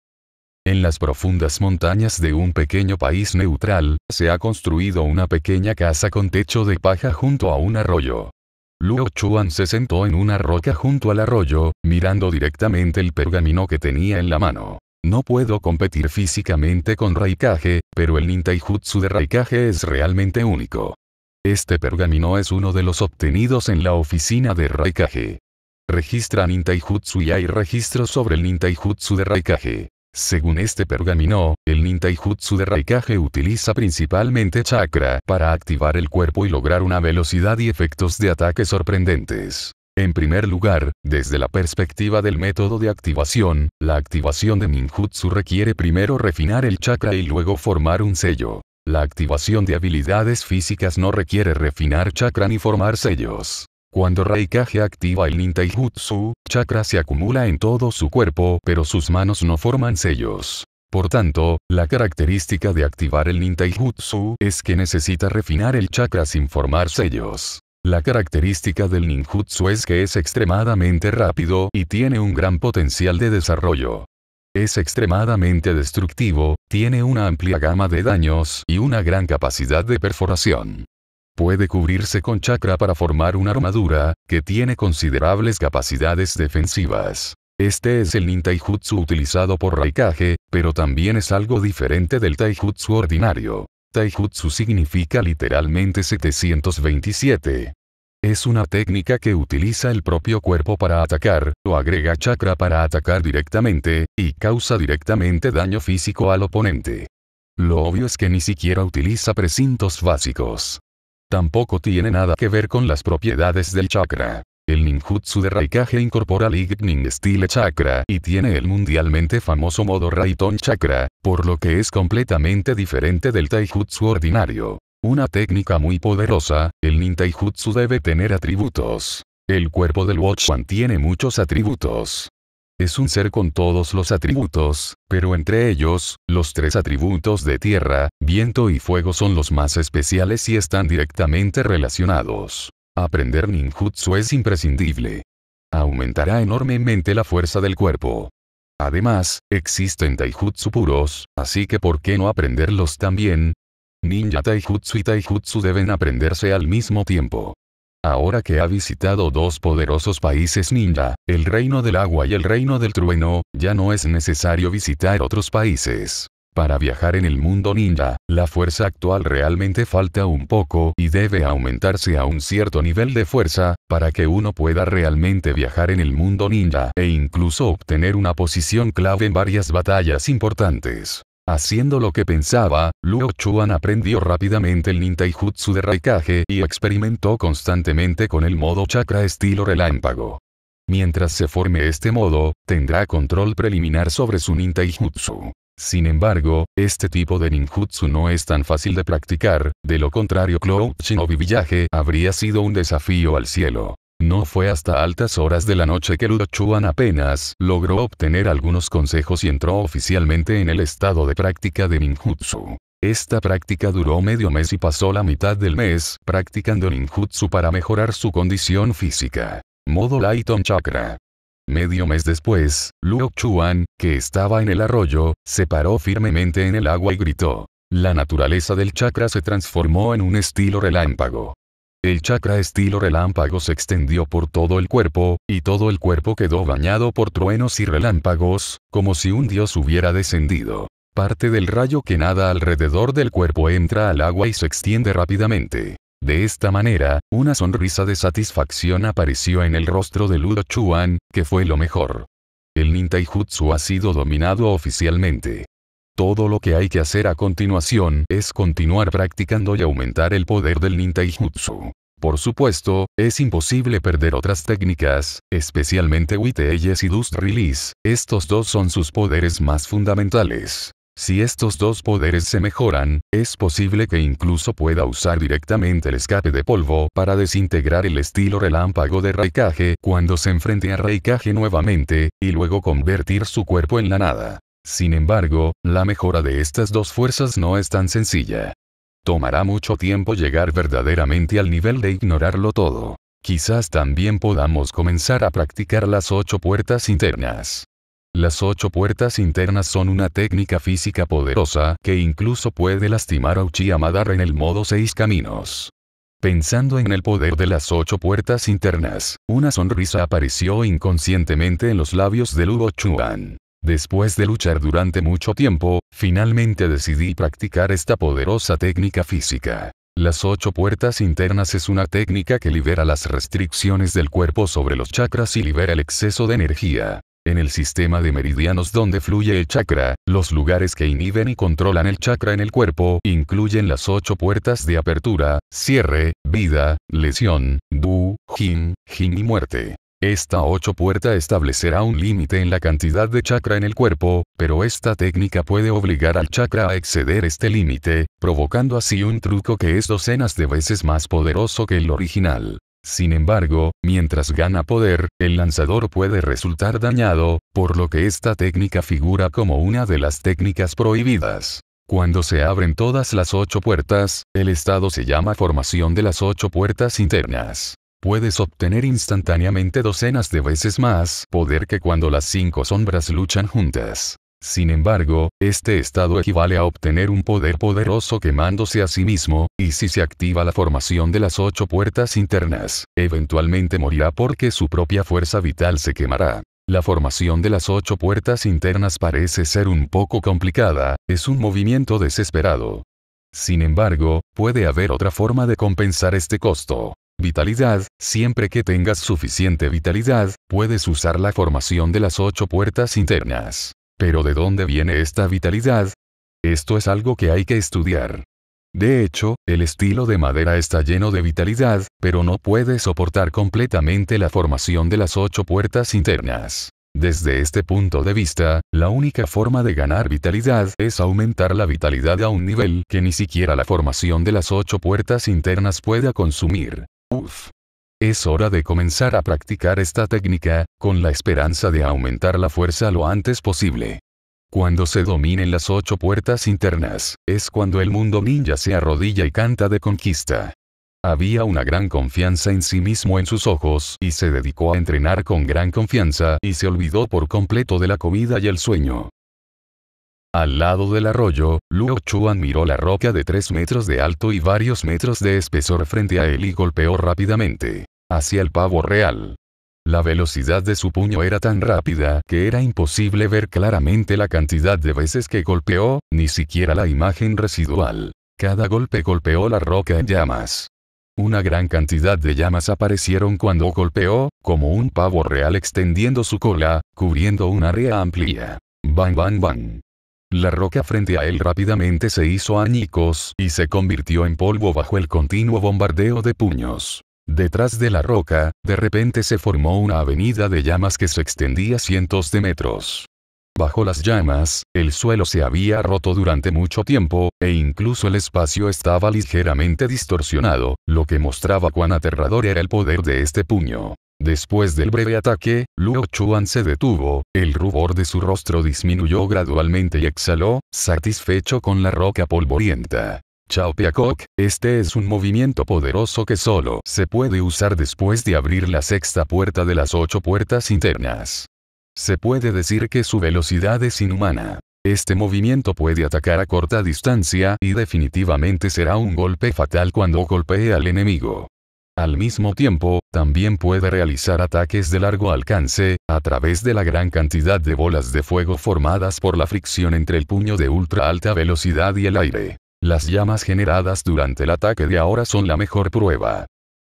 En las profundas montañas de un pequeño país neutral, se ha construido una pequeña casa con techo de paja junto a un arroyo. Luo Chuan se sentó en una roca junto al arroyo, mirando directamente el pergamino que tenía en la mano. No puedo competir físicamente con Raikage, pero el nintaijutsu de Raikage es realmente único. Este pergamino es uno de los obtenidos en la oficina de Raikage registra Nintaijutsu y hay registros sobre el Nintaijutsu de Raikage. Según este pergamino, el Nintaijutsu de Raikage utiliza principalmente chakra para activar el cuerpo y lograr una velocidad y efectos de ataque sorprendentes. En primer lugar, desde la perspectiva del método de activación, la activación de ninjutsu requiere primero refinar el chakra y luego formar un sello. La activación de habilidades físicas no requiere refinar chakra ni formar sellos. Cuando Raikage activa el Nintaijutsu, chakra se acumula en todo su cuerpo, pero sus manos no forman sellos. Por tanto, la característica de activar el Nintaijutsu es que necesita refinar el chakra sin formar sellos. La característica del ninjutsu es que es extremadamente rápido y tiene un gran potencial de desarrollo. Es extremadamente destructivo, tiene una amplia gama de daños y una gran capacidad de perforación. Puede cubrirse con chakra para formar una armadura, que tiene considerables capacidades defensivas. Este es el nintaijutsu utilizado por Raikage, pero también es algo diferente del taijutsu ordinario. Taijutsu significa literalmente 727. Es una técnica que utiliza el propio cuerpo para atacar, o agrega chakra para atacar directamente, y causa directamente daño físico al oponente. Lo obvio es que ni siquiera utiliza precintos básicos. Tampoco tiene nada que ver con las propiedades del chakra. El ninjutsu de Raikage incorpora Lightning Style Chakra y tiene el mundialmente famoso modo Raiton Chakra, por lo que es completamente diferente del taijutsu ordinario. Una técnica muy poderosa, el nintaijutsu debe tener atributos. El cuerpo del Watchman tiene muchos atributos. Es un ser con todos los atributos, pero entre ellos, los tres atributos de tierra, viento y fuego son los más especiales y están directamente relacionados. Aprender ninjutsu es imprescindible. Aumentará enormemente la fuerza del cuerpo. Además, existen taijutsu puros, así que ¿por qué no aprenderlos también? Ninja taijutsu y taijutsu deben aprenderse al mismo tiempo. Ahora que ha visitado dos poderosos países ninja, el reino del agua y el reino del trueno, ya no es necesario visitar otros países. Para viajar en el mundo ninja, la fuerza actual realmente falta un poco y debe aumentarse a un cierto nivel de fuerza, para que uno pueda realmente viajar en el mundo ninja e incluso obtener una posición clave en varias batallas importantes. Haciendo lo que pensaba, Luo Chuan aprendió rápidamente el nintaijutsu de Raikage y experimentó constantemente con el modo chakra estilo relámpago. Mientras se forme este modo, tendrá control preliminar sobre su nintaijutsu. Sin embargo, este tipo de ninjutsu no es tan fácil de practicar, de lo contrario Cloud Shinobi habría sido un desafío al cielo. No fue hasta altas horas de la noche que Ludo Chuan apenas logró obtener algunos consejos y entró oficialmente en el estado de práctica de ninjutsu. Esta práctica duró medio mes y pasó la mitad del mes practicando ninjutsu para mejorar su condición física. Modo Lighton Chakra. Medio mes después, Luo Chuan, que estaba en el arroyo, se paró firmemente en el agua y gritó. La naturaleza del chakra se transformó en un estilo relámpago. El chakra estilo relámpago se extendió por todo el cuerpo, y todo el cuerpo quedó bañado por truenos y relámpagos, como si un dios hubiera descendido. Parte del rayo que nada alrededor del cuerpo entra al agua y se extiende rápidamente. De esta manera, una sonrisa de satisfacción apareció en el rostro de Ludo Chuan, que fue lo mejor. El nintaijutsu ha sido dominado oficialmente. Todo lo que hay que hacer a continuación es continuar practicando y aumentar el poder del nintaijutsu. Por supuesto, es imposible perder otras técnicas, especialmente Witeyes y Dust Release, estos dos son sus poderes más fundamentales. Si estos dos poderes se mejoran, es posible que incluso pueda usar directamente el escape de polvo para desintegrar el estilo relámpago de Raikage cuando se enfrente a Raikage nuevamente, y luego convertir su cuerpo en la nada. Sin embargo, la mejora de estas dos fuerzas no es tan sencilla. Tomará mucho tiempo llegar verdaderamente al nivel de ignorarlo todo. Quizás también podamos comenzar a practicar las ocho puertas internas. Las ocho puertas internas son una técnica física poderosa que incluso puede lastimar a Uchiha Madara en el modo seis caminos. Pensando en el poder de las ocho puertas internas, una sonrisa apareció inconscientemente en los labios de Luo Chuan. Después de luchar durante mucho tiempo, finalmente decidí practicar esta poderosa técnica física. Las ocho puertas internas es una técnica que libera las restricciones del cuerpo sobre los chakras y libera el exceso de energía. En el sistema de meridianos donde fluye el chakra, los lugares que inhiben y controlan el chakra en el cuerpo incluyen las ocho puertas de apertura, cierre, vida, lesión, du, jin, jin y muerte. Esta ocho puerta establecerá un límite en la cantidad de chakra en el cuerpo, pero esta técnica puede obligar al chakra a exceder este límite, provocando así un truco que es docenas de veces más poderoso que el original. Sin embargo, mientras gana poder, el lanzador puede resultar dañado, por lo que esta técnica figura como una de las técnicas prohibidas. Cuando se abren todas las ocho puertas, el estado se llama formación de las ocho puertas internas puedes obtener instantáneamente docenas de veces más poder que cuando las cinco sombras luchan juntas. Sin embargo, este estado equivale a obtener un poder poderoso quemándose a sí mismo, y si se activa la formación de las ocho puertas internas, eventualmente morirá porque su propia fuerza vital se quemará. La formación de las ocho puertas internas parece ser un poco complicada, es un movimiento desesperado. Sin embargo, puede haber otra forma de compensar este costo. Vitalidad, siempre que tengas suficiente vitalidad, puedes usar la formación de las ocho puertas internas. Pero ¿de dónde viene esta vitalidad? Esto es algo que hay que estudiar. De hecho, el estilo de madera está lleno de vitalidad, pero no puede soportar completamente la formación de las ocho puertas internas. Desde este punto de vista, la única forma de ganar vitalidad es aumentar la vitalidad a un nivel que ni siquiera la formación de las ocho puertas internas pueda consumir. Uf. Es hora de comenzar a practicar esta técnica, con la esperanza de aumentar la fuerza lo antes posible. Cuando se dominen las ocho puertas internas, es cuando el mundo ninja se arrodilla y canta de conquista. Había una gran confianza en sí mismo en sus ojos y se dedicó a entrenar con gran confianza y se olvidó por completo de la comida y el sueño. Al lado del arroyo, Luo Chuan miró la roca de 3 metros de alto y varios metros de espesor frente a él y golpeó rápidamente hacia el pavo real. La velocidad de su puño era tan rápida que era imposible ver claramente la cantidad de veces que golpeó, ni siquiera la imagen residual. Cada golpe golpeó la roca en llamas. Una gran cantidad de llamas aparecieron cuando golpeó, como un pavo real extendiendo su cola, cubriendo un área amplia. Bang bang bang. La roca frente a él rápidamente se hizo añicos y se convirtió en polvo bajo el continuo bombardeo de puños. Detrás de la roca, de repente se formó una avenida de llamas que se extendía cientos de metros. Bajo las llamas, el suelo se había roto durante mucho tiempo, e incluso el espacio estaba ligeramente distorsionado, lo que mostraba cuán aterrador era el poder de este puño. Después del breve ataque, Luo Chuan se detuvo, el rubor de su rostro disminuyó gradualmente y exhaló, satisfecho con la roca polvorienta. Chao Piakok, este es un movimiento poderoso que solo se puede usar después de abrir la sexta puerta de las ocho puertas internas. Se puede decir que su velocidad es inhumana. Este movimiento puede atacar a corta distancia y definitivamente será un golpe fatal cuando golpee al enemigo. Al mismo tiempo, también puede realizar ataques de largo alcance, a través de la gran cantidad de bolas de fuego formadas por la fricción entre el puño de ultra alta velocidad y el aire. Las llamas generadas durante el ataque de ahora son la mejor prueba.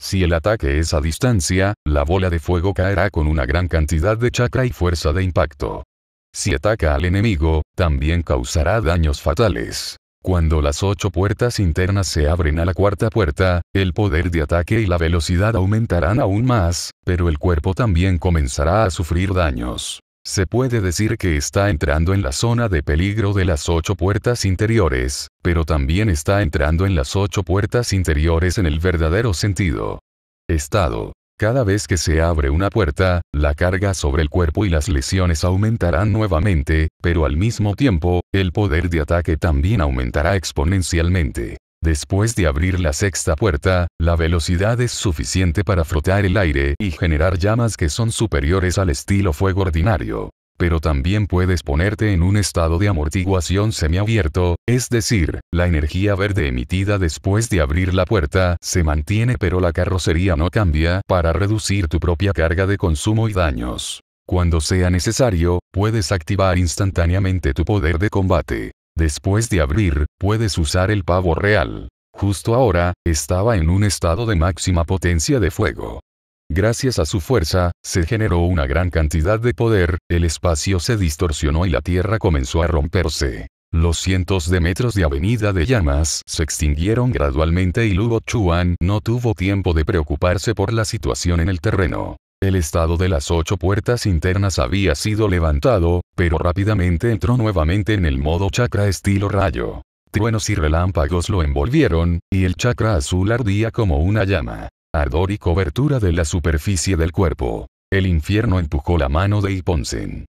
Si el ataque es a distancia, la bola de fuego caerá con una gran cantidad de chakra y fuerza de impacto. Si ataca al enemigo, también causará daños fatales. Cuando las ocho puertas internas se abren a la cuarta puerta, el poder de ataque y la velocidad aumentarán aún más, pero el cuerpo también comenzará a sufrir daños. Se puede decir que está entrando en la zona de peligro de las ocho puertas interiores, pero también está entrando en las ocho puertas interiores en el verdadero sentido. Estado. Cada vez que se abre una puerta, la carga sobre el cuerpo y las lesiones aumentarán nuevamente, pero al mismo tiempo, el poder de ataque también aumentará exponencialmente. Después de abrir la sexta puerta, la velocidad es suficiente para frotar el aire y generar llamas que son superiores al estilo fuego ordinario. Pero también puedes ponerte en un estado de amortiguación semiabierto, es decir, la energía verde emitida después de abrir la puerta se mantiene pero la carrocería no cambia para reducir tu propia carga de consumo y daños. Cuando sea necesario, puedes activar instantáneamente tu poder de combate. Después de abrir, puedes usar el pavo real. Justo ahora, estaba en un estado de máxima potencia de fuego. Gracias a su fuerza, se generó una gran cantidad de poder, el espacio se distorsionó y la tierra comenzó a romperse. Los cientos de metros de avenida de llamas se extinguieron gradualmente y Luo Chuan no tuvo tiempo de preocuparse por la situación en el terreno. El estado de las ocho puertas internas había sido levantado, pero rápidamente entró nuevamente en el modo chakra estilo rayo. Truenos y relámpagos lo envolvieron, y el chakra azul ardía como una llama. Ardor y cobertura de la superficie del cuerpo. El infierno empujó la mano de Iponsen.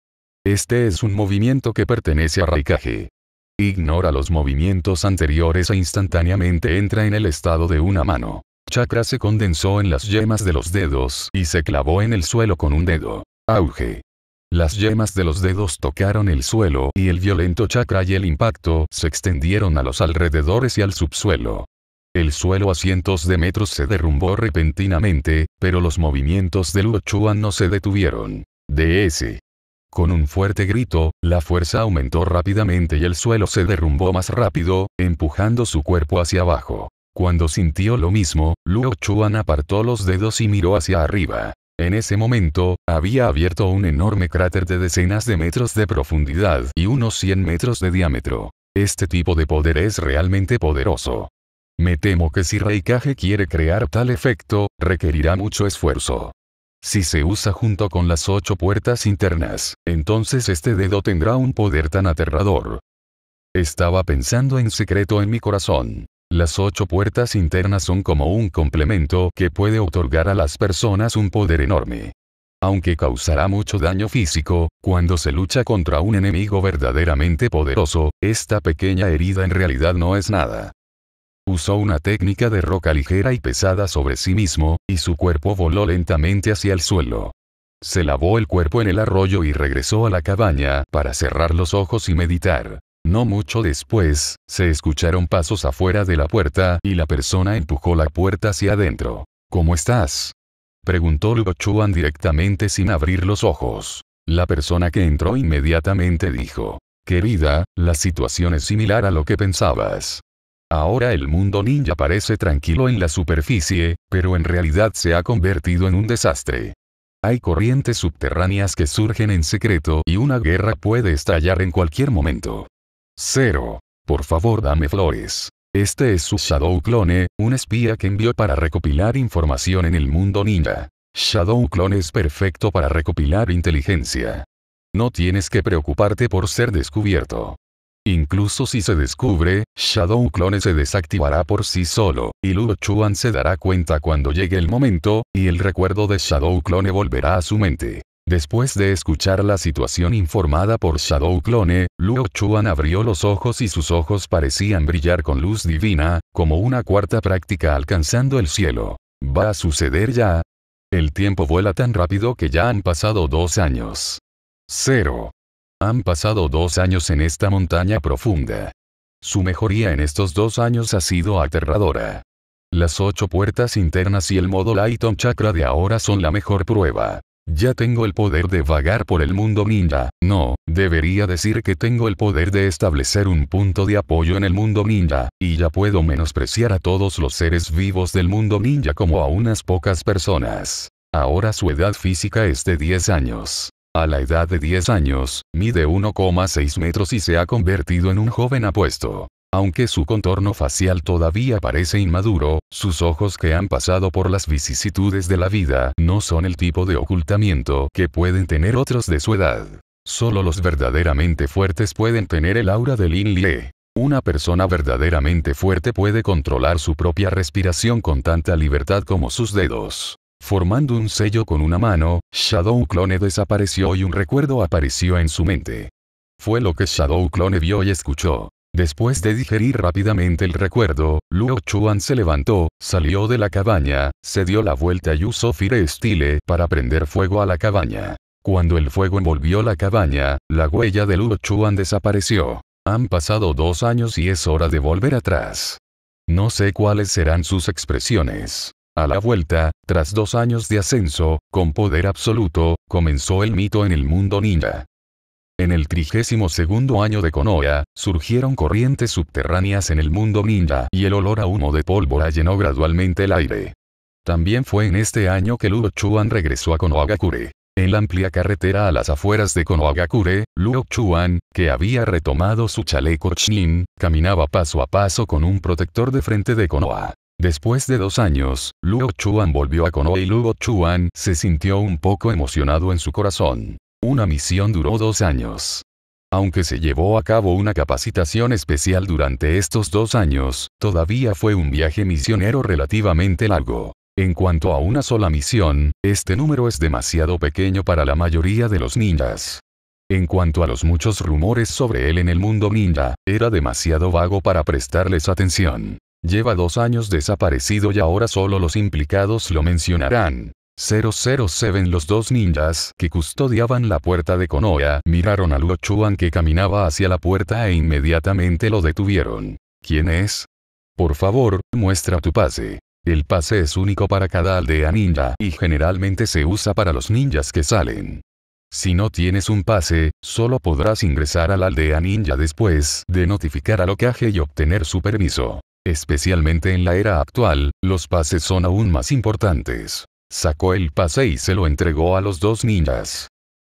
Este es un movimiento que pertenece a Raikage. Ignora los movimientos anteriores e instantáneamente entra en el estado de una mano chakra se condensó en las yemas de los dedos y se clavó en el suelo con un dedo. Auge. Las yemas de los dedos tocaron el suelo y el violento chakra y el impacto se extendieron a los alrededores y al subsuelo. El suelo a cientos de metros se derrumbó repentinamente, pero los movimientos de Luo Chuan no se detuvieron. DS. Con un fuerte grito, la fuerza aumentó rápidamente y el suelo se derrumbó más rápido, empujando su cuerpo hacia abajo. Cuando sintió lo mismo, Luo Chuan apartó los dedos y miró hacia arriba. En ese momento, había abierto un enorme cráter de decenas de metros de profundidad y unos 100 metros de diámetro. Este tipo de poder es realmente poderoso. Me temo que si Reikage quiere crear tal efecto, requerirá mucho esfuerzo. Si se usa junto con las ocho puertas internas, entonces este dedo tendrá un poder tan aterrador. Estaba pensando en secreto en mi corazón. Las ocho puertas internas son como un complemento que puede otorgar a las personas un poder enorme. Aunque causará mucho daño físico, cuando se lucha contra un enemigo verdaderamente poderoso, esta pequeña herida en realidad no es nada. Usó una técnica de roca ligera y pesada sobre sí mismo, y su cuerpo voló lentamente hacia el suelo. Se lavó el cuerpo en el arroyo y regresó a la cabaña para cerrar los ojos y meditar. No mucho después, se escucharon pasos afuera de la puerta y la persona empujó la puerta hacia adentro. ¿Cómo estás? Preguntó Luo Chuan directamente sin abrir los ojos. La persona que entró inmediatamente dijo. Querida, la situación es similar a lo que pensabas. Ahora el mundo ninja parece tranquilo en la superficie, pero en realidad se ha convertido en un desastre. Hay corrientes subterráneas que surgen en secreto y una guerra puede estallar en cualquier momento. 0. Por favor dame flores. Este es su Shadow Clone, un espía que envió para recopilar información en el mundo ninja. Shadow Clone es perfecto para recopilar inteligencia. No tienes que preocuparte por ser descubierto. Incluso si se descubre, Shadow Clone se desactivará por sí solo, y Luo Chuan se dará cuenta cuando llegue el momento, y el recuerdo de Shadow Clone volverá a su mente. Después de escuchar la situación informada por Shadow Clone, Luo Chuan abrió los ojos y sus ojos parecían brillar con luz divina, como una cuarta práctica alcanzando el cielo. ¿Va a suceder ya? El tiempo vuela tan rápido que ya han pasado dos años. 0. Han pasado dos años en esta montaña profunda. Su mejoría en estos dos años ha sido aterradora. Las ocho puertas internas y el modo Lighton Chakra de ahora son la mejor prueba. Ya tengo el poder de vagar por el mundo ninja, no, debería decir que tengo el poder de establecer un punto de apoyo en el mundo ninja, y ya puedo menospreciar a todos los seres vivos del mundo ninja como a unas pocas personas. Ahora su edad física es de 10 años. A la edad de 10 años, mide 1,6 metros y se ha convertido en un joven apuesto. Aunque su contorno facial todavía parece inmaduro, sus ojos que han pasado por las vicisitudes de la vida no son el tipo de ocultamiento que pueden tener otros de su edad. Solo los verdaderamente fuertes pueden tener el aura de Lin Lie. Una persona verdaderamente fuerte puede controlar su propia respiración con tanta libertad como sus dedos. Formando un sello con una mano, Shadow Clone desapareció y un recuerdo apareció en su mente. Fue lo que Shadow Clone vio y escuchó. Después de digerir rápidamente el recuerdo, Luo Chuan se levantó, salió de la cabaña, se dio la vuelta y usó Fire Style para prender fuego a la cabaña. Cuando el fuego envolvió la cabaña, la huella de Luo Chuan desapareció. Han pasado dos años y es hora de volver atrás. No sé cuáles serán sus expresiones. A la vuelta, tras dos años de ascenso, con poder absoluto, comenzó el mito en el mundo ninja. En el trigésimo segundo año de Konoha, surgieron corrientes subterráneas en el mundo ninja y el olor a humo de pólvora llenó gradualmente el aire. También fue en este año que Luo Chuan regresó a Konohagakure. En la amplia carretera a las afueras de Konohagakure, Luo Chuan, que había retomado su chaleco Chnin, caminaba paso a paso con un protector de frente de Konoha. Después de dos años, Luo Chuan volvió a Konoha y Luo Chuan se sintió un poco emocionado en su corazón. Una misión duró dos años. Aunque se llevó a cabo una capacitación especial durante estos dos años, todavía fue un viaje misionero relativamente largo. En cuanto a una sola misión, este número es demasiado pequeño para la mayoría de los ninjas. En cuanto a los muchos rumores sobre él en el mundo ninja, era demasiado vago para prestarles atención. Lleva dos años desaparecido y ahora solo los implicados lo mencionarán. 007 Los dos ninjas que custodiaban la puerta de Konoha miraron a Luo Chuan que caminaba hacia la puerta e inmediatamente lo detuvieron. ¿Quién es? Por favor, muestra tu pase. El pase es único para cada aldea ninja y generalmente se usa para los ninjas que salen. Si no tienes un pase, solo podrás ingresar a la aldea ninja después de notificar a Lokage y obtener su permiso. Especialmente en la era actual, los pases son aún más importantes. Sacó el pase y se lo entregó a los dos ninjas.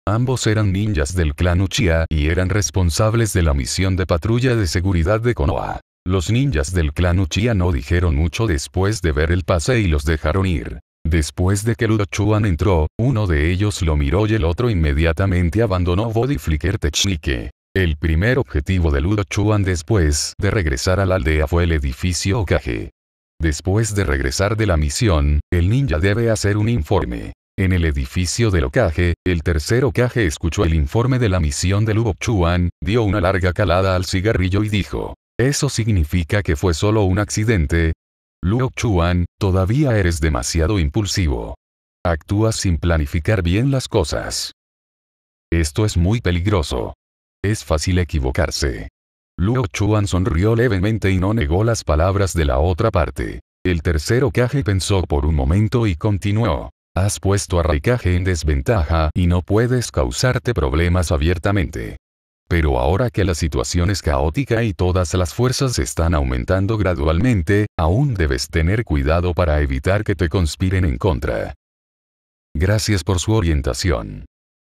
Ambos eran ninjas del clan Uchiha y eran responsables de la misión de patrulla de seguridad de Konoha. Los ninjas del clan Uchiha no dijeron mucho después de ver el pase y los dejaron ir. Después de que Ludo Chuan entró, uno de ellos lo miró y el otro inmediatamente abandonó Body Flicker Technique. El primer objetivo de Ludo Chuan después de regresar a la aldea fue el edificio Okage. Después de regresar de la misión, el ninja debe hacer un informe. En el edificio del Okage, el tercer Okage escuchó el informe de la misión de Ludo Chuan, dio una larga calada al cigarrillo y dijo, ¿eso significa que fue solo un accidente? Luo Chuan, todavía eres demasiado impulsivo. Actúas sin planificar bien las cosas. Esto es muy peligroso. Es fácil equivocarse. Luo Chuan sonrió levemente y no negó las palabras de la otra parte. El tercero Kage pensó por un momento y continuó. Has puesto a Raikage en desventaja y no puedes causarte problemas abiertamente. Pero ahora que la situación es caótica y todas las fuerzas están aumentando gradualmente, aún debes tener cuidado para evitar que te conspiren en contra. Gracias por su orientación.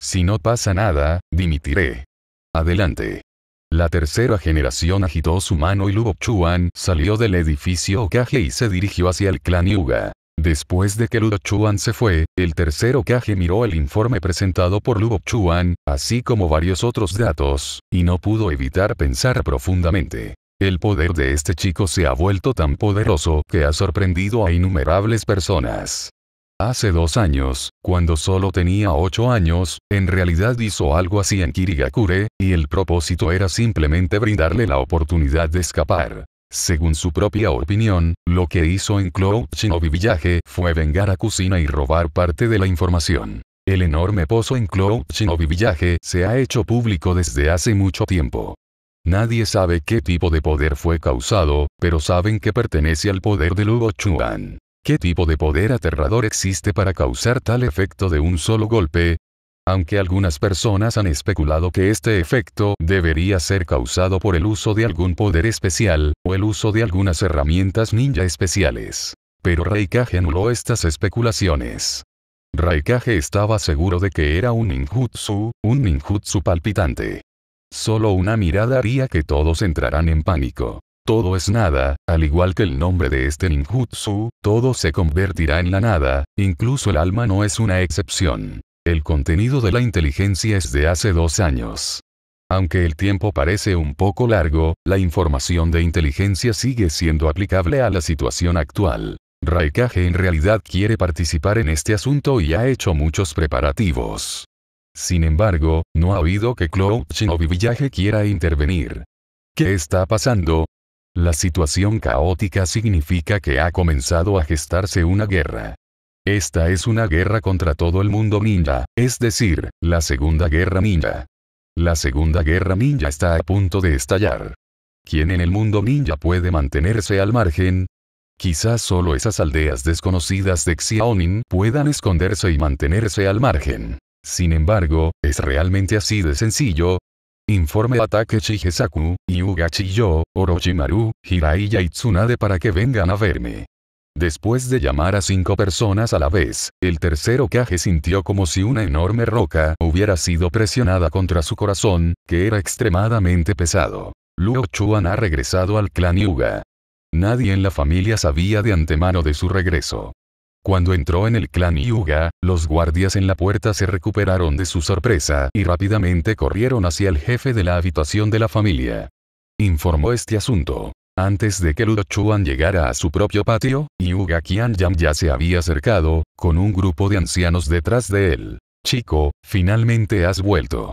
Si no pasa nada, dimitiré. Adelante. La tercera generación agitó su mano y Luo Chuan salió del edificio Okage y se dirigió hacia el clan Yuga. Después de que Luo Chuan se fue, el tercer Okage miró el informe presentado por Luo Chuan, así como varios otros datos, y no pudo evitar pensar profundamente. El poder de este chico se ha vuelto tan poderoso que ha sorprendido a innumerables personas. Hace dos años, cuando solo tenía ocho años, en realidad hizo algo así en Kirigakure, y el propósito era simplemente brindarle la oportunidad de escapar. Según su propia opinión, lo que hizo en Cloud Shinobi Village fue vengar a Kusina y robar parte de la información. El enorme pozo en Cloud Shinobi Village se ha hecho público desde hace mucho tiempo. Nadie sabe qué tipo de poder fue causado, pero saben que pertenece al poder de Luo Chuan. ¿Qué tipo de poder aterrador existe para causar tal efecto de un solo golpe? Aunque algunas personas han especulado que este efecto debería ser causado por el uso de algún poder especial, o el uso de algunas herramientas ninja especiales. Pero Raikage anuló estas especulaciones. Raikage estaba seguro de que era un ninjutsu, un ninjutsu palpitante. Solo una mirada haría que todos entraran en pánico. Todo es nada, al igual que el nombre de este ninjutsu, todo se convertirá en la nada, incluso el alma no es una excepción. El contenido de la inteligencia es de hace dos años. Aunque el tiempo parece un poco largo, la información de inteligencia sigue siendo aplicable a la situación actual. Raikage en realidad quiere participar en este asunto y ha hecho muchos preparativos. Sin embargo, no ha habido que Cloud Shinobi Village quiera intervenir. ¿Qué está pasando? La situación caótica significa que ha comenzado a gestarse una guerra. Esta es una guerra contra todo el mundo ninja, es decir, la Segunda Guerra Ninja. La Segunda Guerra Ninja está a punto de estallar. ¿Quién en el mundo ninja puede mantenerse al margen? Quizás solo esas aldeas desconocidas de Xiaonin puedan esconderse y mantenerse al margen. Sin embargo, ¿es realmente así de sencillo? Informe ataque Shigesaku, Yuga Chiyo, Orochimaru, Jiraiya y Tsunade para que vengan a verme. Después de llamar a cinco personas a la vez, el tercero Kage sintió como si una enorme roca hubiera sido presionada contra su corazón, que era extremadamente pesado. Luo Chuan ha regresado al clan Yuga. Nadie en la familia sabía de antemano de su regreso. Cuando entró en el clan Yuga, los guardias en la puerta se recuperaron de su sorpresa y rápidamente corrieron hacia el jefe de la habitación de la familia. Informó este asunto. Antes de que Ludo Chuan llegara a su propio patio, Yuga Qianyam ya se había acercado, con un grupo de ancianos detrás de él. Chico, finalmente has vuelto.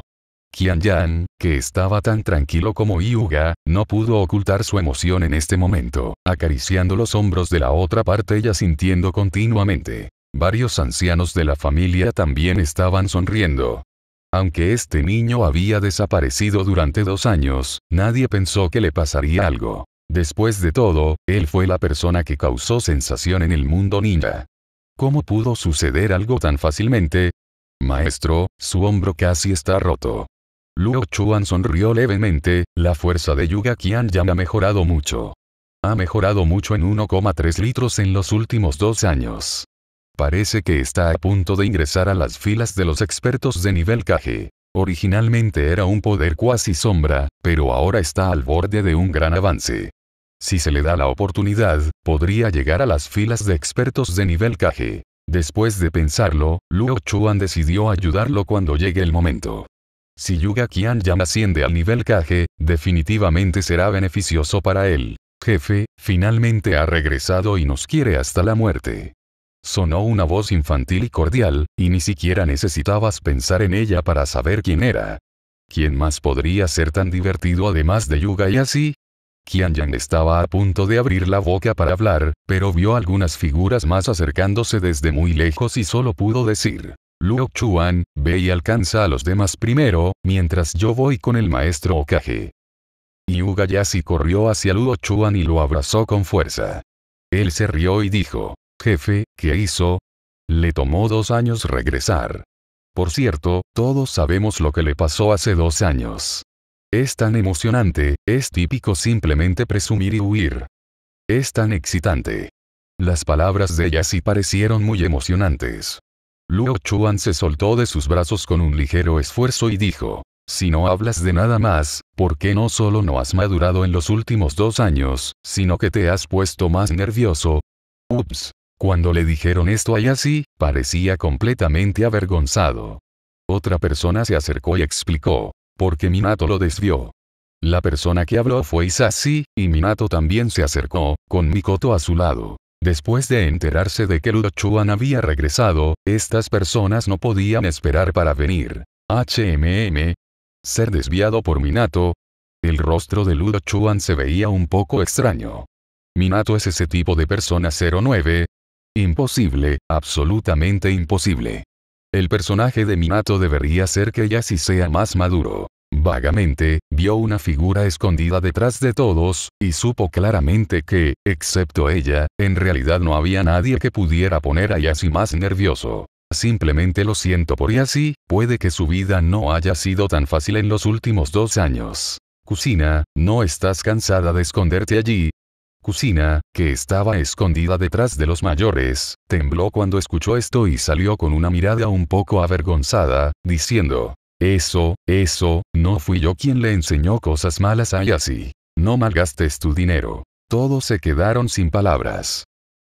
Qian que estaba tan tranquilo como Yuga, no pudo ocultar su emoción en este momento, acariciando los hombros de la otra parte y sintiendo continuamente. Varios ancianos de la familia también estaban sonriendo. Aunque este niño había desaparecido durante dos años, nadie pensó que le pasaría algo. Después de todo, él fue la persona que causó sensación en el mundo ninja. ¿Cómo pudo suceder algo tan fácilmente? Maestro, su hombro casi está roto. Luo Chuan sonrió levemente, la fuerza de Yuga Qian ya ha mejorado mucho. Ha mejorado mucho en 1,3 litros en los últimos dos años. Parece que está a punto de ingresar a las filas de los expertos de nivel Kage. Originalmente era un poder cuasi sombra, pero ahora está al borde de un gran avance. Si se le da la oportunidad, podría llegar a las filas de expertos de nivel Kage. Después de pensarlo, Luo Chuan decidió ayudarlo cuando llegue el momento. Si Yuga Qianyang asciende al nivel Kage, definitivamente será beneficioso para él. Jefe, finalmente ha regresado y nos quiere hasta la muerte. Sonó una voz infantil y cordial, y ni siquiera necesitabas pensar en ella para saber quién era. ¿Quién más podría ser tan divertido además de Yuga y así? Qianyang estaba a punto de abrir la boca para hablar, pero vio algunas figuras más acercándose desde muy lejos y solo pudo decir. Luo Chuan, ve y alcanza a los demás primero, mientras yo voy con el maestro Okage. Yuga Yasi corrió hacia Luo Chuan y lo abrazó con fuerza. Él se rió y dijo, Jefe, ¿qué hizo? Le tomó dos años regresar. Por cierto, todos sabemos lo que le pasó hace dos años. Es tan emocionante, es típico simplemente presumir y huir. Es tan excitante. Las palabras de sí parecieron muy emocionantes. Luo Chuan se soltó de sus brazos con un ligero esfuerzo y dijo, si no hablas de nada más, ¿por qué no solo no has madurado en los últimos dos años, sino que te has puesto más nervioso? Ups. Cuando le dijeron esto a Yasi, parecía completamente avergonzado. Otra persona se acercó y explicó, porque Minato lo desvió. La persona que habló fue Isashi, y Minato también se acercó, con Mikoto a su lado. Después de enterarse de que Ludo Chuan había regresado, estas personas no podían esperar para venir. HMM. Ser desviado por Minato. El rostro de Ludo Chuan se veía un poco extraño. Minato es ese tipo de persona 09. Imposible, absolutamente imposible. El personaje de Minato debería ser que sí sea más maduro. Vagamente, vio una figura escondida detrás de todos, y supo claramente que, excepto ella, en realidad no había nadie que pudiera poner a Yasi más nervioso. Simplemente lo siento por Yasi, puede que su vida no haya sido tan fácil en los últimos dos años. Kusina, ¿no estás cansada de esconderte allí? Kusina, que estaba escondida detrás de los mayores, tembló cuando escuchó esto y salió con una mirada un poco avergonzada, diciendo, eso, eso, no fui yo quien le enseñó cosas malas a Yasi. No malgastes tu dinero. Todos se quedaron sin palabras.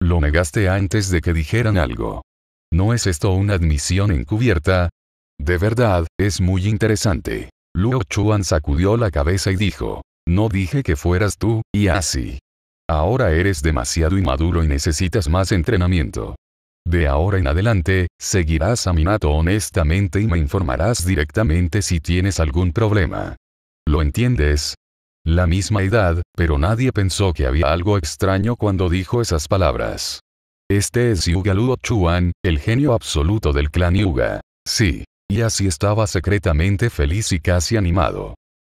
Lo negaste antes de que dijeran algo. ¿No es esto una admisión encubierta? De verdad, es muy interesante. Luo Chuan sacudió la cabeza y dijo, no dije que fueras tú, y así. Ahora eres demasiado inmaduro y necesitas más entrenamiento. De ahora en adelante, seguirás a Minato honestamente y me informarás directamente si tienes algún problema. ¿Lo entiendes? La misma edad, pero nadie pensó que había algo extraño cuando dijo esas palabras. Este es Yuga Luo Chuan, el genio absoluto del clan Yuga. Sí. Y así estaba secretamente feliz y casi animado.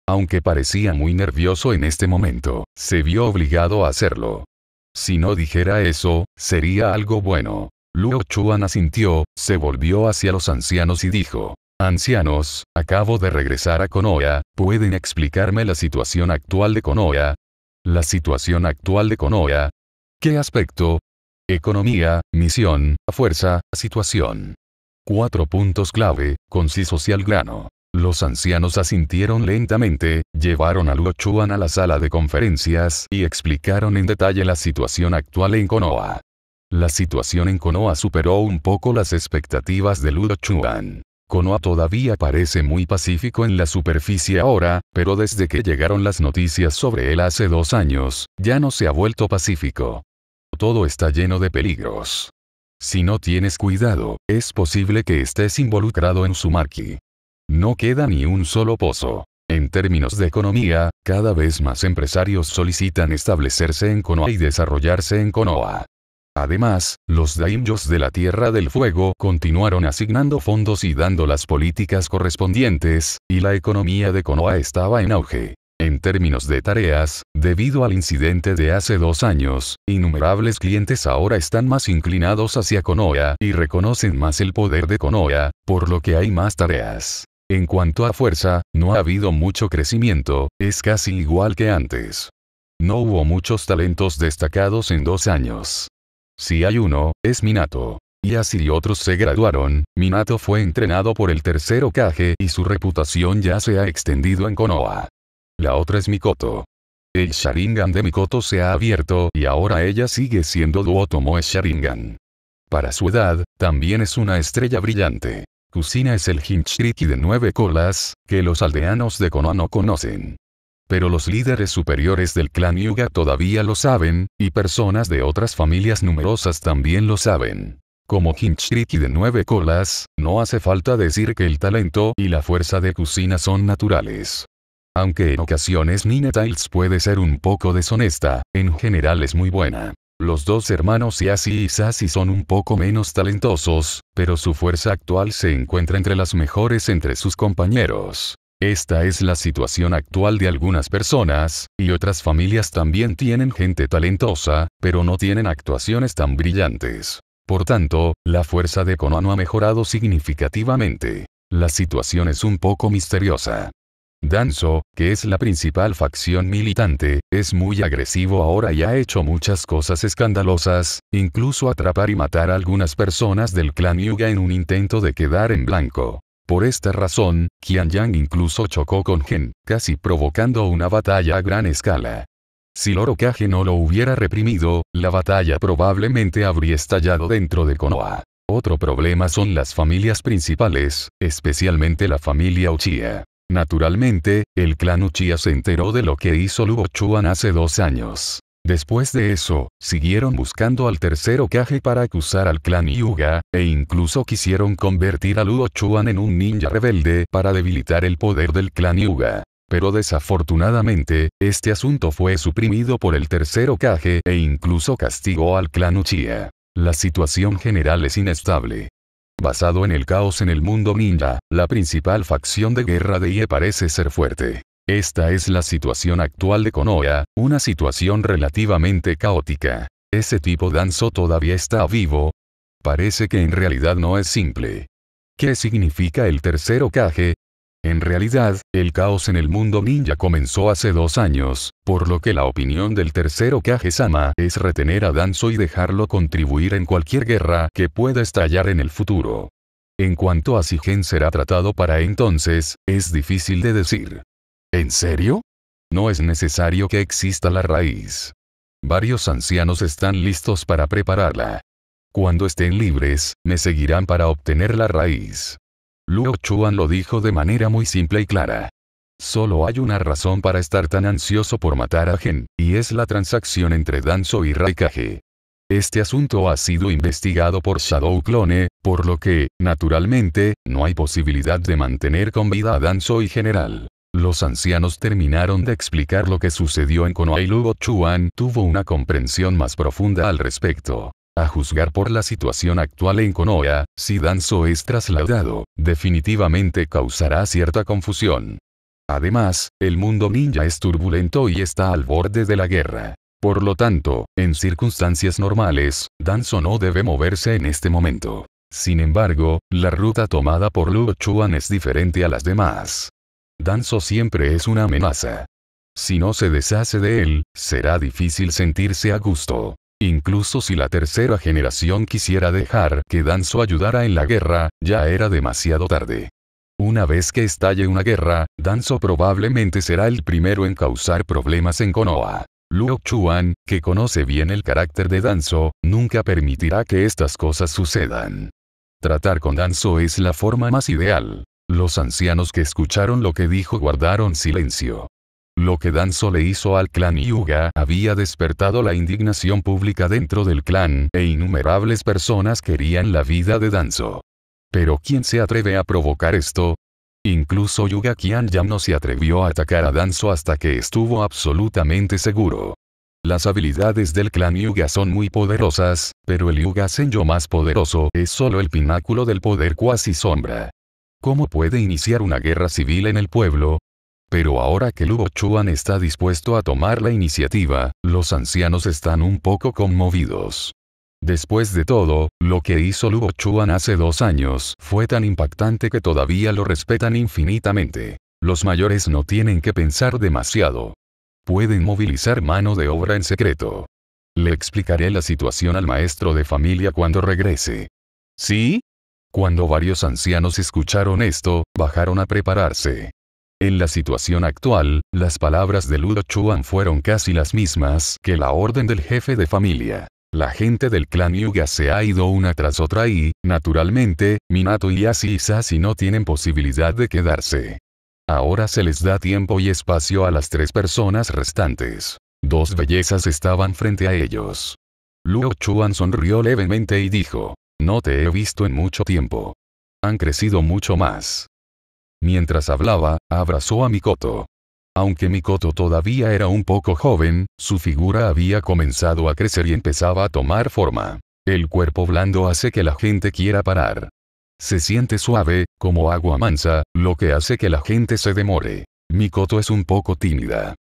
Aunque parecía muy nervioso en este momento, se vio obligado a hacerlo. Si no dijera eso, sería algo bueno. Luo Chuan asintió, se volvió hacia los ancianos y dijo, Ancianos, acabo de regresar a Konoha, ¿pueden explicarme la situación actual de Konoha? La situación actual de Konoha. ¿Qué aspecto? Economía, misión, fuerza, situación. Cuatro puntos clave, concisos y al grano. Los ancianos asintieron lentamente, llevaron a Luo Chuan a la sala de conferencias y explicaron en detalle la situación actual en Konoha. La situación en Konoha superó un poco las expectativas de Luo Chuan. Konoha todavía parece muy pacífico en la superficie ahora, pero desde que llegaron las noticias sobre él hace dos años, ya no se ha vuelto pacífico. Todo está lleno de peligros. Si no tienes cuidado, es posible que estés involucrado en Sumarki. No queda ni un solo pozo. En términos de economía, cada vez más empresarios solicitan establecerse en Konoha y desarrollarse en Konoha. Además, los daimyos de la Tierra del Fuego continuaron asignando fondos y dando las políticas correspondientes, y la economía de Konoha estaba en auge. En términos de tareas, debido al incidente de hace dos años, innumerables clientes ahora están más inclinados hacia Konoha y reconocen más el poder de Konoha, por lo que hay más tareas. En cuanto a fuerza, no ha habido mucho crecimiento, es casi igual que antes. No hubo muchos talentos destacados en dos años. Si hay uno, es Minato. Y así otros se graduaron, Minato fue entrenado por el tercero Kage y su reputación ya se ha extendido en Konoha. La otra es Mikoto. El Sharingan de Mikoto se ha abierto y ahora ella sigue siendo Duotomo Sharingan. Para su edad, también es una estrella brillante. Kusina es el Hinchiriki de nueve colas, que los aldeanos de Konoha no conocen. Pero los líderes superiores del clan Yuga todavía lo saben, y personas de otras familias numerosas también lo saben. Como Hinchiriki de nueve colas, no hace falta decir que el talento y la fuerza de Kusina son naturales. Aunque en ocasiones Nina Tails puede ser un poco deshonesta, en general es muy buena. Los dos hermanos Yasi y Sashi son un poco menos talentosos, pero su fuerza actual se encuentra entre las mejores entre sus compañeros. Esta es la situación actual de algunas personas, y otras familias también tienen gente talentosa, pero no tienen actuaciones tan brillantes. Por tanto, la fuerza de Konoha no ha mejorado significativamente. La situación es un poco misteriosa. Danzo, que es la principal facción militante, es muy agresivo ahora y ha hecho muchas cosas escandalosas, incluso atrapar y matar a algunas personas del clan Yuga en un intento de quedar en blanco. Por esta razón, Qianyang incluso chocó con Gen, casi provocando una batalla a gran escala. Si Loro Kage no lo hubiera reprimido, la batalla probablemente habría estallado dentro de Konoha. Otro problema son las familias principales, especialmente la familia Uchiha. Naturalmente, el clan Uchiha se enteró de lo que hizo Luo Chuan hace dos años. Después de eso, siguieron buscando al tercero Kage para acusar al clan Yuga, e incluso quisieron convertir a Luo Chuan en un ninja rebelde para debilitar el poder del clan Yuga. Pero desafortunadamente, este asunto fue suprimido por el tercero Kage e incluso castigó al clan Uchiha. La situación general es inestable. Basado en el caos en el mundo ninja, la principal facción de guerra de Ie parece ser fuerte. Esta es la situación actual de Konoha, una situación relativamente caótica. ¿Ese tipo Danzo todavía está vivo? Parece que en realidad no es simple. ¿Qué significa el tercero Kage? En realidad, el caos en el mundo ninja comenzó hace dos años, por lo que la opinión del tercero Kage-sama es retener a Danzo y dejarlo contribuir en cualquier guerra que pueda estallar en el futuro. En cuanto a si Gen será tratado para entonces, es difícil de decir. ¿En serio? No es necesario que exista la raíz. Varios ancianos están listos para prepararla. Cuando estén libres, me seguirán para obtener la raíz. Luo Chuan lo dijo de manera muy simple y clara. Solo hay una razón para estar tan ansioso por matar a Gen, y es la transacción entre Danzo y Raikage. Este asunto ha sido investigado por Shadow Clone, por lo que, naturalmente, no hay posibilidad de mantener con vida a Danzo y General. Los ancianos terminaron de explicar lo que sucedió en Konoha y Luo Chuan tuvo una comprensión más profunda al respecto. A juzgar por la situación actual en Konoha, si Danzo es trasladado, definitivamente causará cierta confusión. Además, el mundo ninja es turbulento y está al borde de la guerra. Por lo tanto, en circunstancias normales, Danzo no debe moverse en este momento. Sin embargo, la ruta tomada por Luo Chuan es diferente a las demás. Danzo siempre es una amenaza. Si no se deshace de él, será difícil sentirse a gusto. Incluso si la tercera generación quisiera dejar que Danzo ayudara en la guerra, ya era demasiado tarde. Una vez que estalle una guerra, Danzo probablemente será el primero en causar problemas en Konoha. Luo Chuan, que conoce bien el carácter de Danzo, nunca permitirá que estas cosas sucedan. Tratar con Danzo es la forma más ideal. Los ancianos que escucharon lo que dijo guardaron silencio. Lo que Danzo le hizo al clan Yuga había despertado la indignación pública dentro del clan, e innumerables personas querían la vida de Danzo. Pero ¿quién se atreve a provocar esto? Incluso Yuga Qian ya no se atrevió a atacar a Danzo hasta que estuvo absolutamente seguro. Las habilidades del clan Yuga son muy poderosas, pero el Yuga Senjo más poderoso es solo el pináculo del poder cuasi sombra. ¿Cómo puede iniciar una guerra civil en el pueblo? Pero ahora que Luo Chuan está dispuesto a tomar la iniciativa, los ancianos están un poco conmovidos. Después de todo, lo que hizo Luo Chuan hace dos años fue tan impactante que todavía lo respetan infinitamente. Los mayores no tienen que pensar demasiado. Pueden movilizar mano de obra en secreto. Le explicaré la situación al maestro de familia cuando regrese. ¿Sí? Cuando varios ancianos escucharon esto, bajaron a prepararse. En la situación actual, las palabras de Ludo Chuan fueron casi las mismas que la orden del jefe de familia. La gente del clan Yuga se ha ido una tras otra y, naturalmente, Minato y Yasi y Sasi no tienen posibilidad de quedarse. Ahora se les da tiempo y espacio a las tres personas restantes. Dos bellezas estaban frente a ellos. Luo Chuan sonrió levemente y dijo, no te he visto en mucho tiempo. Han crecido mucho más. Mientras hablaba, abrazó a Mikoto. Aunque Mikoto todavía era un poco joven, su figura había comenzado a crecer y empezaba a tomar forma. El cuerpo blando hace que la gente quiera parar. Se siente suave, como agua mansa, lo que hace que la gente se demore. Mikoto es un poco tímida.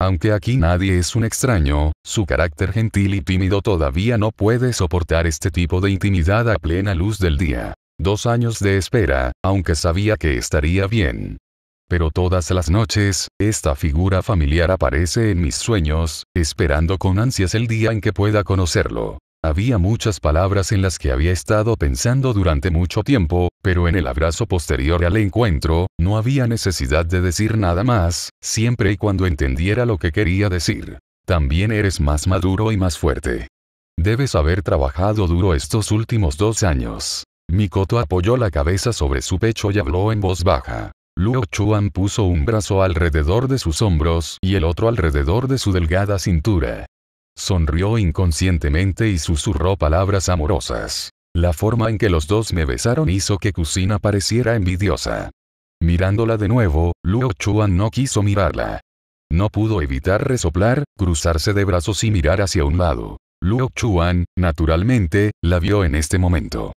Aunque aquí nadie es un extraño, su carácter gentil y tímido todavía no puede soportar este tipo de intimidad a plena luz del día. Dos años de espera, aunque sabía que estaría bien. Pero todas las noches, esta figura familiar aparece en mis sueños, esperando con ansias el día en que pueda conocerlo. Había muchas palabras en las que había estado pensando durante mucho tiempo, pero en el abrazo posterior al encuentro, no había necesidad de decir nada más, siempre y cuando entendiera lo que quería decir. También eres más maduro y más fuerte. Debes haber trabajado duro estos últimos dos años. Mikoto apoyó la cabeza sobre su pecho y habló en voz baja. Luo Chuan puso un brazo alrededor de sus hombros y el otro alrededor de su delgada cintura. Sonrió inconscientemente y susurró palabras amorosas. La forma en que los dos me besaron hizo que Kusina pareciera envidiosa. Mirándola de nuevo, Luo Chuan no quiso mirarla. No pudo evitar resoplar, cruzarse de brazos y mirar hacia un lado. Luo Chuan, naturalmente, la vio en este momento.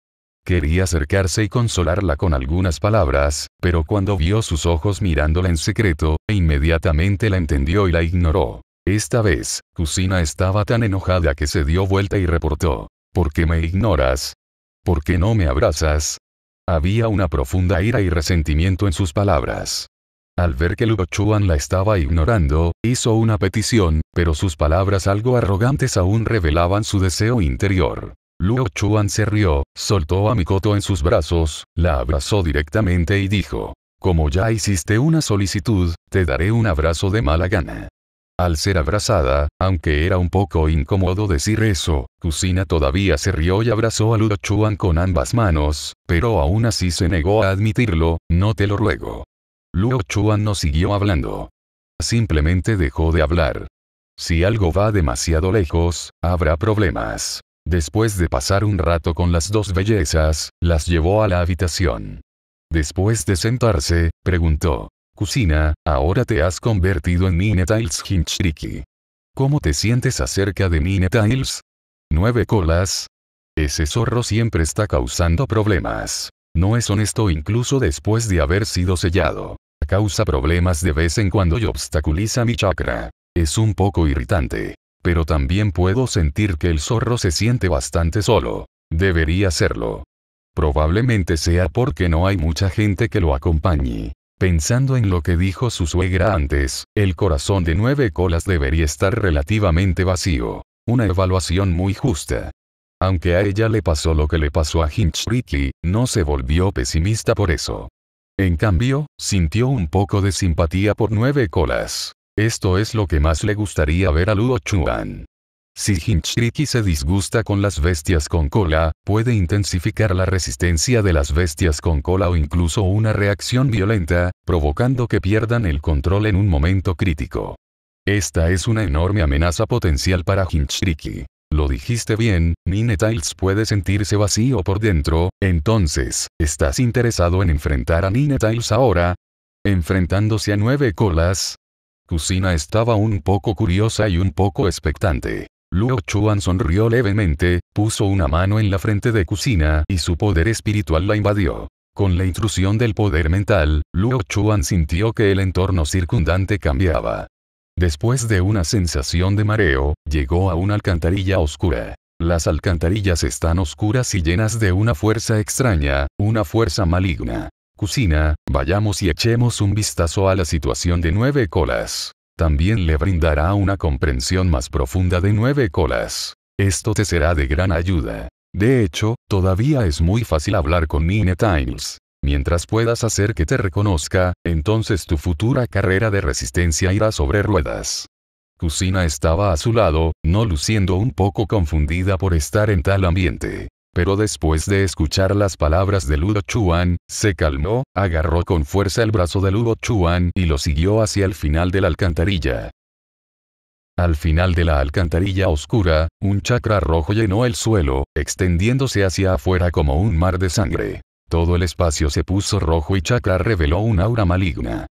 Quería acercarse y consolarla con algunas palabras, pero cuando vio sus ojos mirándola en secreto, inmediatamente la entendió y la ignoró. Esta vez, Kusina estaba tan enojada que se dio vuelta y reportó. ¿Por qué me ignoras? ¿Por qué no me abrazas? Había una profunda ira y resentimiento en sus palabras. Al ver que Luo Chuan la estaba ignorando, hizo una petición, pero sus palabras algo arrogantes aún revelaban su deseo interior. Luo Chuan se rió, soltó a Mikoto en sus brazos, la abrazó directamente y dijo, como ya hiciste una solicitud, te daré un abrazo de mala gana. Al ser abrazada, aunque era un poco incómodo decir eso, Kusina todavía se rió y abrazó a Luo Chuan con ambas manos, pero aún así se negó a admitirlo, no te lo ruego. Luo Chuan no siguió hablando. Simplemente dejó de hablar. Si algo va demasiado lejos, habrá problemas. Después de pasar un rato con las dos bellezas, las llevó a la habitación. Después de sentarse, preguntó. Kusina, ahora te has convertido en Ninetales Hinchriki. ¿Cómo te sientes acerca de Ninetales? Nueve colas. Ese zorro siempre está causando problemas. No es honesto incluso después de haber sido sellado. Causa problemas de vez en cuando y obstaculiza mi chakra. Es un poco irritante. Pero también puedo sentir que el zorro se siente bastante solo. Debería serlo. Probablemente sea porque no hay mucha gente que lo acompañe. Pensando en lo que dijo su suegra antes, el corazón de nueve colas debería estar relativamente vacío. Una evaluación muy justa. Aunque a ella le pasó lo que le pasó a Hinchriki, no se volvió pesimista por eso. En cambio, sintió un poco de simpatía por nueve colas. Esto es lo que más le gustaría ver a Luo Chuan. Si Hinchriki se disgusta con las bestias con cola, puede intensificar la resistencia de las bestias con cola o incluso una reacción violenta, provocando que pierdan el control en un momento crítico. Esta es una enorme amenaza potencial para Hinchriki. Lo dijiste bien, Ninetales puede sentirse vacío por dentro, entonces, ¿estás interesado en enfrentar a Ninetales ahora? Enfrentándose a nueve colas, Kusina estaba un poco curiosa y un poco expectante. Luo Chuan sonrió levemente, puso una mano en la frente de Kusina y su poder espiritual la invadió. Con la intrusión del poder mental, Luo Chuan sintió que el entorno circundante cambiaba. Después de una sensación de mareo, llegó a una alcantarilla oscura. Las alcantarillas están oscuras y llenas de una fuerza extraña, una fuerza maligna. Cocina, vayamos y echemos un vistazo a la situación de nueve colas. También le brindará una comprensión más profunda de nueve colas. Esto te será de gran ayuda. De hecho, todavía es muy fácil hablar con Nine Times. Mientras puedas hacer que te reconozca, entonces tu futura carrera de resistencia irá sobre ruedas. Kusina estaba a su lado, no luciendo un poco confundida por estar en tal ambiente. Pero después de escuchar las palabras de Ludo Chuan, se calmó, agarró con fuerza el brazo de Ludo Chuan y lo siguió hacia el final de la alcantarilla. Al final de la alcantarilla oscura, un chakra rojo llenó el suelo, extendiéndose hacia afuera como un mar de sangre. Todo el espacio se puso rojo y chakra reveló un aura maligna.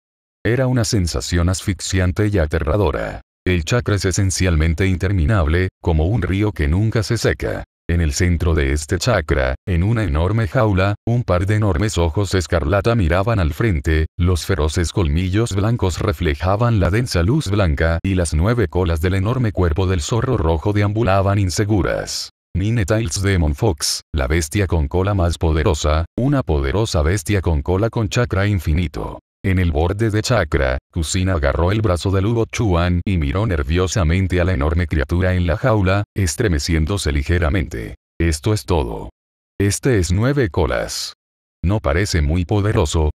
Era una sensación asfixiante y aterradora. El chakra es esencialmente interminable, como un río que nunca se seca. En el centro de este chakra, en una enorme jaula, un par de enormes ojos escarlata miraban al frente, los feroces colmillos blancos reflejaban la densa luz blanca y las nueve colas del enorme cuerpo del zorro rojo deambulaban inseguras. Nine Tails Demon Fox, la bestia con cola más poderosa, una poderosa bestia con cola con chakra infinito. En el borde de chakra, Kusina agarró el brazo de Lugo Chuan y miró nerviosamente a la enorme criatura en la jaula, estremeciéndose ligeramente. Esto es todo. Este es nueve colas. No parece muy poderoso.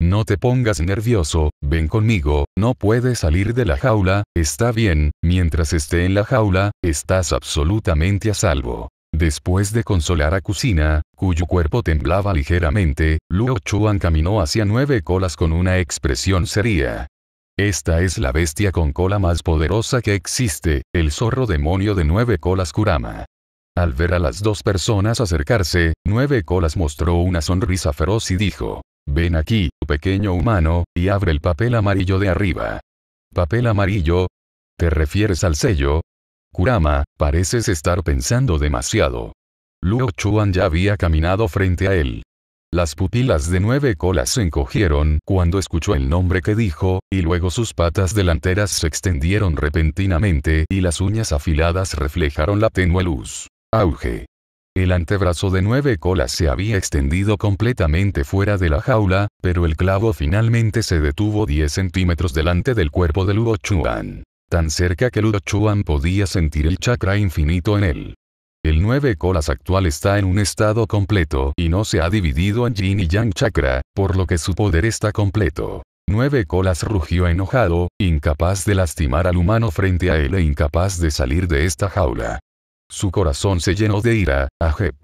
No te pongas nervioso, ven conmigo, no puedes salir de la jaula, está bien, mientras esté en la jaula, estás absolutamente a salvo. Después de consolar a Kusina, cuyo cuerpo temblaba ligeramente, Luo Chuan caminó hacia nueve colas con una expresión seria. Esta es la bestia con cola más poderosa que existe, el zorro demonio de nueve colas Kurama. Al ver a las dos personas acercarse, Nueve Colas mostró una sonrisa feroz y dijo, Ven aquí, pequeño humano, y abre el papel amarillo de arriba. ¿Papel amarillo? ¿Te refieres al sello? Kurama, pareces estar pensando demasiado. Luo Chuan ya había caminado frente a él. Las pupilas de nueve colas se encogieron cuando escuchó el nombre que dijo, y luego sus patas delanteras se extendieron repentinamente y las uñas afiladas reflejaron la tenue luz. Auge. El antebrazo de nueve colas se había extendido completamente fuera de la jaula, pero el clavo finalmente se detuvo 10 centímetros delante del cuerpo de Luo Chuan tan cerca que Ludo Chuan podía sentir el chakra infinito en él. El nueve colas actual está en un estado completo y no se ha dividido en yin y yang chakra, por lo que su poder está completo. Nueve colas rugió enojado, incapaz de lastimar al humano frente a él e incapaz de salir de esta jaula. Su corazón se llenó de ira, Ajep.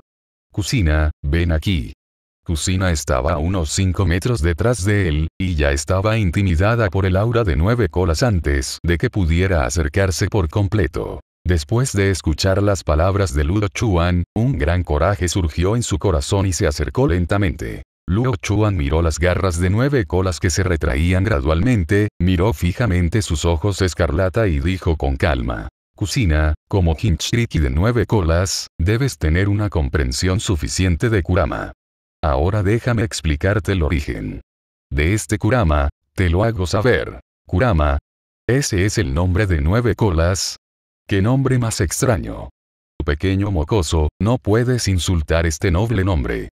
Kusina, ven aquí. Kusina estaba a unos 5 metros detrás de él, y ya estaba intimidada por el aura de nueve colas antes de que pudiera acercarse por completo. Después de escuchar las palabras de Ludo Chuan, un gran coraje surgió en su corazón y se acercó lentamente. Luo Chuan miró las garras de nueve colas que se retraían gradualmente, miró fijamente sus ojos escarlata y dijo con calma. Kusina, como Hinchriki de nueve colas, debes tener una comprensión suficiente de Kurama. Ahora déjame explicarte el origen. De este Kurama, te lo hago saber. Kurama. Ese es el nombre de nueve colas. ¿Qué nombre más extraño? Pequeño mocoso, no puedes insultar este noble nombre.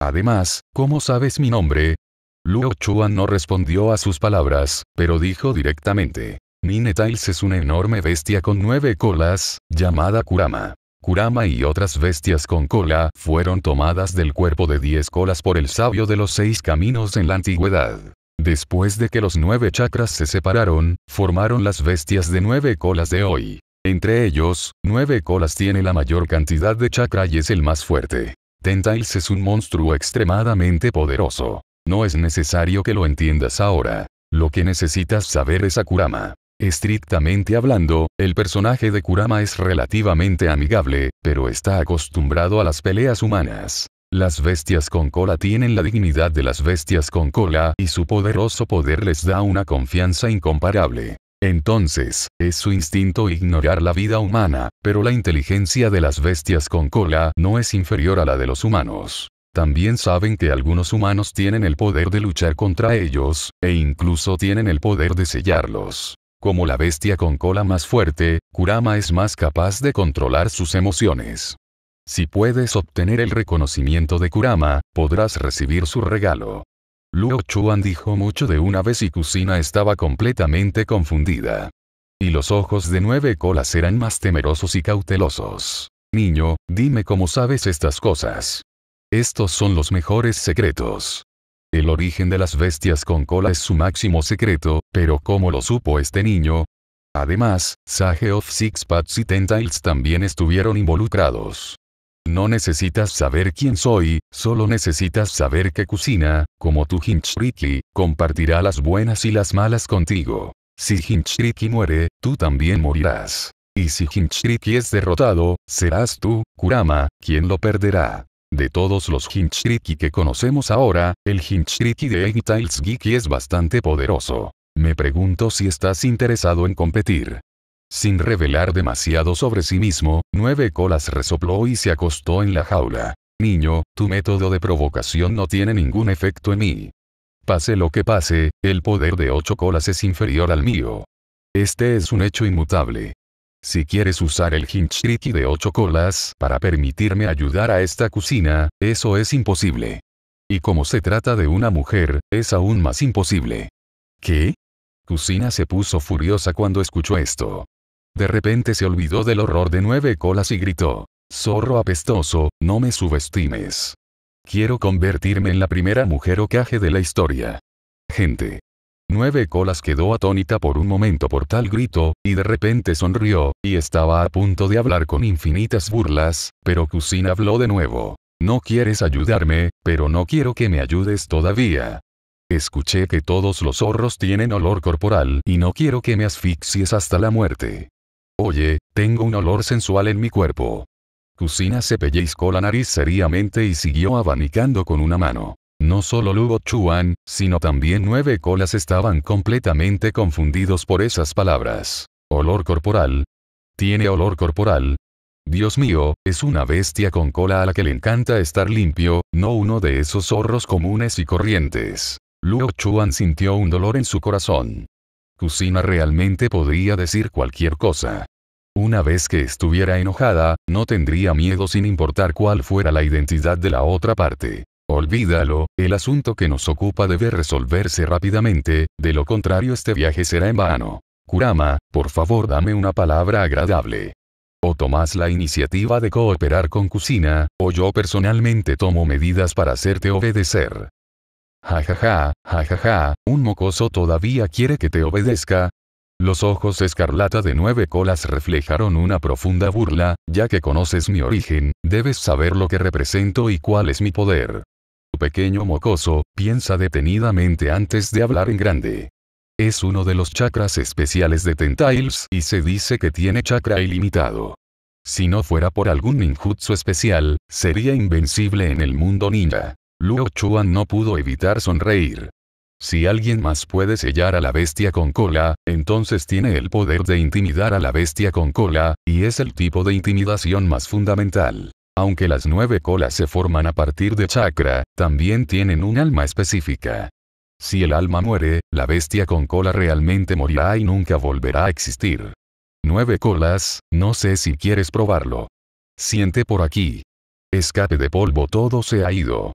Además, ¿cómo sabes mi nombre? Luo Chuan no respondió a sus palabras, pero dijo directamente. Nine Tails es una enorme bestia con nueve colas, llamada Kurama. Kurama y otras bestias con cola fueron tomadas del cuerpo de diez colas por el sabio de los seis caminos en la antigüedad. Después de que los nueve chakras se separaron, formaron las bestias de nueve colas de hoy. Entre ellos, nueve colas tiene la mayor cantidad de chakra y es el más fuerte. Tentails es un monstruo extremadamente poderoso. No es necesario que lo entiendas ahora. Lo que necesitas saber es a Kurama. Estrictamente hablando, el personaje de Kurama es relativamente amigable, pero está acostumbrado a las peleas humanas. Las bestias con cola tienen la dignidad de las bestias con cola y su poderoso poder les da una confianza incomparable. Entonces, es su instinto ignorar la vida humana, pero la inteligencia de las bestias con cola no es inferior a la de los humanos. También saben que algunos humanos tienen el poder de luchar contra ellos, e incluso tienen el poder de sellarlos. Como la bestia con cola más fuerte, Kurama es más capaz de controlar sus emociones. Si puedes obtener el reconocimiento de Kurama, podrás recibir su regalo. Luo Chuan dijo mucho de una vez y Kusina estaba completamente confundida. Y los ojos de nueve colas eran más temerosos y cautelosos. Niño, dime cómo sabes estas cosas. Estos son los mejores secretos. El origen de las bestias con cola es su máximo secreto, pero ¿cómo lo supo este niño? Además, Sage of Six Paths y Tentails también estuvieron involucrados. No necesitas saber quién soy, solo necesitas saber que Kusina, como tu Hinchriki, compartirá las buenas y las malas contigo. Si Hinchriki muere, tú también morirás. Y si Hinchriki es derrotado, serás tú, Kurama, quien lo perderá. De todos los Hinchriki que conocemos ahora, el Hinchriki de Eggtails Giki es bastante poderoso. Me pregunto si estás interesado en competir. Sin revelar demasiado sobre sí mismo, Nueve Colas resopló y se acostó en la jaula. Niño, tu método de provocación no tiene ningún efecto en mí. Pase lo que pase, el poder de ocho colas es inferior al mío. Este es un hecho inmutable. Si quieres usar el Hinchriki de ocho colas para permitirme ayudar a esta cocina, eso es imposible. Y como se trata de una mujer, es aún más imposible. ¿Qué? Kusina se puso furiosa cuando escuchó esto. De repente se olvidó del horror de nueve colas y gritó. Zorro apestoso, no me subestimes. Quiero convertirme en la primera mujer ocaje de la historia. Gente. Nueve colas quedó atónita por un momento por tal grito, y de repente sonrió, y estaba a punto de hablar con infinitas burlas, pero Kusina habló de nuevo. No quieres ayudarme, pero no quiero que me ayudes todavía. Escuché que todos los zorros tienen olor corporal y no quiero que me asfixies hasta la muerte. Oye, tengo un olor sensual en mi cuerpo. Kusina se pellizcó la nariz seriamente y siguió abanicando con una mano. No solo Lugo Chuan, sino también nueve colas estaban completamente confundidos por esas palabras. Olor corporal. Tiene olor corporal. Dios mío, es una bestia con cola a la que le encanta estar limpio, no uno de esos zorros comunes y corrientes. Luo Chuan sintió un dolor en su corazón. Kusina realmente podría decir cualquier cosa. Una vez que estuviera enojada, no tendría miedo sin importar cuál fuera la identidad de la otra parte. Olvídalo, el asunto que nos ocupa debe resolverse rápidamente, de lo contrario este viaje será en vano. Kurama, por favor dame una palabra agradable. O tomas la iniciativa de cooperar con Kusina, o yo personalmente tomo medidas para hacerte obedecer. Jajaja, jajaja, un mocoso todavía quiere que te obedezca. Los ojos escarlata de nueve colas reflejaron una profunda burla, ya que conoces mi origen, debes saber lo que represento y cuál es mi poder. Pequeño mocoso, piensa detenidamente antes de hablar en grande. Es uno de los chakras especiales de Tentails y se dice que tiene chakra ilimitado. Si no fuera por algún ninjutsu especial, sería invencible en el mundo ninja. Luo Chuan no pudo evitar sonreír. Si alguien más puede sellar a la bestia con cola, entonces tiene el poder de intimidar a la bestia con cola, y es el tipo de intimidación más fundamental. Aunque las nueve colas se forman a partir de chakra, también tienen un alma específica. Si el alma muere, la bestia con cola realmente morirá y nunca volverá a existir. Nueve colas, no sé si quieres probarlo. Siente por aquí. Escape de polvo todo se ha ido.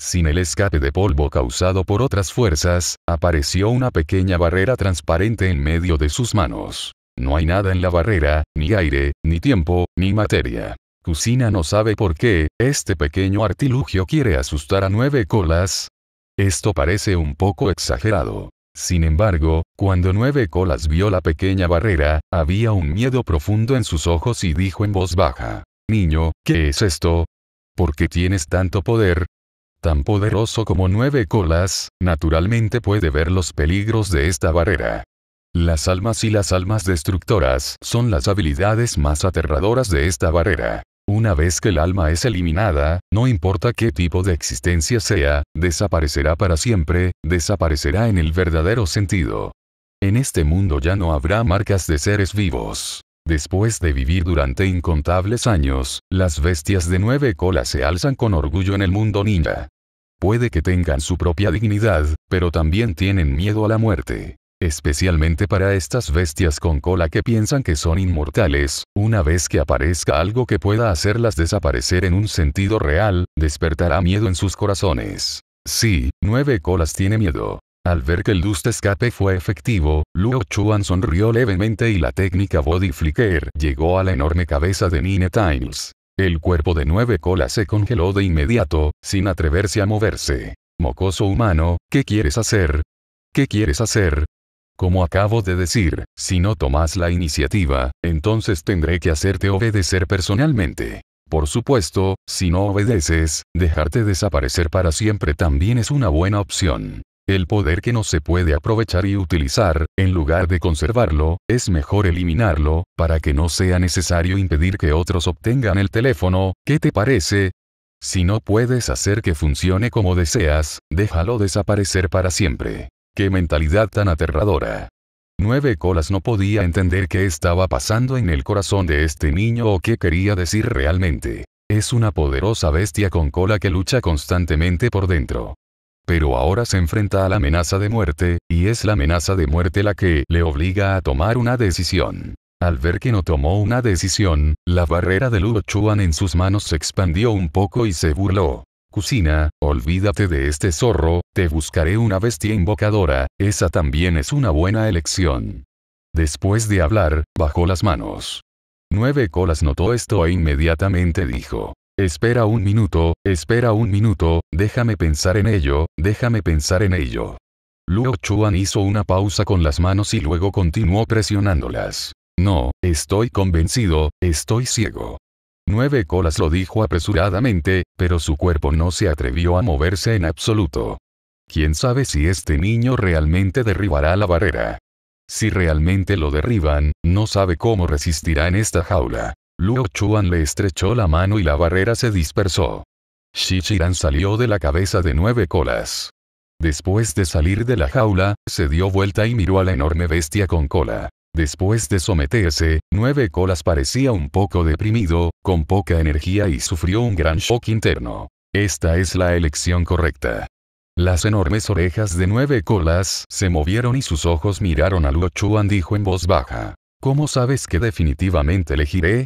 Sin el escape de polvo causado por otras fuerzas, apareció una pequeña barrera transparente en medio de sus manos. No hay nada en la barrera, ni aire, ni tiempo, ni materia. Kusina no sabe por qué, este pequeño artilugio quiere asustar a nueve colas. Esto parece un poco exagerado. Sin embargo, cuando Nueve Colas vio la pequeña barrera, había un miedo profundo en sus ojos y dijo en voz baja. Niño, ¿qué es esto? ¿Por qué tienes tanto poder? tan poderoso como nueve colas, naturalmente puede ver los peligros de esta barrera. Las almas y las almas destructoras son las habilidades más aterradoras de esta barrera. Una vez que el alma es eliminada, no importa qué tipo de existencia sea, desaparecerá para siempre, desaparecerá en el verdadero sentido. En este mundo ya no habrá marcas de seres vivos. Después de vivir durante incontables años, las bestias de nueve colas se alzan con orgullo en el mundo ninja. Puede que tengan su propia dignidad, pero también tienen miedo a la muerte. Especialmente para estas bestias con cola que piensan que son inmortales, una vez que aparezca algo que pueda hacerlas desaparecer en un sentido real, despertará miedo en sus corazones. Sí, nueve colas tiene miedo. Al ver que el dust escape fue efectivo, Luo Chuan sonrió levemente y la técnica Body Flicker llegó a la enorme cabeza de Nine Tiles. El cuerpo de nueve colas se congeló de inmediato, sin atreverse a moverse. Mocoso humano, ¿qué quieres hacer? ¿Qué quieres hacer? Como acabo de decir, si no tomas la iniciativa, entonces tendré que hacerte obedecer personalmente. Por supuesto, si no obedeces, dejarte desaparecer para siempre también es una buena opción. El poder que no se puede aprovechar y utilizar, en lugar de conservarlo, es mejor eliminarlo, para que no sea necesario impedir que otros obtengan el teléfono, ¿qué te parece? Si no puedes hacer que funcione como deseas, déjalo desaparecer para siempre. ¡Qué mentalidad tan aterradora! Nueve Colas no podía entender qué estaba pasando en el corazón de este niño o qué quería decir realmente. Es una poderosa bestia con cola que lucha constantemente por dentro. Pero ahora se enfrenta a la amenaza de muerte, y es la amenaza de muerte la que le obliga a tomar una decisión. Al ver que no tomó una decisión, la barrera de Luo Chuan en sus manos se expandió un poco y se burló. Cocina, olvídate de este zorro, te buscaré una bestia invocadora, esa también es una buena elección. Después de hablar, bajó las manos. Nueve colas notó esto e inmediatamente dijo. Espera un minuto, espera un minuto, déjame pensar en ello, déjame pensar en ello. Luo Chuan hizo una pausa con las manos y luego continuó presionándolas. No, estoy convencido, estoy ciego. Nueve colas lo dijo apresuradamente, pero su cuerpo no se atrevió a moverse en absoluto. ¿Quién sabe si este niño realmente derribará la barrera? Si realmente lo derriban, no sabe cómo resistirá en esta jaula. Luo Chuan le estrechó la mano y la barrera se dispersó. Shichiran salió de la cabeza de nueve colas. Después de salir de la jaula, se dio vuelta y miró a la enorme bestia con cola. Después de someterse, Nueve Colas parecía un poco deprimido, con poca energía y sufrió un gran shock interno. Esta es la elección correcta. Las enormes orejas de Nueve Colas se movieron y sus ojos miraron a Luo Chuan dijo en voz baja. ¿Cómo sabes que definitivamente elegiré?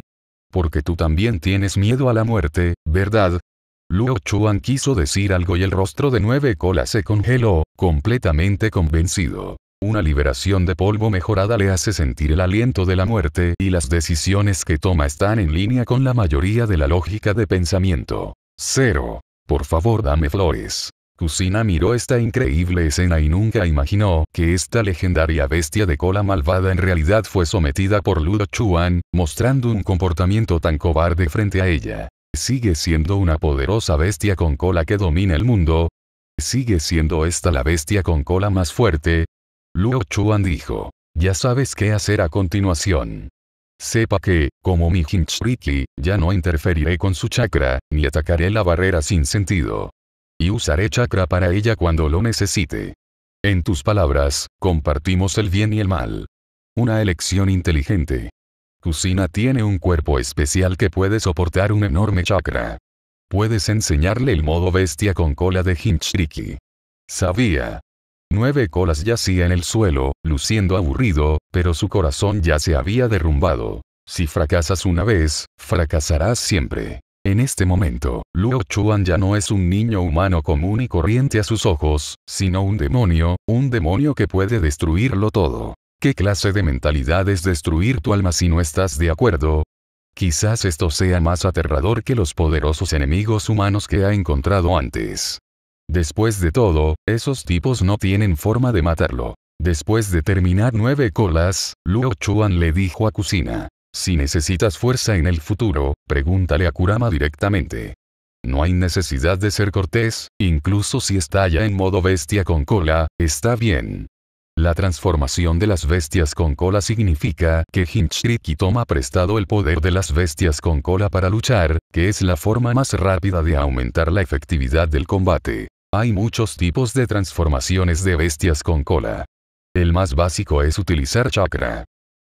Porque tú también tienes miedo a la muerte, ¿verdad? Luo Chuan quiso decir algo y el rostro de nueve colas se congeló, completamente convencido. Una liberación de polvo mejorada le hace sentir el aliento de la muerte y las decisiones que toma están en línea con la mayoría de la lógica de pensamiento. Cero. Por favor dame flores. Kusina miró esta increíble escena y nunca imaginó que esta legendaria bestia de cola malvada en realidad fue sometida por Ludo Chuan, mostrando un comportamiento tan cobarde frente a ella. ¿Sigue siendo una poderosa bestia con cola que domina el mundo? ¿Sigue siendo esta la bestia con cola más fuerte? Luo Chuan dijo. Ya sabes qué hacer a continuación. Sepa que, como mi Hinchriki, ya no interferiré con su chakra, ni atacaré la barrera sin sentido y usaré chakra para ella cuando lo necesite. En tus palabras, compartimos el bien y el mal. Una elección inteligente. Kusina tiene un cuerpo especial que puede soportar un enorme chakra. Puedes enseñarle el modo bestia con cola de Hinchriki. Sabía. Nueve colas yacía en el suelo, luciendo aburrido, pero su corazón ya se había derrumbado. Si fracasas una vez, fracasarás siempre. En este momento, Luo Chuan ya no es un niño humano común y corriente a sus ojos, sino un demonio, un demonio que puede destruirlo todo. ¿Qué clase de mentalidad es destruir tu alma si no estás de acuerdo? Quizás esto sea más aterrador que los poderosos enemigos humanos que ha encontrado antes. Después de todo, esos tipos no tienen forma de matarlo. Después de terminar nueve colas, Luo Chuan le dijo a Kusina. Si necesitas fuerza en el futuro, pregúntale a Kurama directamente. No hay necesidad de ser cortés, incluso si está ya en modo bestia con cola, está bien. La transformación de las bestias con cola significa que Hinchriki toma prestado el poder de las bestias con cola para luchar, que es la forma más rápida de aumentar la efectividad del combate. Hay muchos tipos de transformaciones de bestias con cola. El más básico es utilizar chakra.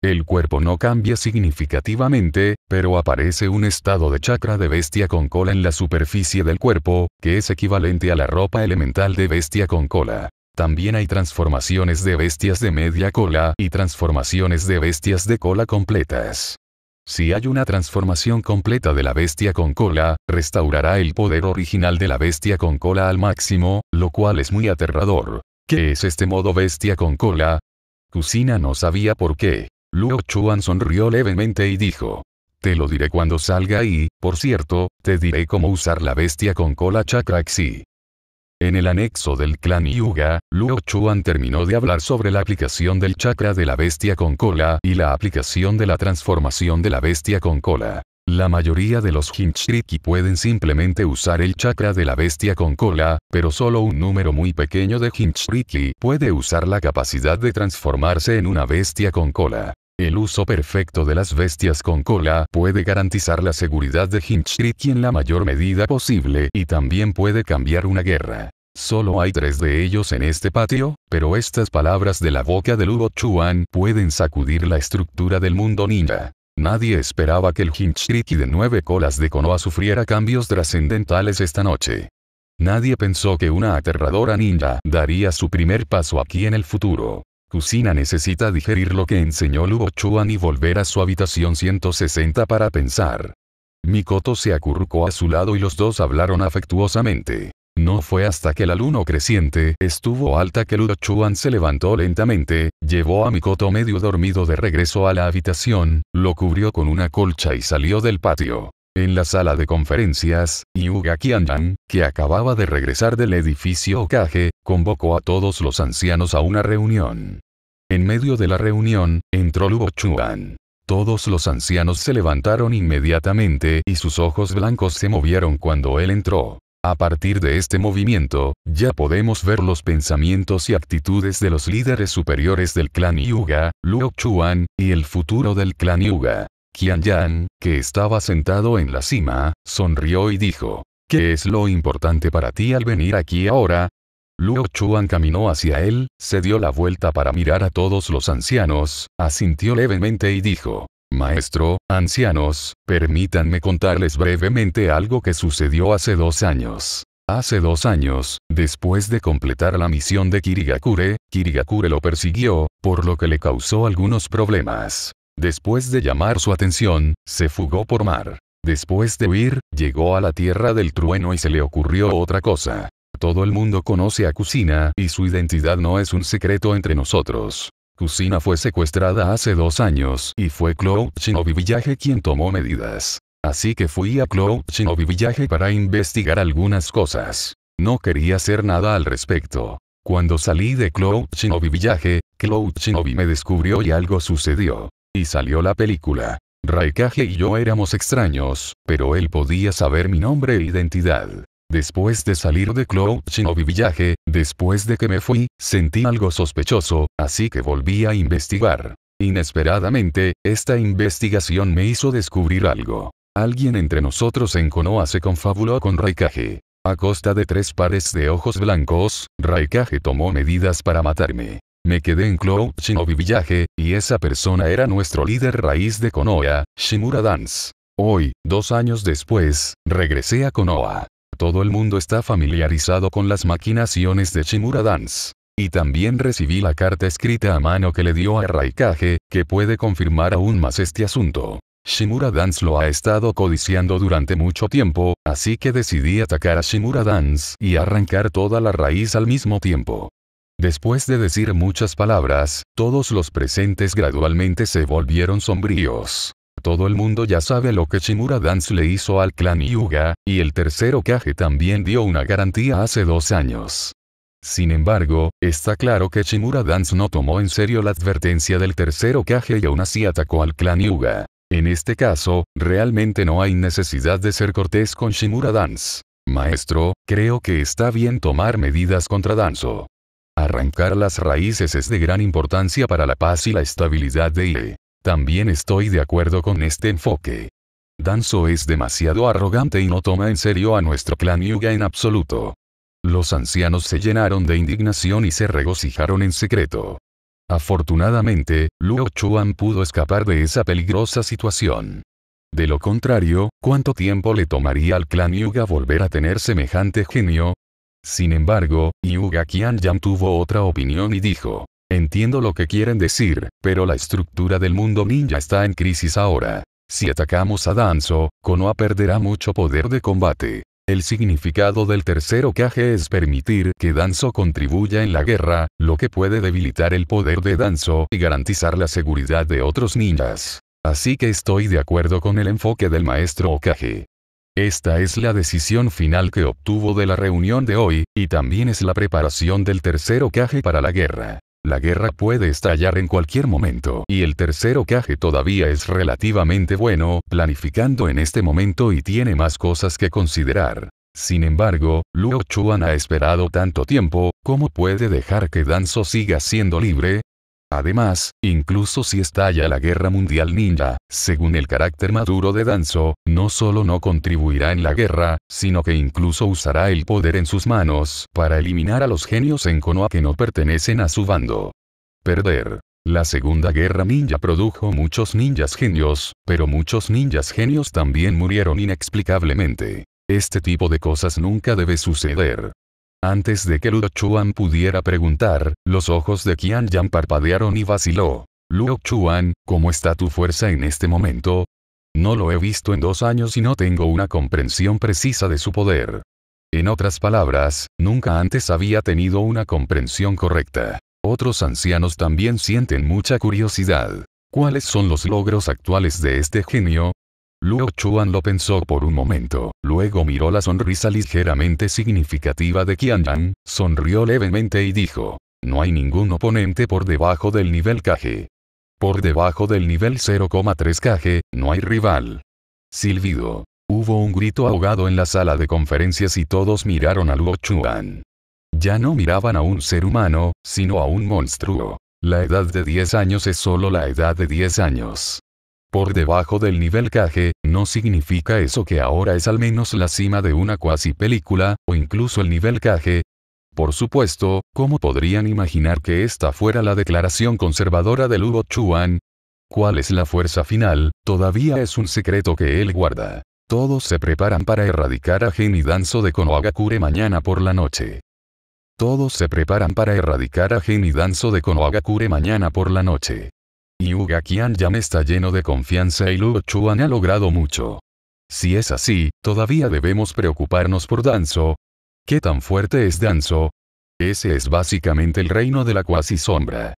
El cuerpo no cambia significativamente, pero aparece un estado de chakra de bestia con cola en la superficie del cuerpo, que es equivalente a la ropa elemental de bestia con cola. También hay transformaciones de bestias de media cola y transformaciones de bestias de cola completas. Si hay una transformación completa de la bestia con cola, restaurará el poder original de la bestia con cola al máximo, lo cual es muy aterrador. ¿Qué es este modo bestia con cola? Kusina no sabía por qué. Luo Chuan sonrió levemente y dijo. Te lo diré cuando salga y, por cierto, te diré cómo usar la bestia con cola chakra Xi. En el anexo del clan Yuga, Luo Chuan terminó de hablar sobre la aplicación del chakra de la bestia con cola y la aplicación de la transformación de la bestia con cola. La mayoría de los Hinchriki pueden simplemente usar el chakra de la bestia con cola, pero solo un número muy pequeño de Hinchriki puede usar la capacidad de transformarse en una bestia con cola. El uso perfecto de las bestias con cola puede garantizar la seguridad de Hinchriki en la mayor medida posible y también puede cambiar una guerra. Solo hay tres de ellos en este patio, pero estas palabras de la boca de Luo Chuan pueden sacudir la estructura del mundo ninja. Nadie esperaba que el Hinchriki de nueve colas de Konoha sufriera cambios trascendentales esta noche. Nadie pensó que una aterradora ninja daría su primer paso aquí en el futuro. Kusina necesita digerir lo que enseñó Luo Chuan y volver a su habitación 160 para pensar. Mikoto se acurrucó a su lado y los dos hablaron afectuosamente. No fue hasta que la luna creciente estuvo alta que Luo Chuan se levantó lentamente, llevó a Mikoto medio dormido de regreso a la habitación, lo cubrió con una colcha y salió del patio. En la sala de conferencias, Yuga Qianyan, que acababa de regresar del edificio Okage, convocó a todos los ancianos a una reunión. En medio de la reunión, entró Luo Chuan. Todos los ancianos se levantaron inmediatamente y sus ojos blancos se movieron cuando él entró. A partir de este movimiento, ya podemos ver los pensamientos y actitudes de los líderes superiores del clan Yuga, Luo Chuan, y el futuro del clan Yuga. Qian que estaba sentado en la cima, sonrió y dijo, ¿Qué es lo importante para ti al venir aquí ahora? Luo Chuan caminó hacia él, se dio la vuelta para mirar a todos los ancianos, asintió levemente y dijo, Maestro, ancianos, permítanme contarles brevemente algo que sucedió hace dos años. Hace dos años, después de completar la misión de Kirigakure, Kirigakure lo persiguió, por lo que le causó algunos problemas. Después de llamar su atención, se fugó por mar. Después de huir, llegó a la tierra del trueno y se le ocurrió otra cosa. Todo el mundo conoce a Kusina y su identidad no es un secreto entre nosotros. Kusina fue secuestrada hace dos años y fue Cloud Shinobi Village quien tomó medidas. Así que fui a Cloud Shinobi Village para investigar algunas cosas. No quería hacer nada al respecto. Cuando salí de Cloud Shinobi Village, Cloud Shinobi me descubrió y algo sucedió. Y salió la película. Raikage y yo éramos extraños, pero él podía saber mi nombre e identidad. Después de salir de Cloud Shinobi Village, después de que me fui, sentí algo sospechoso, así que volví a investigar. Inesperadamente, esta investigación me hizo descubrir algo. Alguien entre nosotros en Konoha se confabuló con Raikage. A costa de tres pares de ojos blancos, Raikage tomó medidas para matarme. Me quedé en Cloud Shinobi Village, y esa persona era nuestro líder raíz de Konoha, Shimura Dance. Hoy, dos años después, regresé a Konoha. Todo el mundo está familiarizado con las maquinaciones de Shimura Dance. Y también recibí la carta escrita a mano que le dio a Raikage, que puede confirmar aún más este asunto. Shimura Dance lo ha estado codiciando durante mucho tiempo, así que decidí atacar a Shimura Dance y arrancar toda la raíz al mismo tiempo. Después de decir muchas palabras, todos los presentes gradualmente se volvieron sombríos todo el mundo ya sabe lo que Shimura Dance le hizo al clan Yuga, y el tercero Kage también dio una garantía hace dos años. Sin embargo, está claro que Shimura Dance no tomó en serio la advertencia del tercero Kage y aún así atacó al clan Yuga. En este caso, realmente no hay necesidad de ser cortés con Shimura Dance. Maestro, creo que está bien tomar medidas contra Danzo. Arrancar las raíces es de gran importancia para la paz y la estabilidad de IE. También estoy de acuerdo con este enfoque. Danzo es demasiado arrogante y no toma en serio a nuestro clan Yuga en absoluto. Los ancianos se llenaron de indignación y se regocijaron en secreto. Afortunadamente, Luo Chuan pudo escapar de esa peligrosa situación. De lo contrario, ¿cuánto tiempo le tomaría al clan Yuga volver a tener semejante genio? Sin embargo, Yuga Qianyan tuvo otra opinión y dijo, Entiendo lo que quieren decir, pero la estructura del mundo ninja está en crisis ahora. Si atacamos a Danzo, Konoha perderá mucho poder de combate. El significado del tercero Kage es permitir que Danzo contribuya en la guerra, lo que puede debilitar el poder de Danzo y garantizar la seguridad de otros ninjas. Así que estoy de acuerdo con el enfoque del maestro Okage. Esta es la decisión final que obtuvo de la reunión de hoy, y también es la preparación del tercero caje para la guerra. La guerra puede estallar en cualquier momento y el tercero caje todavía es relativamente bueno, planificando en este momento y tiene más cosas que considerar. Sin embargo, Luo Chuan ha esperado tanto tiempo, ¿cómo puede dejar que Danzo siga siendo libre? Además, incluso si estalla la guerra mundial ninja, según el carácter maduro de Danzo, no solo no contribuirá en la guerra, sino que incluso usará el poder en sus manos para eliminar a los genios en Konoha que no pertenecen a su bando. Perder. La segunda guerra ninja produjo muchos ninjas genios, pero muchos ninjas genios también murieron inexplicablemente. Este tipo de cosas nunca debe suceder. Antes de que Luo Chuan pudiera preguntar, los ojos de Qian Yang parpadearon y vaciló. Luo Chuan, ¿cómo está tu fuerza en este momento? No lo he visto en dos años y no tengo una comprensión precisa de su poder. En otras palabras, nunca antes había tenido una comprensión correcta. Otros ancianos también sienten mucha curiosidad. ¿Cuáles son los logros actuales de este genio? Luo Chuan lo pensó por un momento, luego miró la sonrisa ligeramente significativa de Qianyan, sonrió levemente y dijo, no hay ningún oponente por debajo del nivel KG. Por debajo del nivel 0,3 KG, no hay rival. Silbido. Hubo un grito ahogado en la sala de conferencias y todos miraron a Luo Chuan. Ya no miraban a un ser humano, sino a un monstruo. La edad de 10 años es solo la edad de 10 años por debajo del nivel KG, no significa eso que ahora es al menos la cima de una cuasi película, o incluso el nivel KG. Por supuesto, ¿cómo podrían imaginar que esta fuera la declaración conservadora de Luo Chuan? ¿Cuál es la fuerza final? Todavía es un secreto que él guarda. Todos se preparan para erradicar a Gen y Danzo de Konohagakure mañana por la noche. Todos se preparan para erradicar a Gen y Danzo de Konohagakure mañana por la noche. Yuga Qian está lleno de confianza y Luo Chuan ha logrado mucho. Si es así, todavía debemos preocuparnos por Danzo. ¿Qué tan fuerte es Danzo? Ese es básicamente el reino de la cuasi sombra.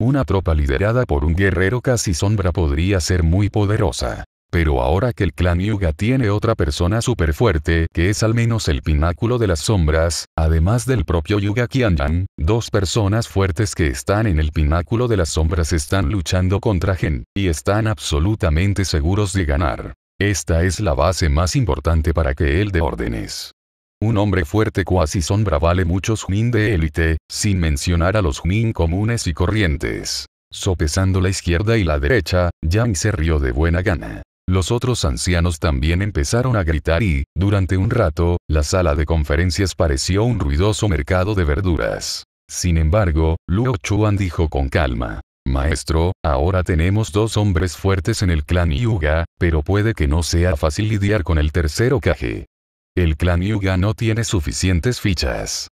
Una tropa liderada por un guerrero casi sombra podría ser muy poderosa. Pero ahora que el clan Yuga tiene otra persona súper fuerte, que es al menos el pináculo de las sombras, además del propio Yuga Qianyan, dos personas fuertes que están en el pináculo de las sombras están luchando contra Gen, y están absolutamente seguros de ganar. Esta es la base más importante para que él dé órdenes. Un hombre fuerte cuasi sombra vale muchos Junin de élite, sin mencionar a los Junin comunes y corrientes. Sopesando la izquierda y la derecha, Yang se rió de buena gana. Los otros ancianos también empezaron a gritar y, durante un rato, la sala de conferencias pareció un ruidoso mercado de verduras. Sin embargo, Luo Chuan dijo con calma. Maestro, ahora tenemos dos hombres fuertes en el clan Yuga, pero puede que no sea fácil lidiar con el tercero Kage. El clan Yuga no tiene suficientes fichas.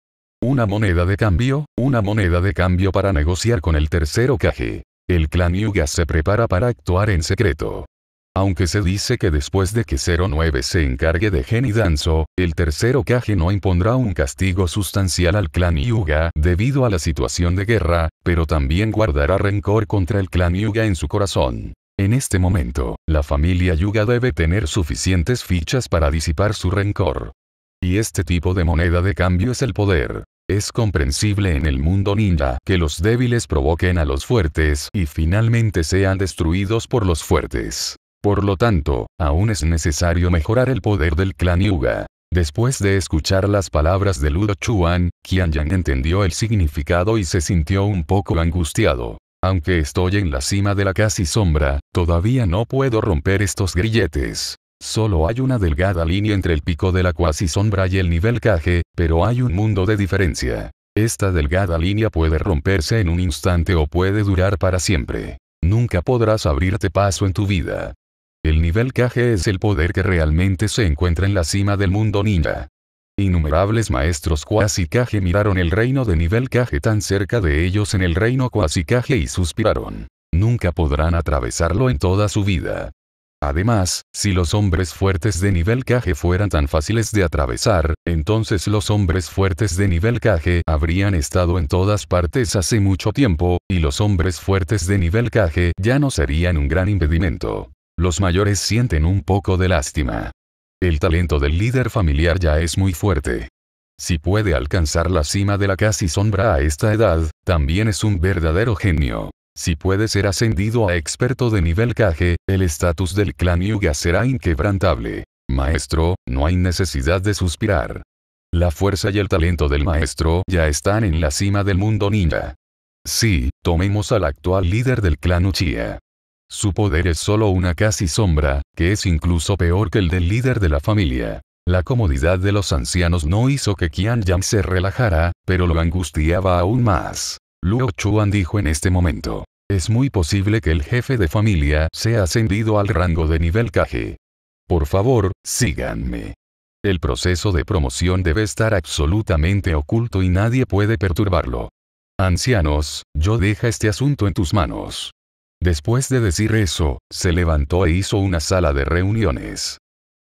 Una moneda de cambio, una moneda de cambio para negociar con el tercero Kage. El clan Yuga se prepara para actuar en secreto. Aunque se dice que después de que 09 se encargue de Gen y Danzo, el tercero Kage no impondrá un castigo sustancial al clan Yuga debido a la situación de guerra, pero también guardará rencor contra el clan Yuga en su corazón. En este momento, la familia Yuga debe tener suficientes fichas para disipar su rencor. Y este tipo de moneda de cambio es el poder. Es comprensible en el mundo ninja que los débiles provoquen a los fuertes y finalmente sean destruidos por los fuertes. Por lo tanto, aún es necesario mejorar el poder del clan Yuga. Después de escuchar las palabras de Ludo Chuan, Qianyan entendió el significado y se sintió un poco angustiado. Aunque estoy en la cima de la casi sombra, todavía no puedo romper estos grilletes. Solo hay una delgada línea entre el pico de la cuasi sombra y el nivel Kage, pero hay un mundo de diferencia. Esta delgada línea puede romperse en un instante o puede durar para siempre. Nunca podrás abrirte paso en tu vida. El nivel Kage es el poder que realmente se encuentra en la cima del mundo ninja. Innumerables maestros Quasi Kage miraron el reino de nivel Kage tan cerca de ellos en el reino Quasi Kage y suspiraron. Nunca podrán atravesarlo en toda su vida. Además, si los hombres fuertes de nivel Kage fueran tan fáciles de atravesar, entonces los hombres fuertes de nivel Kage habrían estado en todas partes hace mucho tiempo, y los hombres fuertes de nivel Kage ya no serían un gran impedimento. Los mayores sienten un poco de lástima. El talento del líder familiar ya es muy fuerte. Si puede alcanzar la cima de la casi sombra a esta edad, también es un verdadero genio. Si puede ser ascendido a experto de nivel Kage, el estatus del clan Yuga será inquebrantable. Maestro, no hay necesidad de suspirar. La fuerza y el talento del maestro ya están en la cima del mundo ninja. Sí, tomemos al actual líder del clan Uchiha. Su poder es solo una casi sombra, que es incluso peor que el del líder de la familia. La comodidad de los ancianos no hizo que Qian Yang se relajara, pero lo angustiaba aún más. Luo Chuan dijo en este momento. Es muy posible que el jefe de familia sea ascendido al rango de nivel Kage. Por favor, síganme. El proceso de promoción debe estar absolutamente oculto y nadie puede perturbarlo. Ancianos, yo deja este asunto en tus manos. Después de decir eso, se levantó e hizo una sala de reuniones.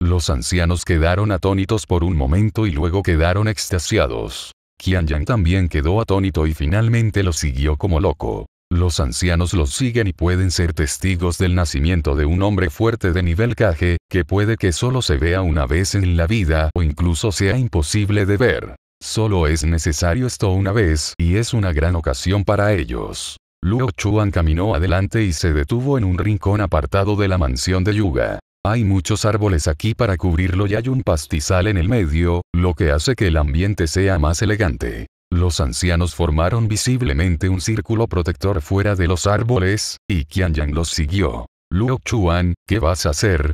Los ancianos quedaron atónitos por un momento y luego quedaron extasiados. Qian también quedó atónito y finalmente lo siguió como loco. Los ancianos los siguen y pueden ser testigos del nacimiento de un hombre fuerte de nivel Kage, que puede que solo se vea una vez en la vida o incluso sea imposible de ver. Solo es necesario esto una vez y es una gran ocasión para ellos. Luo Chuan caminó adelante y se detuvo en un rincón apartado de la mansión de Yuga. Hay muchos árboles aquí para cubrirlo y hay un pastizal en el medio, lo que hace que el ambiente sea más elegante. Los ancianos formaron visiblemente un círculo protector fuera de los árboles, y Qianyang los siguió. Luo Chuan, ¿qué vas a hacer?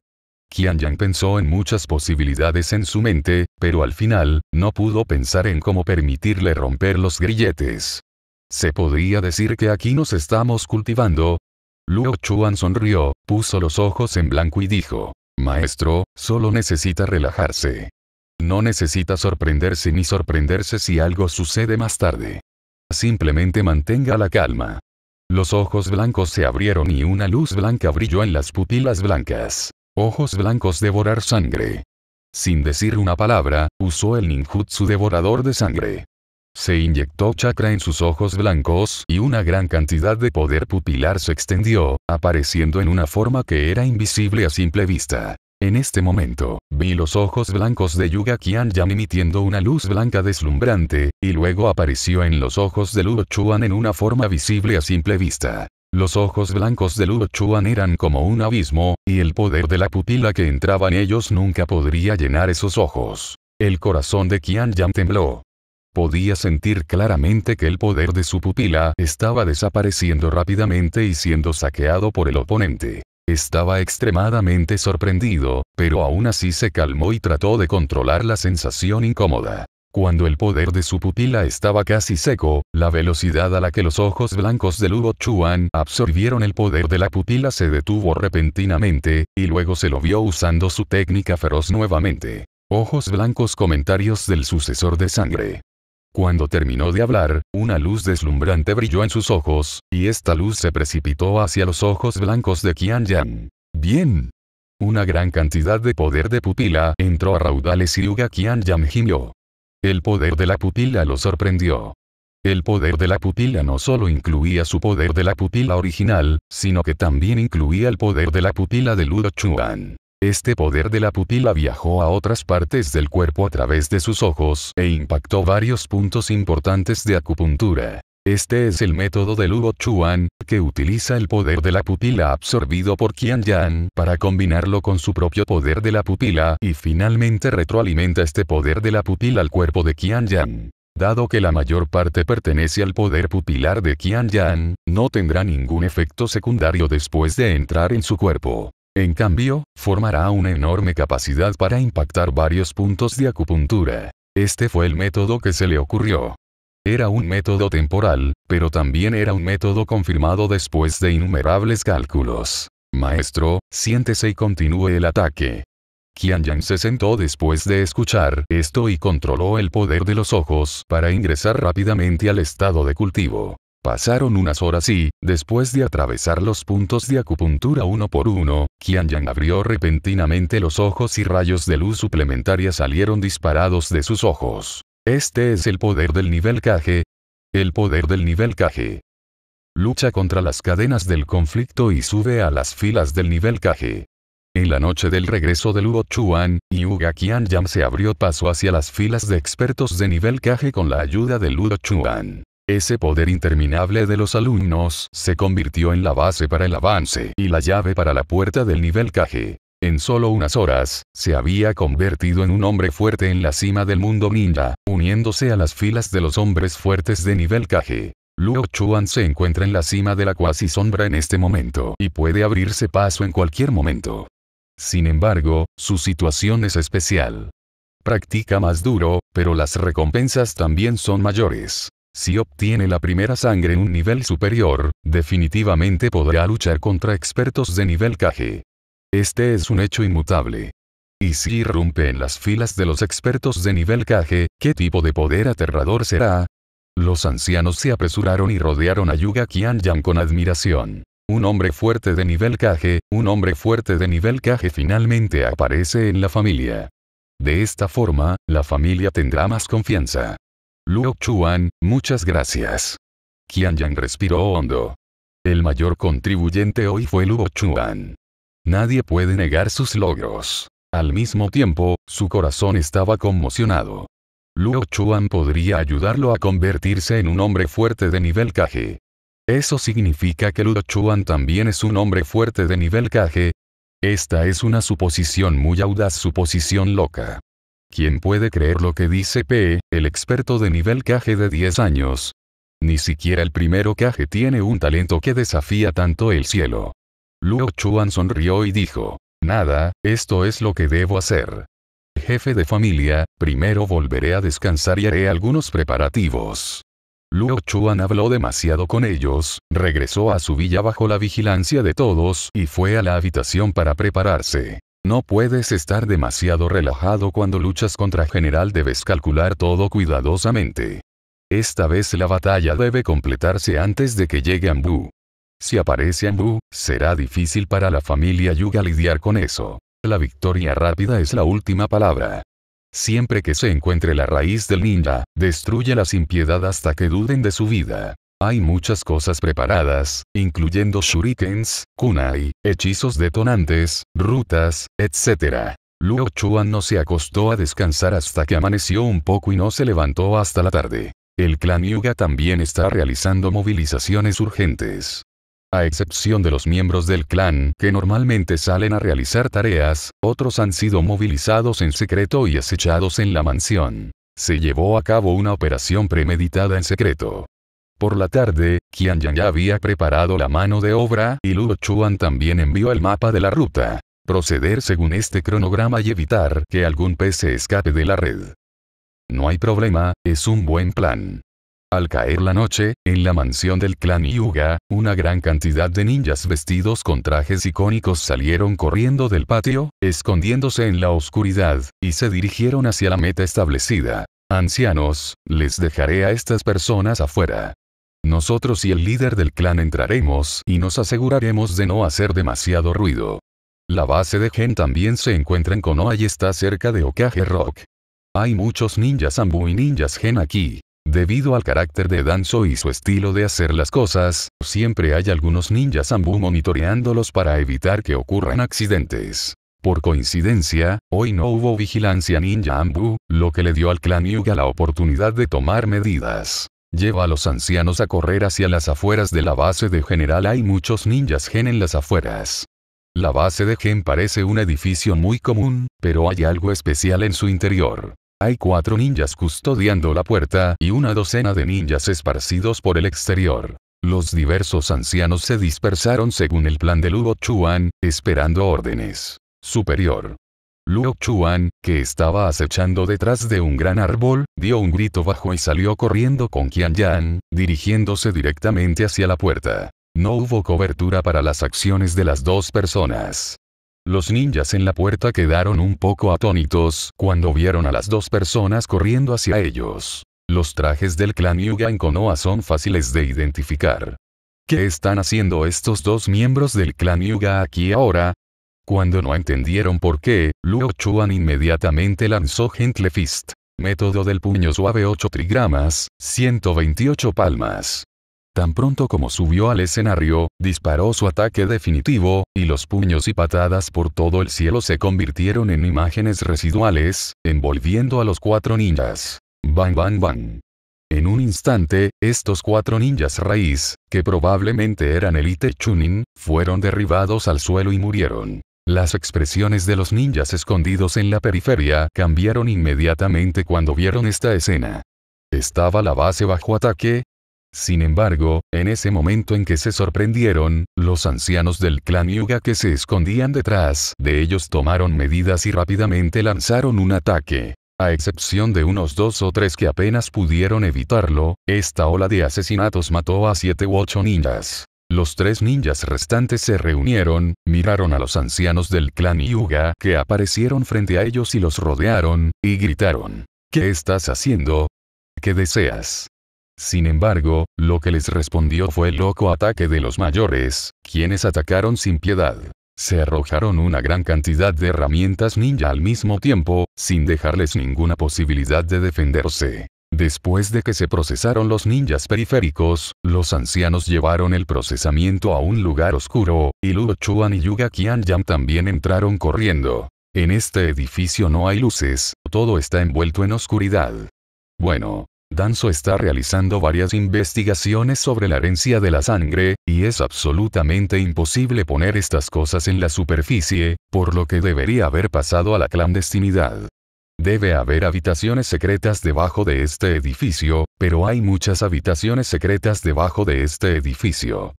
Qianyang pensó en muchas posibilidades en su mente, pero al final, no pudo pensar en cómo permitirle romper los grilletes. ¿Se podría decir que aquí nos estamos cultivando? Luo Chuan sonrió, puso los ojos en blanco y dijo, Maestro, solo necesita relajarse. No necesita sorprenderse ni sorprenderse si algo sucede más tarde. Simplemente mantenga la calma. Los ojos blancos se abrieron y una luz blanca brilló en las pupilas blancas. Ojos blancos devorar sangre. Sin decir una palabra, usó el ninjutsu devorador de sangre. Se inyectó chakra en sus ojos blancos y una gran cantidad de poder pupilar se extendió, apareciendo en una forma que era invisible a simple vista. En este momento, vi los ojos blancos de Yuga Qian-Yan emitiendo una luz blanca deslumbrante, y luego apareció en los ojos de Luo Chuan en una forma visible a simple vista. Los ojos blancos de Luo Chuan eran como un abismo, y el poder de la pupila que entraba en ellos nunca podría llenar esos ojos. El corazón de Qian tembló. Podía sentir claramente que el poder de su pupila estaba desapareciendo rápidamente y siendo saqueado por el oponente. Estaba extremadamente sorprendido, pero aún así se calmó y trató de controlar la sensación incómoda. Cuando el poder de su pupila estaba casi seco, la velocidad a la que los ojos blancos de Luo Chuan absorbieron el poder de la pupila se detuvo repentinamente, y luego se lo vio usando su técnica feroz nuevamente. Ojos blancos comentarios del sucesor de sangre. Cuando terminó de hablar, una luz deslumbrante brilló en sus ojos, y esta luz se precipitó hacia los ojos blancos de Qian Yan. Bien. Una gran cantidad de poder de pupila entró a raudales y Yuga Qian Yan gimió. El poder de la pupila lo sorprendió. El poder de la pupila no solo incluía su poder de la pupila original, sino que también incluía el poder de la pupila de Ludo Chuan. Este poder de la pupila viajó a otras partes del cuerpo a través de sus ojos e impactó varios puntos importantes de acupuntura. Este es el método de Luo Chuan, que utiliza el poder de la pupila absorbido por Qian Yan para combinarlo con su propio poder de la pupila y finalmente retroalimenta este poder de la pupila al cuerpo de Qian Yan. Dado que la mayor parte pertenece al poder pupilar de Qian Yan, no tendrá ningún efecto secundario después de entrar en su cuerpo. En cambio, formará una enorme capacidad para impactar varios puntos de acupuntura. Este fue el método que se le ocurrió. Era un método temporal, pero también era un método confirmado después de innumerables cálculos. Maestro, siéntese y continúe el ataque. Qian se sentó después de escuchar esto y controló el poder de los ojos para ingresar rápidamente al estado de cultivo. Pasaron unas horas y, después de atravesar los puntos de acupuntura uno por uno, Qian abrió repentinamente los ojos y rayos de luz suplementaria salieron disparados de sus ojos. Este es el poder del nivel Kage. El poder del nivel Kage. Lucha contra las cadenas del conflicto y sube a las filas del nivel Kage. En la noche del regreso de Luo Chuan, Yuga Qianyang se abrió paso hacia las filas de expertos de nivel Kage con la ayuda de Luo Chuan. Ese poder interminable de los alumnos se convirtió en la base para el avance y la llave para la puerta del nivel Kage. En solo unas horas, se había convertido en un hombre fuerte en la cima del mundo ninja, uniéndose a las filas de los hombres fuertes de nivel Kage. Luo Chuan se encuentra en la cima de la cuasi sombra en este momento y puede abrirse paso en cualquier momento. Sin embargo, su situación es especial. Practica más duro, pero las recompensas también son mayores. Si obtiene la primera sangre en un nivel superior, definitivamente podrá luchar contra expertos de nivel Kage. Este es un hecho inmutable. Y si irrumpe en las filas de los expertos de nivel Kage, ¿qué tipo de poder aterrador será? Los ancianos se apresuraron y rodearon a Yuga Qianyang con admiración. Un hombre fuerte de nivel Kage, un hombre fuerte de nivel Kage finalmente aparece en la familia. De esta forma, la familia tendrá más confianza. Luo Chuan, muchas gracias. Qianyang respiró hondo. El mayor contribuyente hoy fue Luo Chuan. Nadie puede negar sus logros. Al mismo tiempo, su corazón estaba conmocionado. Luo Chuan podría ayudarlo a convertirse en un hombre fuerte de nivel Kage. ¿Eso significa que Ludo Chuan también es un hombre fuerte de nivel Kage? Esta es una suposición muy audaz, suposición loca. ¿Quién puede creer lo que dice P, el experto de nivel Kage de 10 años? Ni siquiera el primero Kage tiene un talento que desafía tanto el cielo. Luo Chuan sonrió y dijo, nada, esto es lo que debo hacer. Jefe de familia, primero volveré a descansar y haré algunos preparativos. Luo Chuan habló demasiado con ellos, regresó a su villa bajo la vigilancia de todos y fue a la habitación para prepararse. No puedes estar demasiado relajado cuando luchas contra general debes calcular todo cuidadosamente. Esta vez la batalla debe completarse antes de que llegue Ambu. Si aparece Ambu, será difícil para la familia Yuga lidiar con eso. La victoria rápida es la última palabra. Siempre que se encuentre la raíz del ninja, destruye la sin piedad hasta que duden de su vida. Hay muchas cosas preparadas, incluyendo shurikens, kunai, hechizos detonantes, rutas, etc. Luo Chuan no se acostó a descansar hasta que amaneció un poco y no se levantó hasta la tarde. El clan Yuga también está realizando movilizaciones urgentes. A excepción de los miembros del clan que normalmente salen a realizar tareas, otros han sido movilizados en secreto y acechados en la mansión. Se llevó a cabo una operación premeditada en secreto. Por la tarde, Qianyang ya había preparado la mano de obra y Luo Chuan también envió el mapa de la ruta. Proceder según este cronograma y evitar que algún pez se escape de la red. No hay problema, es un buen plan. Al caer la noche, en la mansión del clan Yuga, una gran cantidad de ninjas vestidos con trajes icónicos salieron corriendo del patio, escondiéndose en la oscuridad, y se dirigieron hacia la meta establecida. Ancianos, les dejaré a estas personas afuera. Nosotros y el líder del clan entraremos y nos aseguraremos de no hacer demasiado ruido. La base de Gen también se encuentra en Konoha y está cerca de Okage Rock. Hay muchos ninjas Ambu y ninjas Gen aquí. Debido al carácter de Danzo y su estilo de hacer las cosas, siempre hay algunos ninjas Ambu monitoreándolos para evitar que ocurran accidentes. Por coincidencia, hoy no hubo vigilancia ninja Ambu, lo que le dio al clan Yuga la oportunidad de tomar medidas. Lleva a los ancianos a correr hacia las afueras de la base de general hay muchos ninjas gen en las afueras. La base de gen parece un edificio muy común, pero hay algo especial en su interior. Hay cuatro ninjas custodiando la puerta y una docena de ninjas esparcidos por el exterior. Los diversos ancianos se dispersaron según el plan de Luo Chuan, esperando órdenes. Superior. Luo Chuan, que estaba acechando detrás de un gran árbol, dio un grito bajo y salió corriendo con Qian Yan, dirigiéndose directamente hacia la puerta. No hubo cobertura para las acciones de las dos personas. Los ninjas en la puerta quedaron un poco atónitos cuando vieron a las dos personas corriendo hacia ellos. Los trajes del clan Yuga en Konoha son fáciles de identificar. ¿Qué están haciendo estos dos miembros del clan Yuga aquí ahora? Cuando no entendieron por qué, Luo Chuan inmediatamente lanzó Gentle Fist. Método del puño suave 8 trigramas, 128 palmas. Tan pronto como subió al escenario, disparó su ataque definitivo, y los puños y patadas por todo el cielo se convirtieron en imágenes residuales, envolviendo a los cuatro ninjas. Bang bang bang. En un instante, estos cuatro ninjas raíz, que probablemente eran Elite Chunin, fueron derribados al suelo y murieron. Las expresiones de los ninjas escondidos en la periferia cambiaron inmediatamente cuando vieron esta escena. ¿Estaba la base bajo ataque? Sin embargo, en ese momento en que se sorprendieron, los ancianos del clan Yuga que se escondían detrás de ellos tomaron medidas y rápidamente lanzaron un ataque. A excepción de unos dos o tres que apenas pudieron evitarlo, esta ola de asesinatos mató a siete u ocho ninjas. Los tres ninjas restantes se reunieron, miraron a los ancianos del clan Yuga que aparecieron frente a ellos y los rodearon, y gritaron. ¿Qué estás haciendo? ¿Qué deseas? Sin embargo, lo que les respondió fue el loco ataque de los mayores, quienes atacaron sin piedad. Se arrojaron una gran cantidad de herramientas ninja al mismo tiempo, sin dejarles ninguna posibilidad de defenderse. Después de que se procesaron los ninjas periféricos, los ancianos llevaron el procesamiento a un lugar oscuro, y Luo Chuan y Yuga Qianyang también entraron corriendo. En este edificio no hay luces, todo está envuelto en oscuridad. Bueno, Danzo está realizando varias investigaciones sobre la herencia de la sangre, y es absolutamente imposible poner estas cosas en la superficie, por lo que debería haber pasado a la clandestinidad. Debe haber habitaciones secretas debajo de este edificio, pero hay muchas habitaciones secretas debajo de este edificio.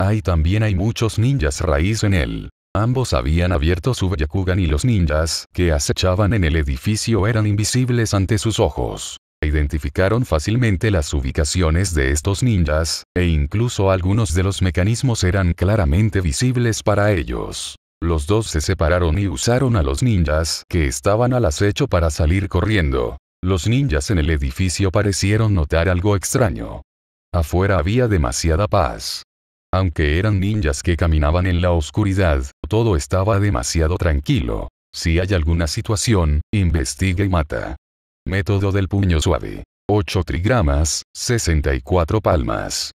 Hay también hay muchos ninjas raíz en él. Ambos habían abierto su Byakugan y los ninjas que acechaban en el edificio eran invisibles ante sus ojos. Identificaron fácilmente las ubicaciones de estos ninjas, e incluso algunos de los mecanismos eran claramente visibles para ellos. Los dos se separaron y usaron a los ninjas que estaban al acecho para salir corriendo. Los ninjas en el edificio parecieron notar algo extraño. Afuera había demasiada paz. Aunque eran ninjas que caminaban en la oscuridad, todo estaba demasiado tranquilo. Si hay alguna situación, investiga y mata. Método del puño suave. 8 trigramas, 64 palmas.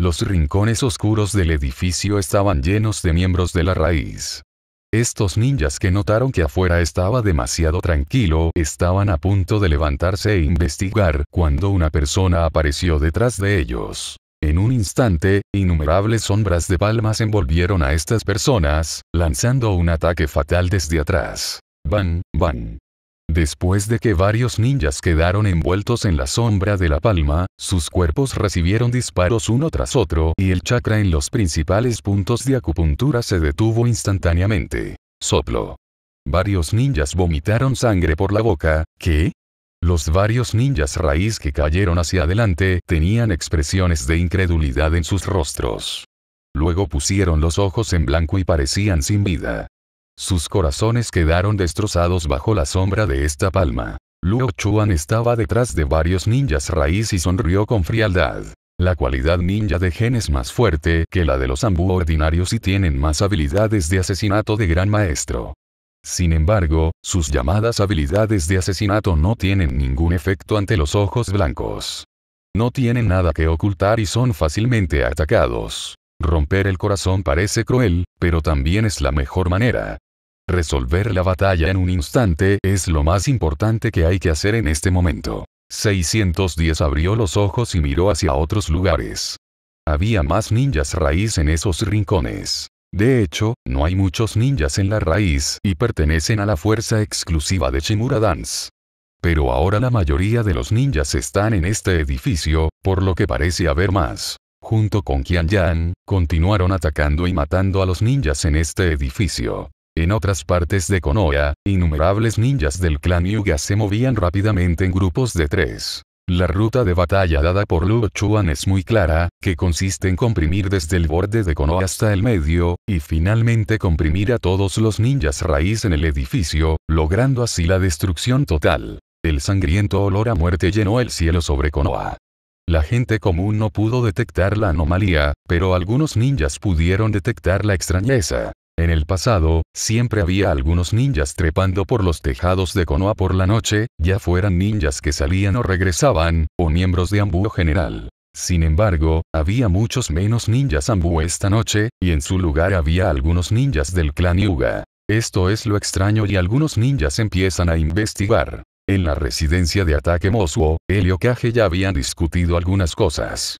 Los rincones oscuros del edificio estaban llenos de miembros de la raíz. Estos ninjas que notaron que afuera estaba demasiado tranquilo estaban a punto de levantarse e investigar cuando una persona apareció detrás de ellos. En un instante, innumerables sombras de palmas envolvieron a estas personas, lanzando un ataque fatal desde atrás. Van, van. Después de que varios ninjas quedaron envueltos en la sombra de la palma, sus cuerpos recibieron disparos uno tras otro y el chakra en los principales puntos de acupuntura se detuvo instantáneamente. Soplo. Varios ninjas vomitaron sangre por la boca, ¿qué? Los varios ninjas raíz que cayeron hacia adelante tenían expresiones de incredulidad en sus rostros. Luego pusieron los ojos en blanco y parecían sin vida. Sus corazones quedaron destrozados bajo la sombra de esta palma. Luo Chuan estaba detrás de varios ninjas raíz y sonrió con frialdad. La cualidad ninja de Gen es más fuerte que la de los Ambu ordinarios y tienen más habilidades de asesinato de gran maestro. Sin embargo, sus llamadas habilidades de asesinato no tienen ningún efecto ante los ojos blancos. No tienen nada que ocultar y son fácilmente atacados. Romper el corazón parece cruel, pero también es la mejor manera. Resolver la batalla en un instante es lo más importante que hay que hacer en este momento. 610 abrió los ojos y miró hacia otros lugares. Había más ninjas raíz en esos rincones. De hecho, no hay muchos ninjas en la raíz y pertenecen a la fuerza exclusiva de Shimura Dance. Pero ahora la mayoría de los ninjas están en este edificio, por lo que parece haber más. Junto con Qian Yan, continuaron atacando y matando a los ninjas en este edificio. En otras partes de Konoha, innumerables ninjas del clan Yuga se movían rápidamente en grupos de tres. La ruta de batalla dada por Luo Chuan es muy clara, que consiste en comprimir desde el borde de Konoha hasta el medio, y finalmente comprimir a todos los ninjas raíz en el edificio, logrando así la destrucción total. El sangriento olor a muerte llenó el cielo sobre Konoha. La gente común no pudo detectar la anomalía, pero algunos ninjas pudieron detectar la extrañeza. En el pasado, siempre había algunos ninjas trepando por los tejados de Konoha por la noche, ya fueran ninjas que salían o regresaban, o miembros de Ambuo general. Sin embargo, había muchos menos ninjas Ambu esta noche, y en su lugar había algunos ninjas del clan Yuga. Esto es lo extraño y algunos ninjas empiezan a investigar. En la residencia de Ataque Mosuo, el Yokage ya habían discutido algunas cosas.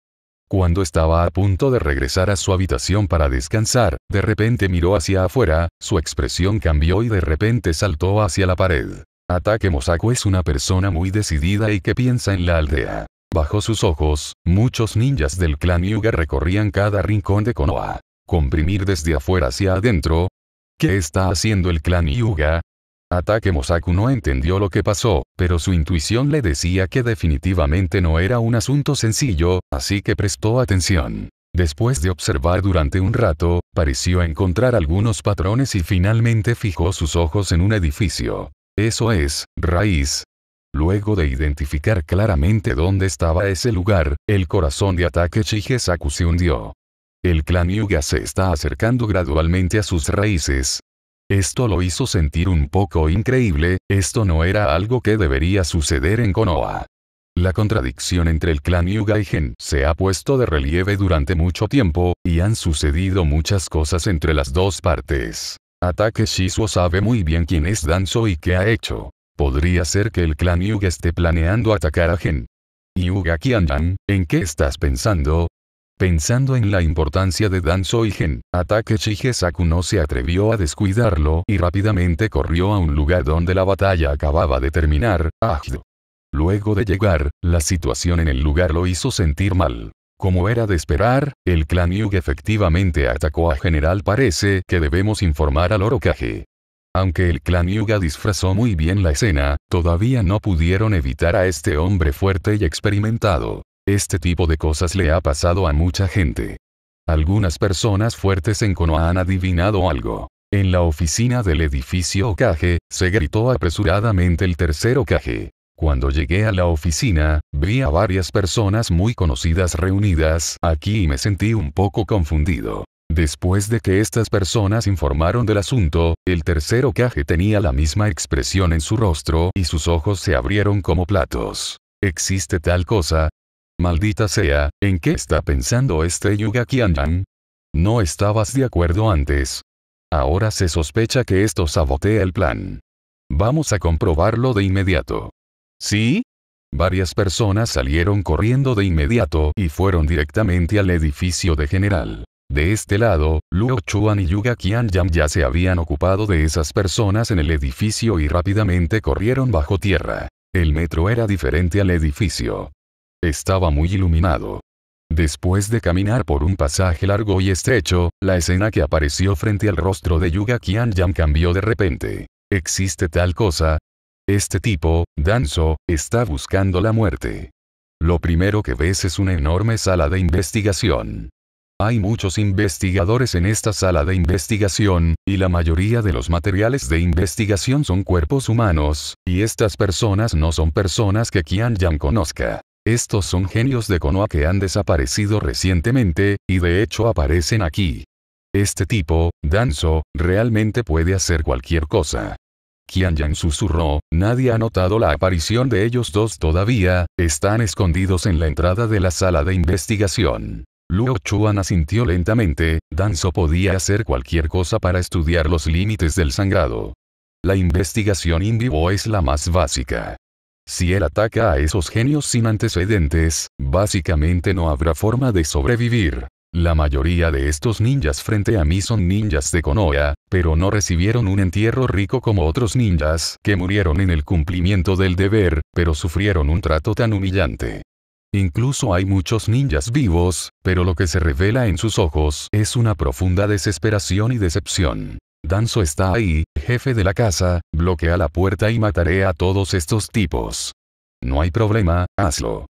Cuando estaba a punto de regresar a su habitación para descansar, de repente miró hacia afuera, su expresión cambió y de repente saltó hacia la pared. Ataque Mosaku es una persona muy decidida y que piensa en la aldea. Bajo sus ojos, muchos ninjas del clan Yuga recorrían cada rincón de Konoha. Comprimir desde afuera hacia adentro. ¿Qué está haciendo el clan Yuga? Ataque Mosaku no entendió lo que pasó, pero su intuición le decía que definitivamente no era un asunto sencillo, así que prestó atención. Después de observar durante un rato, pareció encontrar algunos patrones y finalmente fijó sus ojos en un edificio. Eso es, raíz, Luego de identificar claramente dónde estaba ese lugar, el corazón de Ataque Shigesaku se hundió. El clan Yuga se está acercando gradualmente a sus raíces. Esto lo hizo sentir un poco increíble, esto no era algo que debería suceder en Konoha. La contradicción entre el clan Yuga y Gen se ha puesto de relieve durante mucho tiempo, y han sucedido muchas cosas entre las dos partes. Ataque Shizuo sabe muy bien quién es Danzo y qué ha hecho. Podría ser que el clan Yuga esté planeando atacar a Gen. Yuga Qianyan, ¿en qué estás pensando? Pensando en la importancia de Danzo y Gen, Ataque Shigesaku no se atrevió a descuidarlo y rápidamente corrió a un lugar donde la batalla acababa de terminar, ágido. Luego de llegar, la situación en el lugar lo hizo sentir mal. Como era de esperar, el clan Yuga efectivamente atacó a General parece que debemos informar al Orokaje. Aunque el clan Yuga disfrazó muy bien la escena, todavía no pudieron evitar a este hombre fuerte y experimentado. Este tipo de cosas le ha pasado a mucha gente. Algunas personas fuertes en Konoha han adivinado algo. En la oficina del edificio Okage, se gritó apresuradamente el tercer Okage. Cuando llegué a la oficina, vi a varias personas muy conocidas reunidas aquí y me sentí un poco confundido. Después de que estas personas informaron del asunto, el tercer Okage tenía la misma expresión en su rostro y sus ojos se abrieron como platos. ¿Existe tal cosa? Maldita sea, ¿en qué está pensando este Yuga Qianyan? No estabas de acuerdo antes. Ahora se sospecha que esto sabotea el plan. Vamos a comprobarlo de inmediato. ¿Sí? Varias personas salieron corriendo de inmediato y fueron directamente al edificio de general. De este lado, Luo Chuan y Yuga Qianyang ya se habían ocupado de esas personas en el edificio y rápidamente corrieron bajo tierra. El metro era diferente al edificio. Estaba muy iluminado. Después de caminar por un pasaje largo y estrecho, la escena que apareció frente al rostro de Yuga Qianyang cambió de repente. ¿Existe tal cosa? Este tipo, Danzo, está buscando la muerte. Lo primero que ves es una enorme sala de investigación. Hay muchos investigadores en esta sala de investigación, y la mayoría de los materiales de investigación son cuerpos humanos, y estas personas no son personas que Qian Yang conozca. Estos son genios de Konoha que han desaparecido recientemente, y de hecho aparecen aquí. Este tipo, Danzo, realmente puede hacer cualquier cosa. Qian Yang susurró, nadie ha notado la aparición de ellos dos todavía, están escondidos en la entrada de la sala de investigación. Luo Chuan asintió lentamente, Danzo podía hacer cualquier cosa para estudiar los límites del sangrado. La investigación in vivo es la más básica. Si él ataca a esos genios sin antecedentes, básicamente no habrá forma de sobrevivir. La mayoría de estos ninjas frente a mí son ninjas de Konoha, pero no recibieron un entierro rico como otros ninjas que murieron en el cumplimiento del deber, pero sufrieron un trato tan humillante. Incluso hay muchos ninjas vivos, pero lo que se revela en sus ojos es una profunda desesperación y decepción. Danzo está ahí, jefe de la casa, bloquea la puerta y mataré a todos estos tipos. No hay problema, hazlo.